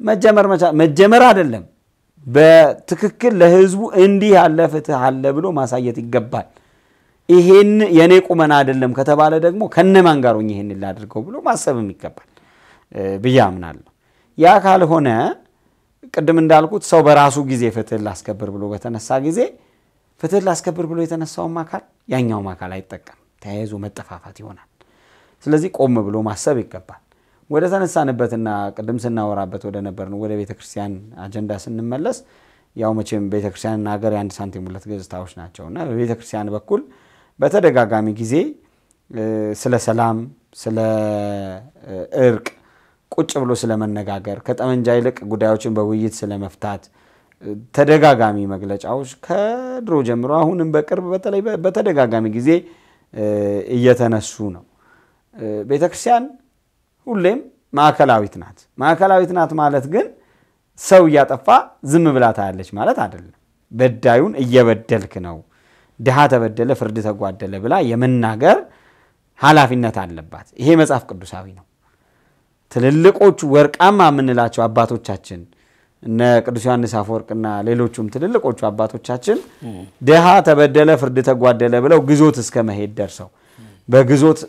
መጀመር መጀመር አይደለም በትክክል ለህዝቡ እንዲህ ያለ ፍትህ አለ ብሎ ማሳየት ይገባል። ይሄን የእኔ ቁመና አይደለም ከተባለ ደግሞ ከነማን ጋር ሆኜ ይሄን ላድርገው ብሎ ማሰብም ይገባል ብዬ አምናለሁ። ያ ካልሆነ ቅድም እንዳልኩት ሰው በራሱ ጊዜ ፍትህ ላስከብር ብሎ በተነሳ ጊዜ ፍትህ ላስከብር ብሎ የተነሳውም አካል ያኛውም አካል አይጠቀም፣ ተያይዞ መጠፋፋት ይሆናል። ስለዚህ ቆም ብሎ ማሰብ ይገባል። ወደ ተነሳንበትና ቅድም ስናወራበት ወደ ነበር ነው ወደ ቤተ ክርስቲያን አጀንዳ ስንመለስ ያው መቼም ቤተ ክርስቲያንና ሀገር የአንድ ሳንቲም ሁለት ገጽታዎች ናቸው እና በቤተ ክርስቲያን በኩል በተደጋጋሚ ጊዜ ስለ ሰላም፣ ስለ እርቅ ቁጭ ብሎ ስለ መነጋገር ከጠመንጃ ይልቅ ጉዳዮችን በውይይት ስለ መፍታት ተደጋጋሚ መግለጫዎች ከድሮ ጀምሮ አሁንም በቅርብ በተለይ በተደጋጋሚ ጊዜ እየተነሱ ነው። ቤተ ክርስቲያን ሁሌም ማዕከላዊት ናት። ማዕከላዊት ናት ማለት ግን ሰው እያጠፋ ዝም ብላ ታያለች ማለት አይደለም። በዳዩን እየበደልክ ነው፣ ድሃ ተበደለ፣ ፍርድ ተጓደለ ብላ የመናገር ኃላፊነት አለባት። ይሄ መጽሐፍ ቅዱሳዊ ነው። ትልልቆቹ ወርቃማ የምንላቸው አባቶቻችን እነ ቅዱስ ዮሐንስ አፈወርቅና ሌሎቹም ትልልቆቹ አባቶቻችን ድሃ ተበደለ፣ ፍርድ ተጓደለ ብለው ግዞት እስከ መሄድ ደርሰው በግዞት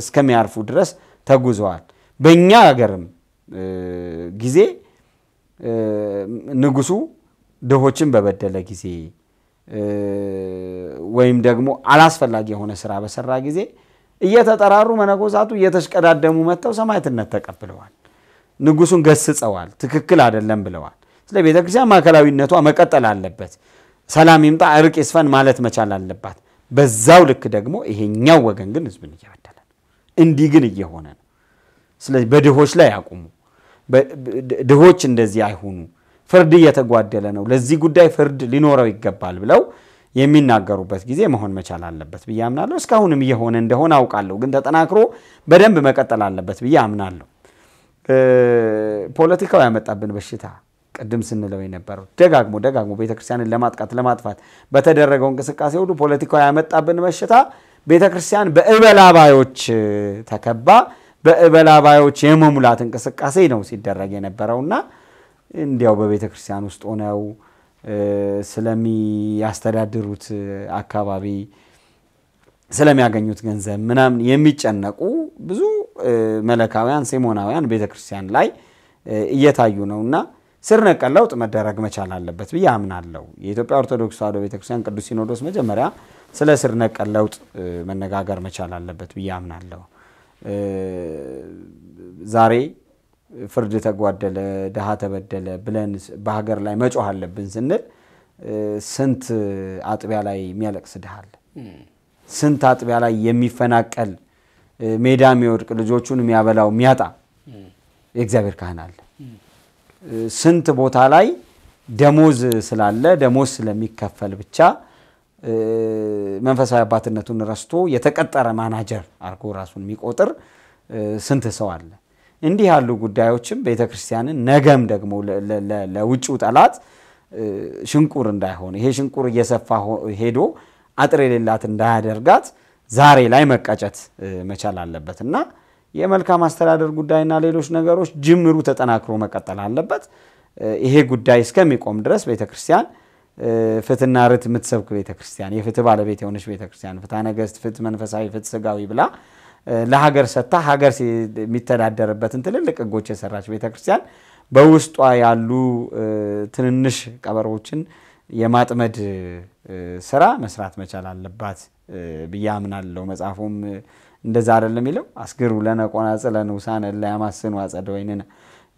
እስከሚያርፉ ድረስ ተጉዘዋል። በእኛ ሀገርም ጊዜ ንጉሱ ድሆችን በበደለ ጊዜ ወይም ደግሞ አላስፈላጊ የሆነ ስራ በሰራ ጊዜ እየተጠራሩ መነኮሳቱ እየተሽቀዳደሙ መጥተው ሰማዕትነት ተቀብለዋል። ንጉሱን ገስጸዋል። ትክክል አይደለም ብለዋል። ስለ ቤተ ክርስቲያን ማዕከላዊነቷ መቀጠል አለበት። ሰላም ይምጣ፣ እርቅ ይስፈን ማለት መቻል አለባት። በዛው ልክ ደግሞ ይሄኛው ወገን ግን ህዝብን እየበደለ ነው። እንዲህ ግን እየሆነ ነው። ስለዚህ በድሆች ላይ ያቁሙ። ድሆች እንደዚህ አይሁኑ። ፍርድ እየተጓደለ ነው። ለዚህ ጉዳይ ፍርድ ሊኖረው ይገባል ብለው የሚናገሩበት ጊዜ መሆን መቻል አለበት ብዬ አምናለሁ። እስካሁንም እየሆነ እንደሆነ አውቃለሁ፣ ግን ተጠናክሮ በደንብ መቀጠል አለበት ብዬ አምናለሁ። ፖለቲካው ያመጣብን በሽታ ቅድም ስንለው የነበረው ደጋግሞ ደጋግሞ ቤተክርስቲያንን ለማጥቃት ለማጥፋት በተደረገው እንቅስቃሴ ሁሉ ፖለቲካው ያመጣብን በሽታ ቤተክርስቲያን በእበላባዮች ተከባ በእበላባዮች የመሙላት እንቅስቃሴ ነው ሲደረግ የነበረውና እንዲያው በቤተ ክርስቲያን ውስጥ ሆነው ስለሚያስተዳድሩት አካባቢ ስለሚያገኙት ገንዘብ ምናምን የሚጨነቁ ብዙ መለካውያን ሴሞናውያን ቤተ ክርስቲያን ላይ እየታዩ ነው እና ስር ነቀል ለውጥ መደረግ መቻል አለበት ብዬ አምናለሁ። የኢትዮጵያ ኦርቶዶክስ ተዋሕዶ ቤተክርስቲያን ቅዱስ ሲኖዶስ መጀመሪያ ስለ ስር ነቀል ለውጥ መነጋገር መቻል አለበት ብዬ አምናለሁ። ዛሬ ፍርድ ተጓደለ፣ ድሃ ተበደለ ብለን በሀገር ላይ መጮህ አለብን ስንል ስንት አጥቢያ ላይ የሚያለቅስ ድሃ አለ። ስንት አጥቢያ ላይ የሚፈናቀል ሜዳ የሚወድቅ ልጆቹን የሚያበላው የሚያጣ የእግዚአብሔር ካህን አለ። ስንት ቦታ ላይ ደሞዝ ስላለ ደሞዝ ስለሚከፈል ብቻ መንፈሳዊ አባትነቱን ረስቶ የተቀጠረ ማናጀር አድርጎ ራሱን የሚቆጥር ስንት ሰው አለ። እንዲህ ያሉ ጉዳዮችም ቤተ ክርስቲያንን ነገም ደግሞ ለውጭው ጠላት ሽንቁር እንዳይሆን ይሄ ሽንቁር እየሰፋ ሄዶ አጥር የሌላት እንዳያደርጋት ዛሬ ላይ መቀጨት መቻል አለበት እና የመልካም አስተዳደር ጉዳይና ሌሎች ነገሮች ጅምሩ ተጠናክሮ መቀጠል አለበት። ይሄ ጉዳይ እስከሚቆም ድረስ ቤተ ክርስቲያን ፍትህና ርት የምትሰብክ ቤተ ክርስቲያን፣ የፍትህ ባለቤት የሆነች ቤተ ክርስቲያን፣ ፍትሐ ነገሥት፣ ፍትህ መንፈሳዊ፣ ፍትህ ስጋዊ ብላ ለሀገር ሰጥታ ሀገር የሚተዳደርበትን ትልልቅ ሕጎች የሰራች ቤተ ክርስቲያን በውስጧ ያሉ ትንንሽ ቀበሮችን የማጥመድ ስራ መስራት መቻል አለባት ብዬ አምናለሁ። መጽሐፉም እንደዛ አይደለም የሚለው አስግሩ ለነ ቆናጽለ ንዑሳነ እለ ያማስኑ አጸደ ወይንነ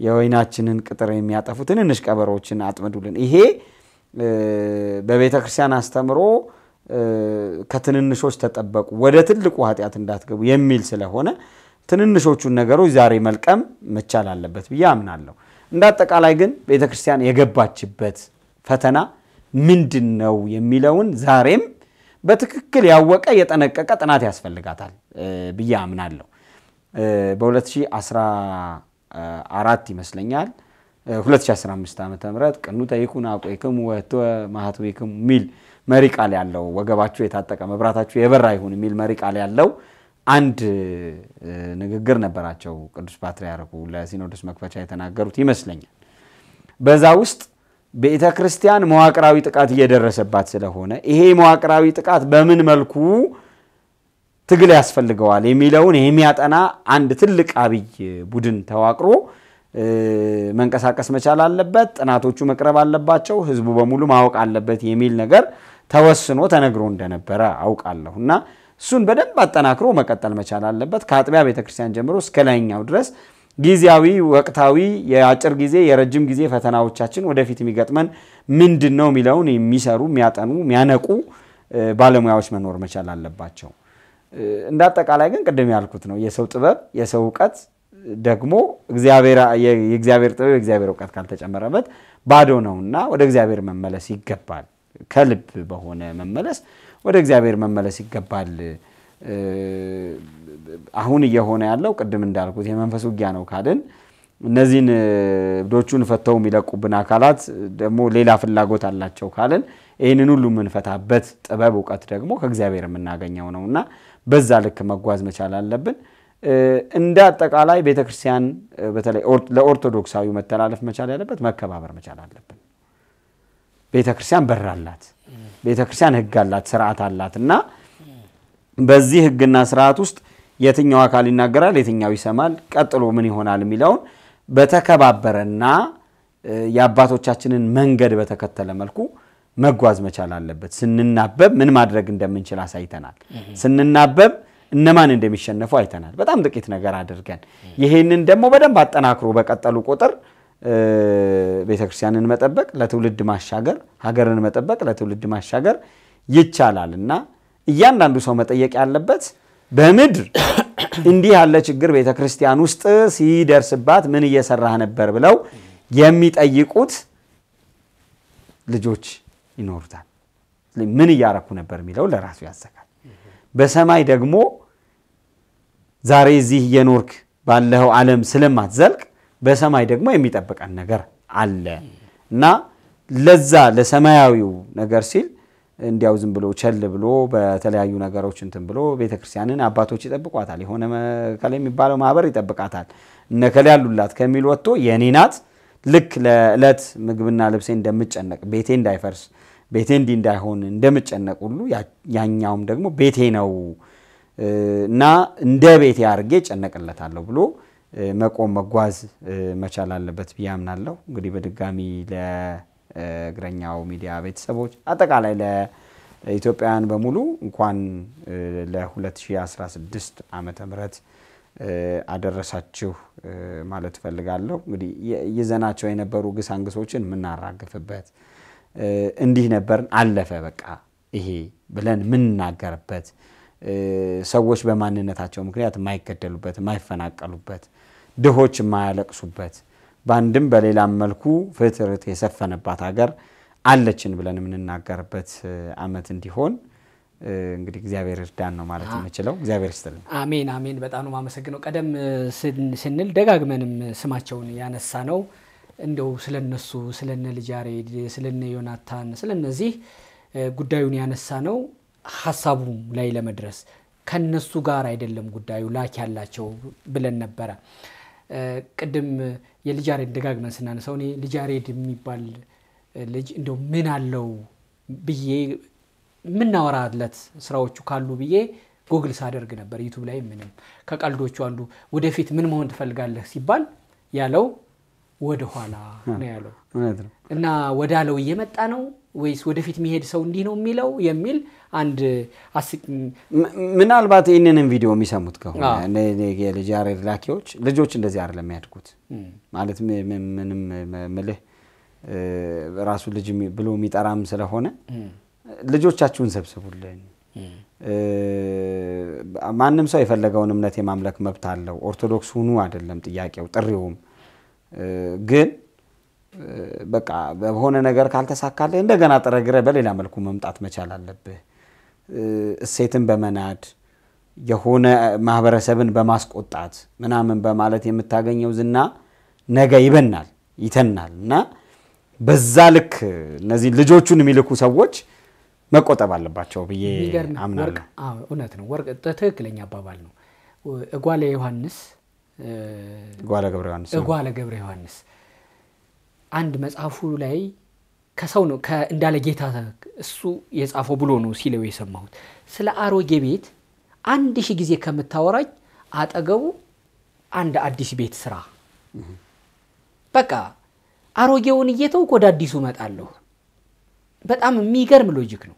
የወይናችንን ቅጥር የሚያጠፉ ትንንሽ ቀበሮችን አጥምዱልን። ይሄ በቤተ ክርስቲያን አስተምሮ ከትንንሾች ተጠበቁ፣ ወደ ትልቁ ኃጢአት እንዳትገቡ የሚል ስለሆነ ትንንሾቹን ነገሮች ዛሬ መልቀም መቻል አለበት ብዬ አምናለሁ። እንደ አጠቃላይ ግን ቤተ ክርስቲያን የገባችበት ፈተና ምንድን ነው የሚለውን ዛሬም በትክክል ያወቀ የጠነቀቀ ጥናት ያስፈልጋታል ብዬ አምናለሁ። በ2014 ይመስለኛል 2015 ዓ ም ቅኑተ ይኩን አቆይክሙ ወህትወ ማኅተዊክሙ የሚል መሪ ቃል ያለው ወገባችሁ የታጠቀ መብራታችሁ የበራ ይሁን የሚል መሪ ቃል ያለው አንድ ንግግር ነበራቸው ቅዱስ ፓትርያርኩ ለሲኖዶስ መክፈቻ የተናገሩት ይመስለኛል። በዛ ውስጥ ቤተ ክርስቲያን መዋቅራዊ ጥቃት እየደረሰባት ስለሆነ ይሄ መዋቅራዊ ጥቃት በምን መልኩ ትግል ያስፈልገዋል የሚለውን የሚያጠና አንድ ትልቅ አብይ ቡድን ተዋቅሮ መንቀሳቀስ መቻል አለበት። ጥናቶቹ መቅረብ አለባቸው። ህዝቡ በሙሉ ማወቅ አለበት የሚል ነገር ተወስኖ ተነግሮ እንደነበረ አውቃለሁ እና እሱን በደንብ አጠናክሮ መቀጠል መቻል አለበት። ከአጥቢያ ቤተክርስቲያን ጀምሮ እስከ ላይኛው ድረስ ጊዜያዊ፣ ወቅታዊ፣ የአጭር ጊዜ፣ የረጅም ጊዜ ፈተናዎቻችን ወደፊት የሚገጥመን ምንድን ነው የሚለውን የሚሰሩ የሚያጠኑ፣ የሚያነቁ ባለሙያዎች መኖር መቻል አለባቸው። እንደ አጠቃላይ ግን ቅድም ያልኩት ነው የሰው ጥበብ የሰው እውቀት ደግሞ የእግዚአብሔር ጥበብ የእግዚአብሔር እውቀት ካልተጨመረበት ባዶ ነውና ወደ እግዚአብሔር መመለስ ይገባል። ከልብ በሆነ መመለስ ወደ እግዚአብሔር መመለስ ይገባል። አሁን እየሆነ ያለው ቅድም እንዳልኩት የመንፈስ ውጊያ ነው ካልን እነዚህን እብዶቹን ፈተው የሚለቁብን አካላት ደግሞ ሌላ ፍላጎት አላቸው ካልን ይህንን ሁሉ የምንፈታበት ጥበብ እውቀት ደግሞ ከእግዚአብሔር የምናገኘው ነው እና በዛ ልክ መጓዝ መቻል አለብን። እንደ አጠቃላይ ቤተክርስቲያን እ፣ በተለይ ኦር- ለኦርቶዶክሳዊ መተላለፍ መቻል ያለበት መከባበር መቻል አለብን። ቤተክርስቲያን በር አላት። ቤተክርስቲያን ሕግ አላት፣ ስርዓት አላት እና በዚህ ሕግና ስርዓት ውስጥ የትኛው አካል ይናገራል፣ የትኛው ይሰማል፣ ቀጥሎ ምን ይሆናል የሚለውን በተከባበረና የአባቶቻችንን መንገድ በተከተለ መልኩ መጓዝ መቻል አለበት። ስንናበብ ምን ማድረግ እንደምንችል አሳይተናል። ስንናበብ እነማን እንደሚሸነፉ አይተናል። በጣም ጥቂት ነገር አድርገን ይሄንን ደግሞ በደንብ አጠናክሮ በቀጠሉ ቁጥር ቤተክርስቲያንን መጠበቅ ለትውልድ ማሻገር፣ ሀገርን መጠበቅ ለትውልድ ማሻገር ይቻላል እና እያንዳንዱ ሰው መጠየቅ ያለበት በምድር እንዲህ ያለ ችግር ቤተ ክርስቲያን ውስጥ ሲደርስባት ምን እየሰራህ ነበር ብለው የሚጠይቁት ልጆች ይኖሩታል። ምን እያረኩ ነበር የሚለው ለራሱ ያዘጋል። በሰማይ ደግሞ ዛሬ እዚህ እየኖርክ ባለው ዓለም ስለማትዘልቅ በሰማይ ደግሞ የሚጠብቀን ነገር አለ እና ለዛ ለሰማያዊው ነገር ሲል እንዲያው ዝም ብሎ ቸል ብሎ በተለያዩ ነገሮች እንትን ብሎ ቤተክርስቲያንን አባቶች ይጠብቋታል። የሆነ ከላይ የሚባለው ማህበር ይጠብቃታል። እነ ከላይ ያሉላት ከሚል ወጥቶ የእኔ ናት ልክ ለዕለት ምግብና ልብሴ እንደምጨነቅ ቤቴ እንዳይፈርስ ቤቴ እንዲህ እንዳይሆን እንደምጨነቅ ሁሉ ያኛውም ደግሞ ቤቴ ነው እና እንደ ቤቴ አድርጌ እጨነቅለታለሁ ብሎ መቆም መጓዝ መቻል አለበት ብዬ አምናለሁ። እንግዲህ በድጋሚ ለእግረኛው ሚዲያ ቤተሰቦች አጠቃላይ ለኢትዮጵያውያን በሙሉ እንኳን ለ2016 ዓመተ ምህረት አደረሳችሁ ማለት እፈልጋለሁ። እንግዲህ ይዘናቸው የነበሩ ግሳንግሶችን የምናራግፍበት እንዲህ ነበርን አለፈ በቃ ይሄ ብለን የምንናገርበት ሰዎች በማንነታቸው ምክንያት የማይገደሉበት፣ የማይፈናቀሉበት፣ ድሆች የማያለቅሱበት በአንድም በሌላም መልኩ ፍትርት የሰፈነባት ሀገር አለችን ብለን የምንናገርበት ዓመት እንዲሆን እንግዲህ እግዚአብሔር እርዳን ነው ማለት የምችለው። እግዚአብሔር ይስጥልን። አሜን አሜን። በጣም ነው የማመሰግነው። ቀደም ስንል ደጋግመንም ስማቸውን ያነሳ ነው እንደው ስለነሱ ስለነ ልጅ ያሬድ ስለነ ዮናታን ስለነዚህ ጉዳዩን ያነሳ ነው ሀሳቡ ላይ ለመድረስ ከነሱ ጋር አይደለም ጉዳዩ ላኪ አላቸው ብለን ነበረ። ቅድም የልጅ ያሬድ ደጋግመን ስናነሳው እኔ ልጅ ያሬድ የሚባል ልጅ እንደው ምን አለው ብዬ የምናወራለት ስራዎቹ ካሉ ብዬ ጉግል ሳደርግ ነበር። YouTube ላይ ምንም ከቀልዶቹ አንዱ ወደፊት ምን መሆን ትፈልጋለህ ሲባል ያለው ወደ ኋላ ነው ያለው እና ወደ አለው እየመጣ ነው ወይስ ወደፊት የሚሄድ ሰው እንዲህ ነው የሚለው የሚል አንድ አስቂኝ ምናልባት ይህንንም ቪዲዮ የሚሰሙት ከሆነ የልጅ ያሬድ ላኪዎች ልጆች እንደዚህ አይደለም የሚያድጉት። ማለት ምንም ምልህ ራሱ ልጅ ብሎ የሚጠራም ስለሆነ ልጆቻችሁን ሰብስቡልን። ማንም ሰው የፈለገውን እምነት የማምለክ መብት አለው። ኦርቶዶክስ ሁኑ አይደለም ጥያቄው፣ ጥሪውም ግን በቃ በሆነ ነገር ካልተሳካልህ እንደገና ጥረግረህ በሌላ መልኩ መምጣት መቻል አለብህ። እሴትን በመናድ የሆነ ማህበረሰብን በማስቆጣት ምናምን በማለት የምታገኘው ዝና ነገ ይበናል፣ ይተናል እና በዛ ልክ እነዚህ ልጆቹን የሚልኩ ሰዎች መቆጠብ አለባቸው ብዬ አምናለሁ። እውነት ነው። ወርቅ ትክክለኛ አባባል ነው። እጓለ ዮሐንስ እጓለ ገብረ ዮሐንስ እጓለ ገብረ ዮሐንስ አንድ መጽሐፉ ላይ ከሰው ነው እንዳለ ጌታ እሱ የጻፈው ብሎ ነው ሲለው የሰማሁት። ስለ አሮጌ ቤት አንድ ሺህ ጊዜ ከምታወራኝ አጠገቡ አንድ አዲስ ቤት ስራ። በቃ አሮጌውን እየተውክ ወደ አዲሱ እመጣለሁ። በጣም የሚገርም ሎጂክ ነው።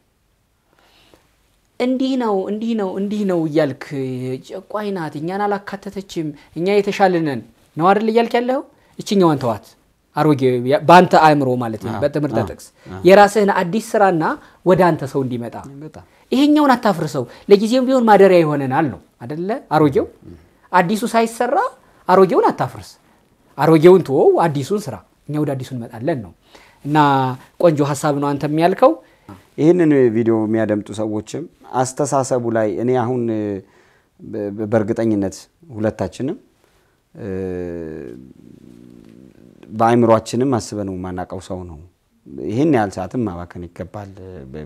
እንዲህ ነው እንዲህ ነው እንዲህ ነው እያልክ ጨቋኝ ናት፣ እኛን አላካተተችም፣ እኛ የተሻልነን ነው አይደል እያልክ ያለው እችኛዋን ተዋት። አሮጌ በአንተ አእምሮ ማለት ነው። በትምህርት ጥቅስ የራስህን አዲስ ስራና ወደ አንተ ሰው እንዲመጣ ይሄኛውን አታፍርሰው፣ ለጊዜውም ቢሆን ማደሪያ ይሆነናል ነው አደለ? አሮጌው አዲሱ ሳይሰራ አሮጌውን አታፍርስ። አሮጌውን ትወው፣ አዲሱን ስራ፣ እኛ ወደ አዲሱ እንመጣለን ነው እና ቆንጆ ሀሳብ ነው አንተ የሚያልከው። ይህንን ቪዲዮ የሚያደምጡ ሰዎችም አስተሳሰቡ ላይ እኔ አሁን በእርግጠኝነት ሁለታችንም እ፣ በአእምሯችንም አስበነው የማናውቀው ሰው ነው። ይህን ያህል ሰዓትም ማባከን ይገባል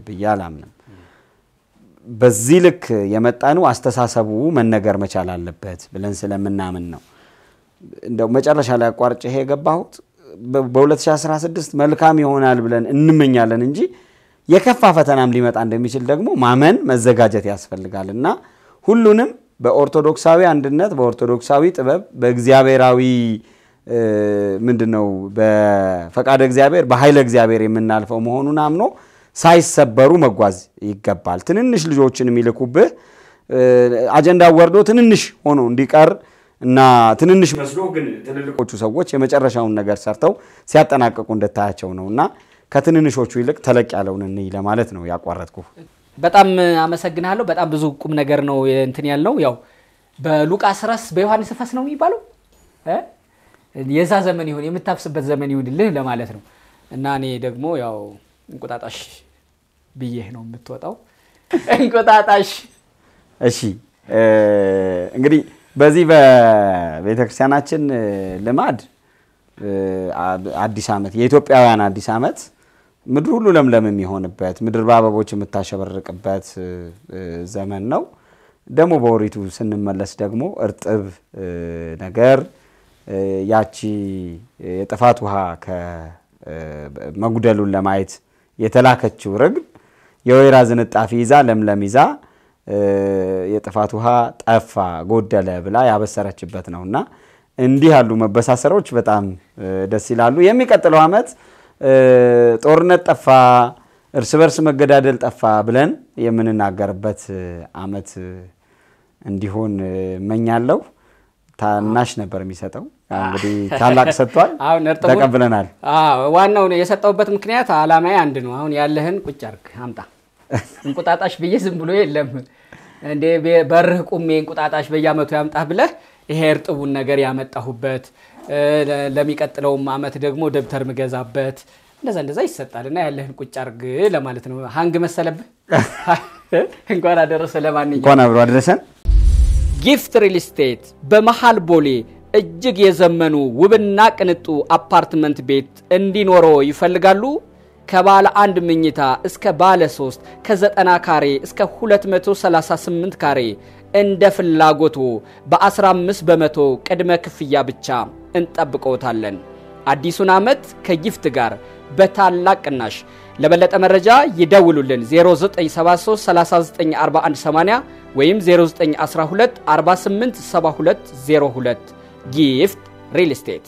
ብዬ አላምንም። በዚህ ልክ የመጣነው አስተሳሰቡ መነገር መቻል አለበት ብለን ስለምናምን ነው። እንደው መጨረሻ ላይ አቋርጬ ይሄ የገባሁት በ- በ2016 መልካም ይሆናል ብለን እንመኛለን እንጂ የከፋ ፈተናም ሊመጣ እንደሚችል ደግሞ ማመን መዘጋጀት ያስፈልጋል እና ሁሉንም በኦርቶዶክሳዊ አንድነት፣ በኦርቶዶክሳዊ ጥበብ፣ በእግዚአብሔራዊ ምንድን ነው በፈቃደ እግዚአብሔር በኃይለ እግዚአብሔር የምናልፈው መሆኑን አምኖ ሳይሰበሩ መጓዝ ይገባል። ትንንሽ ልጆችን የሚልኩብህ እ፣ አጀንዳው ወርዶ ትንንሽ ሆኖ እንዲቀር እና ትንንሽ መስሎ ግን ትልልቆቹ ሰዎች የመጨረሻውን ነገር ሰርተው ሲያጠናቀቁ እንድታያቸው ነው እና ከትንንሾቹ ይልቅ ተለቅ ያለውን እንይ ለማለት ነው ያቋረጥኩ። በጣም አመሰግናለሁ። በጣም ብዙ ቁም ነገር ነው እንትን ያልነው። ያው በሉቃስ ረስ በዮሐንስ ፈስ ነው የሚባለው? የዛ ዘመን ይሁን የምታፍስበት ዘመን ይሁንልህ ለማለት ነው እና እኔ ደግሞ ያው እንቁጣጣሽ ብዬህ ነው የምትወጣው። እንቁጣጣሽ እሺ እንግዲህ በዚህ በቤተ ክርስቲያናችን እ፣ ልማድ አዲስ ዓመት የኢትዮጵያውያን አዲስ ዓመት ምድር ሁሉ ለምለም የሚሆንበት ምድር በአበቦች የምታሸበርቅበት ዘመን ነው። ደግሞ በኦሪቱ ስንመለስ ደግሞ እርጥብ ነገር ያቺ የጥፋት ውሃ ከመጉደሉን ለማየት የተላከችው ርግብ የወይራ ዝንጣፊ ይዛ ለምለም ይዛ የጥፋት ውሃ ጠፋ ጎደለ ብላ ያበሰረችበት ነው እና እንዲህ ያሉ መበሳሰሮች በጣም ደስ ይላሉ። የሚቀጥለው ዓመት ጦርነት ጠፋ፣ እርስ በርስ መገዳደል ጠፋ ብለን የምንናገርበት ዓመት እንዲሆን እመኛለሁ። ታናሽ ነበር የሚሰጠው እንግዲህ ታላቅ ሰጥቷል፣ ተቀብለናል። አዎ፣ ዋናው ነው የሰጠውበት ምክንያት አላማዬ አንድ ነው። አሁን ያለህን ቁጭ አድርግ አምጣ። እንቁጣጣሽ ብዬ ዝም ብሎ የለም እንዴ በርህ ቁሜ እንቁጣጣሽ በየአመቱ ያምጣህ ብለህ ይሄ እርጥቡን ነገር ያመጣሁበት ለሚቀጥለውም አመት ደግሞ ደብተር ምገዛበት እንደዛ እንደዛ ይሰጣል እና ያለህን ቁጭ አድርግ ለማለት ነው። ሀንግ መሰለብህ። እንኳን አደረሰ። ለማንኛውም እንኳን አብሮ አድረሰን። ጊፍት ሪል ስቴት በመሃል ቦሌ እጅግ የዘመኑ ውብና ቅንጡ አፓርትመንት ቤት እንዲኖረው ይፈልጋሉ? ከባለ አንድ መኝታ እስከ ባለ 3 ከ90 ካሬ እስከ 238 ካሬ እንደ ፍላጎቱ በ15 በመቶ ቅድመ ክፍያ ብቻ እንጠብቀውታለን። አዲሱን ዓመት ከጊፍት ጋር በታላቅ ቅናሽ። ለበለጠ መረጃ ይደውሉልን 0973 394180 ወይም 0912 487202 ጊፍት ሪል ስቴት።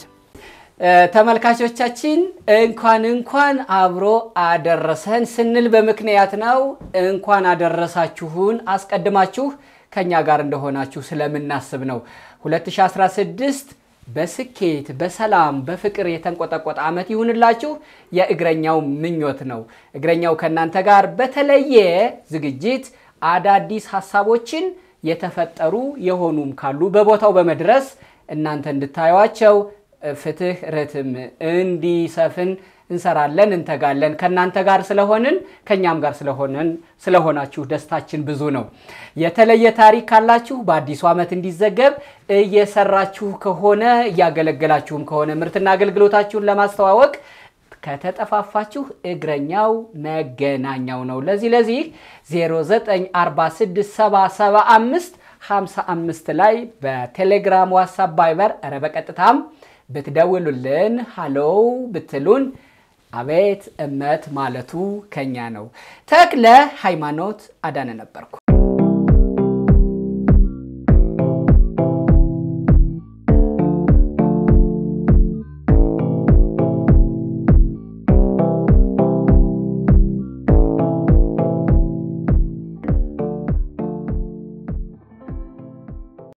ተመልካቾቻችን እንኳን እንኳን አብሮ አደረሰን ስንል በምክንያት ነው። እንኳን አደረሳችሁን አስቀድማችሁ ከኛ ጋር እንደሆናችሁ ስለምናስብ ነው። 2016 በስኬት በሰላም በፍቅር የተንቆጠቆጠ ዓመት ይሁንላችሁ የእግረኛው ምኞት ነው። እግረኛው ከእናንተ ጋር በተለየ ዝግጅት አዳዲስ ሀሳቦችን የተፈጠሩ የሆኑም ካሉ በቦታው በመድረስ እናንተ እንድታዩቸው ፍትህ ርትም እንዲሰፍን እንሰራለን፣ እንተጋለን። ከእናንተ ጋር ስለሆንን ከእኛም ጋር ስለሆንን ስለሆናችሁ ደስታችን ብዙ ነው። የተለየ ታሪክ ካላችሁ በአዲሱ ዓመት እንዲዘገብ እየሰራችሁ ከሆነ እያገለገላችሁም ከሆነ ምርትና አገልግሎታችሁን ለማስተዋወቅ ከተጠፋፋችሁ እግረኛው መገናኛው ነው። ለዚህ ለዚህ 094677 55 ላይ በቴሌግራም ዋትሳፕ፣ ቫይበር ኧረ በቀጥታም ብትደውሉልን ሃሎው ብትሉን አቤት እመት ማለቱ ከኛ ነው። ተክለ ሃይማኖት አዳነ ነበርኩ።